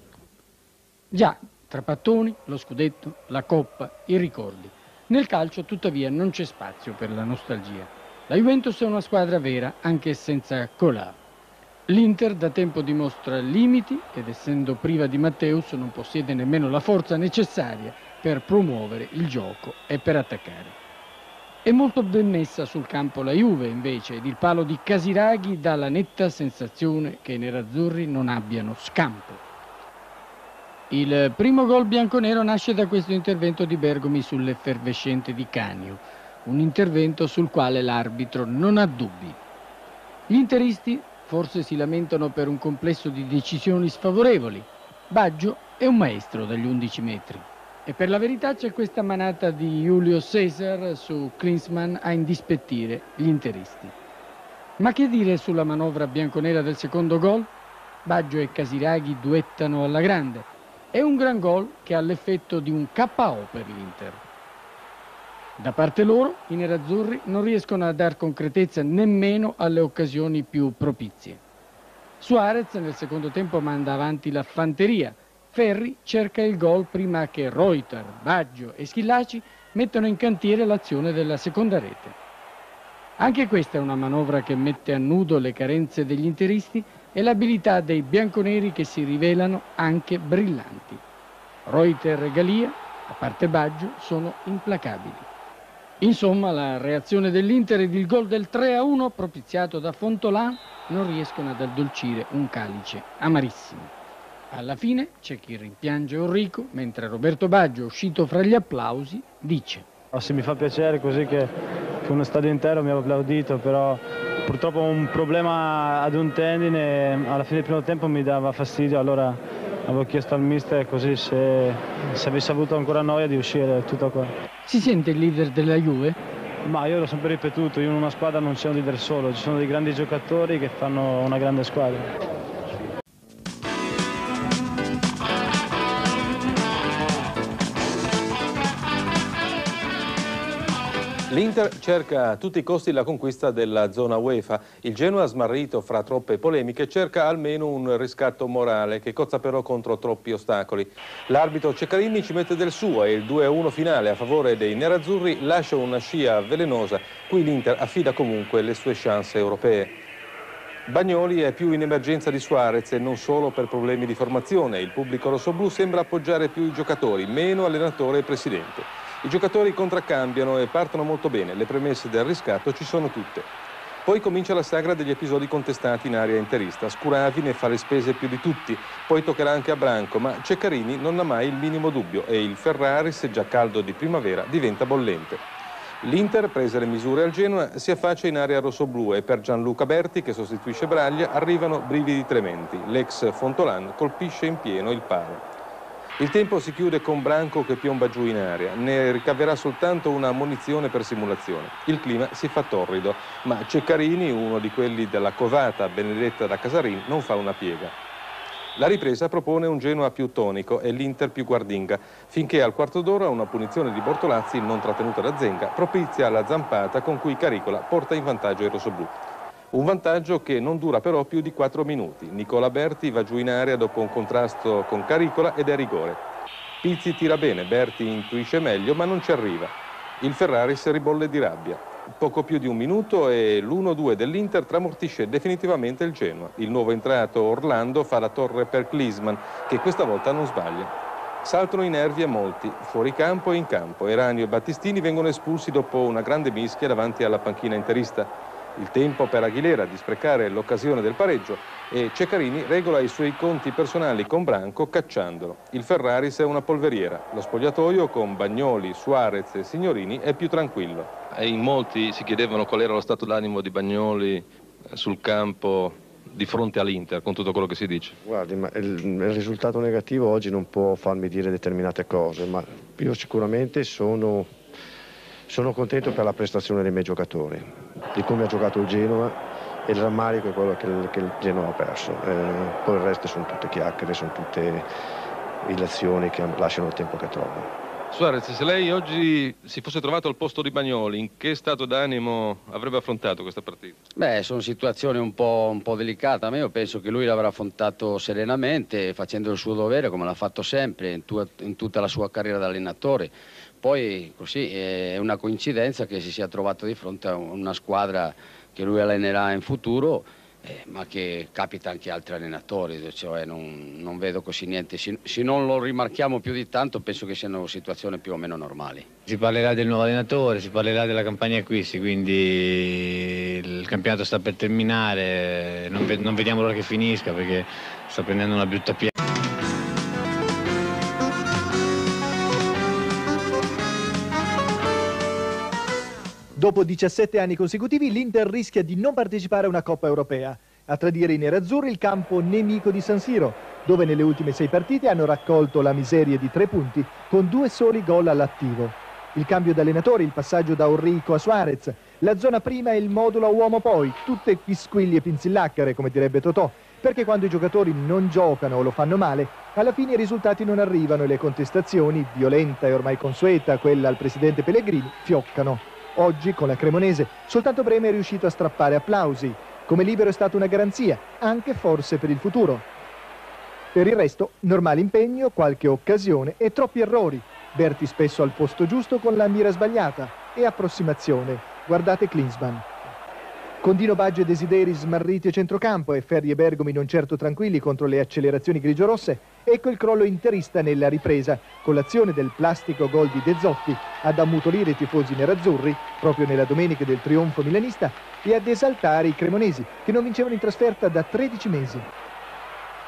Già, tra pattoni, lo scudetto, la coppa, i ricordi. Nel calcio tuttavia non c'è spazio per la nostalgia. La Juventus è una squadra vera anche senza Colà. L'Inter da tempo dimostra limiti ed essendo priva di Matteus non possiede nemmeno la forza necessaria per promuovere il gioco e per attaccare. È molto ben messa sul campo la Juve invece ed il palo di Casiraghi dà la netta sensazione che i nerazzurri non abbiano scampo. Il primo gol bianconero nasce da questo intervento di Bergomi sull'effervescente di Canio, un intervento sul quale l'arbitro non ha dubbi. Gli interisti forse si lamentano per un complesso di decisioni sfavorevoli. Baggio è un maestro dagli 11 metri. E per la verità c'è questa manata di Julio Cesar su Klinsmann a indispettire gli interisti. Ma che dire sulla manovra bianconera del secondo gol? Baggio e Casiraghi duettano alla grande è un gran gol che ha l'effetto di un KO per l'Inter. Da parte loro, i nerazzurri non riescono a dar concretezza nemmeno alle occasioni più propizie. Suarez nel secondo tempo manda avanti la fanteria. Ferri cerca il gol prima che Reuter, Baggio e Schillaci mettano in cantiere l'azione della seconda rete. Anche questa è una manovra che mette a nudo le carenze degli interisti e l'abilità dei bianconeri che si rivelano anche brillanti. Reuter e Galia, a parte Baggio, sono implacabili. Insomma, la reazione dell'Inter ed il gol del 3-1 propiziato da Fontolan non riescono ad addolcire un calice amarissimo. Alla fine c'è chi rimpiange Enrico, mentre Roberto Baggio, uscito fra gli applausi, dice Oh, sì, mi fa piacere così che, che uno stadio intero mi ha applaudito, però purtroppo un problema ad un tendine, alla fine del primo tempo mi dava fastidio, allora avevo chiesto al mister così se, se avessi avuto ancora noia di uscire, tutto qua. Si sente il leader della Juve? Ma io l'ho sempre ripetuto, io in una squadra non c'è un leader solo, ci sono dei grandi giocatori che fanno una grande squadra. L'Inter cerca a tutti i costi la conquista della zona UEFA. Il Genoa, smarrito fra troppe polemiche, cerca almeno un riscatto morale che cozza però contro troppi ostacoli. L'arbitro Ceccarini ci mette del suo e il 2-1 finale a favore dei nerazzurri lascia una scia velenosa. Qui l'Inter affida comunque le sue chance europee. Bagnoli è più in emergenza di Suarez e non solo per problemi di formazione. Il pubblico rossoblù sembra appoggiare più i giocatori, meno allenatore e presidente. I giocatori contraccambiano e partono molto bene, le premesse del riscatto ci sono tutte. Poi comincia la sagra degli episodi contestati in area interista. Scuravi ne fa le spese più di tutti, poi toccherà anche a Branco, ma Ceccarini non ha mai il minimo dubbio e il Ferrari, se già caldo di primavera, diventa bollente. L'Inter, prese le misure al Genoa, si affaccia in area rossoblù e per Gianluca Berti, che sostituisce Braglia, arrivano brividi trementi. L'ex Fontolan colpisce in pieno il palo. Il tempo si chiude con Branco che piomba giù in aria, ne ricaverà soltanto una munizione per simulazione. Il clima si fa torrido, ma Ceccarini, uno di quelli della covata benedetta da Casarin, non fa una piega. La ripresa propone un Genoa più tonico e l'Inter più guardinga, finché al quarto d'ora una punizione di Bortolazzi, non trattenuta da Zenga, propizia la zampata con cui Caricola porta in vantaggio il rossoblù. Un vantaggio che non dura però più di 4 minuti. Nicola Berti va giù in area dopo un contrasto con Caricola ed è rigore. Pizzi tira bene, Berti intuisce meglio ma non ci arriva. Il Ferrari si ribolle di rabbia. Poco più di un minuto e l'1-2 dell'Inter tramortisce definitivamente il Genoa. Il nuovo entrato Orlando fa la torre per Klisman che questa volta non sbaglia. Saltano i nervi a molti, fuori campo e in campo. Eranio e Battistini vengono espulsi dopo una grande mischia davanti alla panchina interista. Il tempo per Aguilera di sprecare l'occasione del pareggio e Ceccarini regola i suoi conti personali con Branco cacciandolo. Il Ferraris è una polveriera. Lo spogliatoio con Bagnoli, Suarez e Signorini è più tranquillo. E in molti si chiedevano qual era lo stato d'animo di Bagnoli eh, sul campo di fronte all'Inter, con tutto quello che si dice? Guardi, ma il, il, risultato negativo oggi non può farmi dire determinate cose, ma io sicuramente sono sono contento per la prestazione dei miei giocatori, di come ha giocato il Genova e il rammarico è quello che il, che il Genova ha perso. Eh, poi il resto sono tutte chiacchiere, sono tutte illazioni che lasciano il tempo che trovano. Suarez, se lei oggi si fosse trovato al posto di Bagnoli, in che stato d'animo avrebbe affrontato questa partita? Beh, sono situazioni un po', un po' delicate. A me io penso che lui l'avrà affrontato serenamente, facendo il suo dovere come l'ha fatto sempre in, tu, in tutta la sua carriera da allenatore. Poi così è una coincidenza che si sia trovato di fronte a una squadra che lui allenerà in futuro, eh, ma che capita anche a altri allenatori, cioè non, non vedo così niente. Se, se, non lo rimarchiamo più di tanto penso che siano situazioni più o meno normali. Si parlerà del nuovo allenatore, si parlerà della campagna acquisti, quindi il campionato sta per terminare, non, non vediamo l'ora che finisca perché sta prendendo una brutta piega. Dopo 17 anni consecutivi l'Inter rischia di non partecipare a una Coppa Europea. A tradire i nerazzurri il campo nemico di San Siro, dove nelle ultime sei partite hanno raccolto la miseria di tre punti con due soli gol all'attivo. Il cambio d'allenatore, il passaggio da Orrico a Suarez, la zona prima e il modulo a uomo poi, tutte quisquiglie e pinzillacchere, come direbbe Totò, perché quando i giocatori non giocano o lo fanno male, alla fine i risultati non arrivano e le contestazioni, violenta e ormai consueta quella al presidente Pellegrini, fioccano. Oggi, con la Cremonese, soltanto Breme è riuscito a strappare applausi. Come libero è stata una garanzia, anche forse per il futuro. Per il resto, normale impegno, qualche occasione e troppi errori. Berti spesso al posto giusto con la mira sbagliata e approssimazione. Guardate Klinsmann. Con Dino Baggio e Desideri smarriti a centrocampo e Ferri e Bergomi non certo tranquilli contro le accelerazioni grigio-rosse, ecco il crollo interista nella ripresa, con l'azione del plastico gol di De Zotti ad ammutolire i tifosi nerazzurri, proprio nella domenica del trionfo milanista, e ad esaltare i cremonesi, che non vincevano in trasferta da 13 mesi.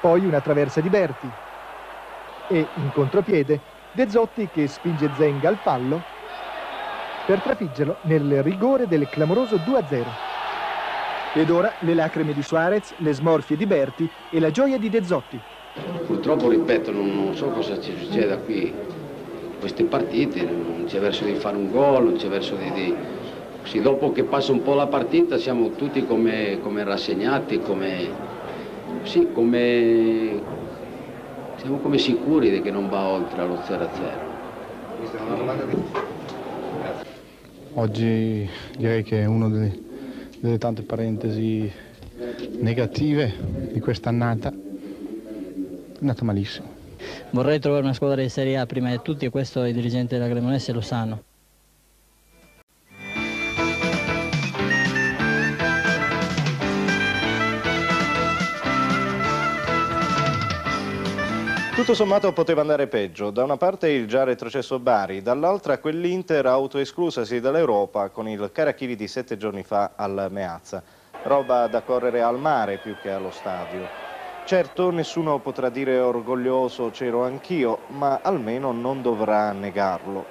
Poi una traversa di Berti. E, in contropiede, De Zotti che spinge Zenga al fallo per trafiggerlo nel rigore del clamoroso 2-0. Ed ora le lacrime di Suarez, le smorfie di Berti e la gioia di De Zotti. Purtroppo, ripeto, non, non so cosa ci succeda qui queste partite, non c'è verso di fare un gol, non c'è verso di... di... Sì, dopo che passa un po' la partita siamo tutti come, come rassegnati, come... Sì, come... Siamo come sicuri di che non va oltre allo 0-0. Oggi direi che è uno dei delle tante parentesi negative di quest'annata, è andata malissimo. Vorrei trovare una squadra di Serie A prima di tutti e questo i dirigenti della Cremonese lo sanno. Tutto sommato poteva andare peggio, da una parte il già retrocesso Bari, dall'altra quell'Inter autoesclusasi dall'Europa con il Carachiri di sette giorni fa al Meazza. Roba da correre al mare più che allo stadio. Certo nessuno potrà dire orgoglioso c'ero anch'io, ma almeno non dovrà negarlo.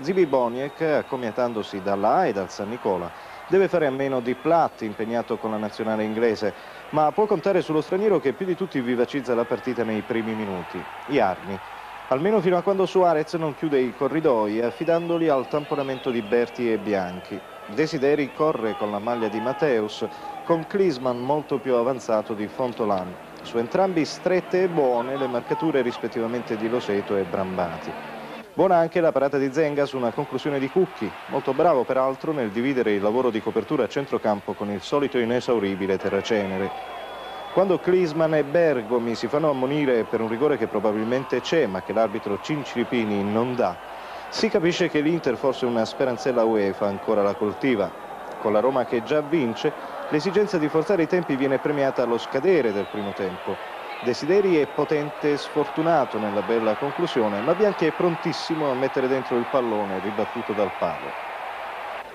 Zibi Boniek, accomiatandosi dalla A e dal San Nicola, deve fare a meno di Platt, impegnato con la nazionale inglese, ma può contare sullo straniero che più di tutti vivacizza la partita nei primi minuti, Iarni. Almeno fino a quando Suarez non chiude i corridoi, affidandoli al tamponamento di Berti e Bianchi. Desideri corre con la maglia di Matteus, con Klisman molto più avanzato di Fontolan. Su entrambi strette e buone le marcature rispettivamente di Loseto e Brambati. Buona anche la parata di Zenga su una conclusione di Cucchi, molto bravo peraltro nel dividere il lavoro di copertura a centrocampo con il solito inesauribile terracenere. Quando Klisman e Bergomi si fanno ammonire per un rigore che probabilmente c'è ma che l'arbitro Cincilipini non dà, si capisce che l'Inter forse una speranzella UEFA ancora la coltiva. Con la Roma che già vince, l'esigenza di forzare i tempi viene premiata allo scadere del primo tempo. Desideri è potente e sfortunato nella bella conclusione, ma Bianchi è prontissimo a mettere dentro il pallone ribattuto dal palo.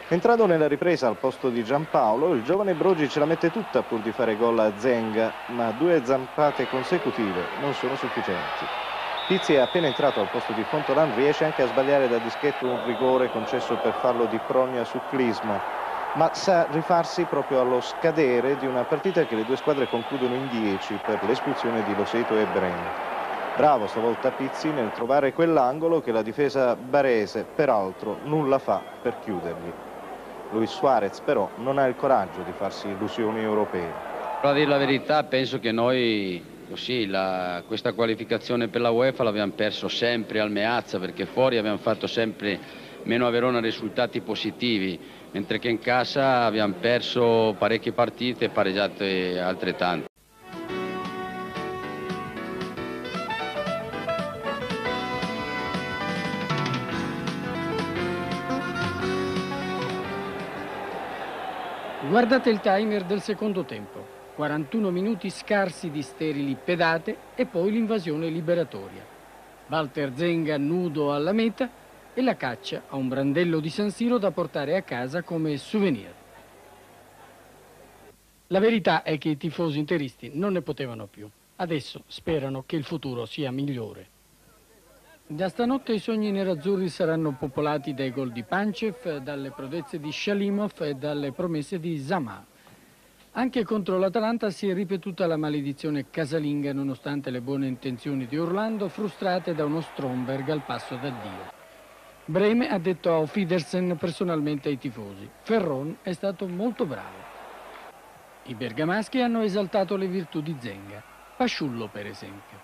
Entrando nella ripresa al posto di Giampaolo, il giovane Brogi ce la mette tutta pur di fare gol a Zenga, ma due zampate consecutive non sono sufficienti. Pizzi è appena entrato al posto di Fontolan, riesce anche a sbagliare da dischetto un rigore concesso per farlo di Pronia su Clisma, ma sa rifarsi proprio allo scadere di una partita che le due squadre concludono in 10 per l'espulsione di Loseto e Bren. Bravo stavolta Pizzi nel trovare quell'angolo che la difesa barese peraltro nulla fa per chiudergli. Luis Suarez però non ha il coraggio di farsi illusioni europee. Per dire la verità penso che noi così, la, questa qualificazione per la UEFA l'abbiamo perso sempre al Meazza perché fuori abbiamo fatto sempre meno a Verona risultati positivi mentre che in casa abbiamo perso parecchie partite e pareggiate altrettante. Guardate il timer del secondo tempo. 41 minuti scarsi di sterili pedate e poi l'invasione liberatoria. Walter Zenga nudo alla meta e la caccia a un brandello di San Siro da portare a casa come souvenir. La verità è che i tifosi interisti non ne potevano più. Adesso sperano che il futuro sia migliore. Da stanotte i sogni nerazzurri saranno popolati dai gol di Pancev, dalle prodezze di Shalimov e dalle promesse di Zama. Anche contro l'Atalanta si è ripetuta la maledizione casalinga nonostante le buone intenzioni di Orlando frustrate da uno Stromberg al passo da Dio. Breme ha detto a Fidersen personalmente ai tifosi, Ferron è stato molto bravo. I bergamaschi hanno esaltato le virtù di Zenga, Pasciullo per esempio.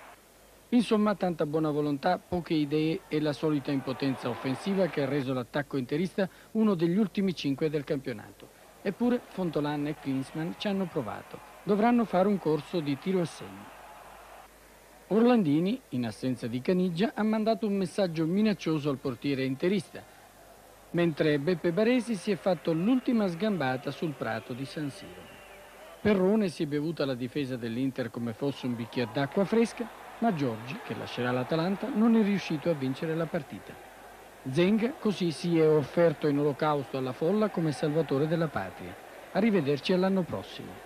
Insomma, tanta buona volontà, poche idee e la solita impotenza offensiva che ha reso l'attacco interista uno degli ultimi cinque del campionato. Eppure Fontolan e Klinsmann ci hanno provato. Dovranno fare un corso di tiro a segno. Orlandini, in assenza di Caniggia, ha mandato un messaggio minaccioso al portiere interista, mentre Beppe Baresi si è fatto l'ultima sgambata sul prato di San Siro. Perrone si è bevuta la difesa dell'Inter come fosse un bicchiere d'acqua fresca ma Giorgi, che lascerà l'Atalanta, non è riuscito a vincere la partita. Zenga così si è offerto in olocausto alla folla come salvatore della patria. Arrivederci all'anno prossimo.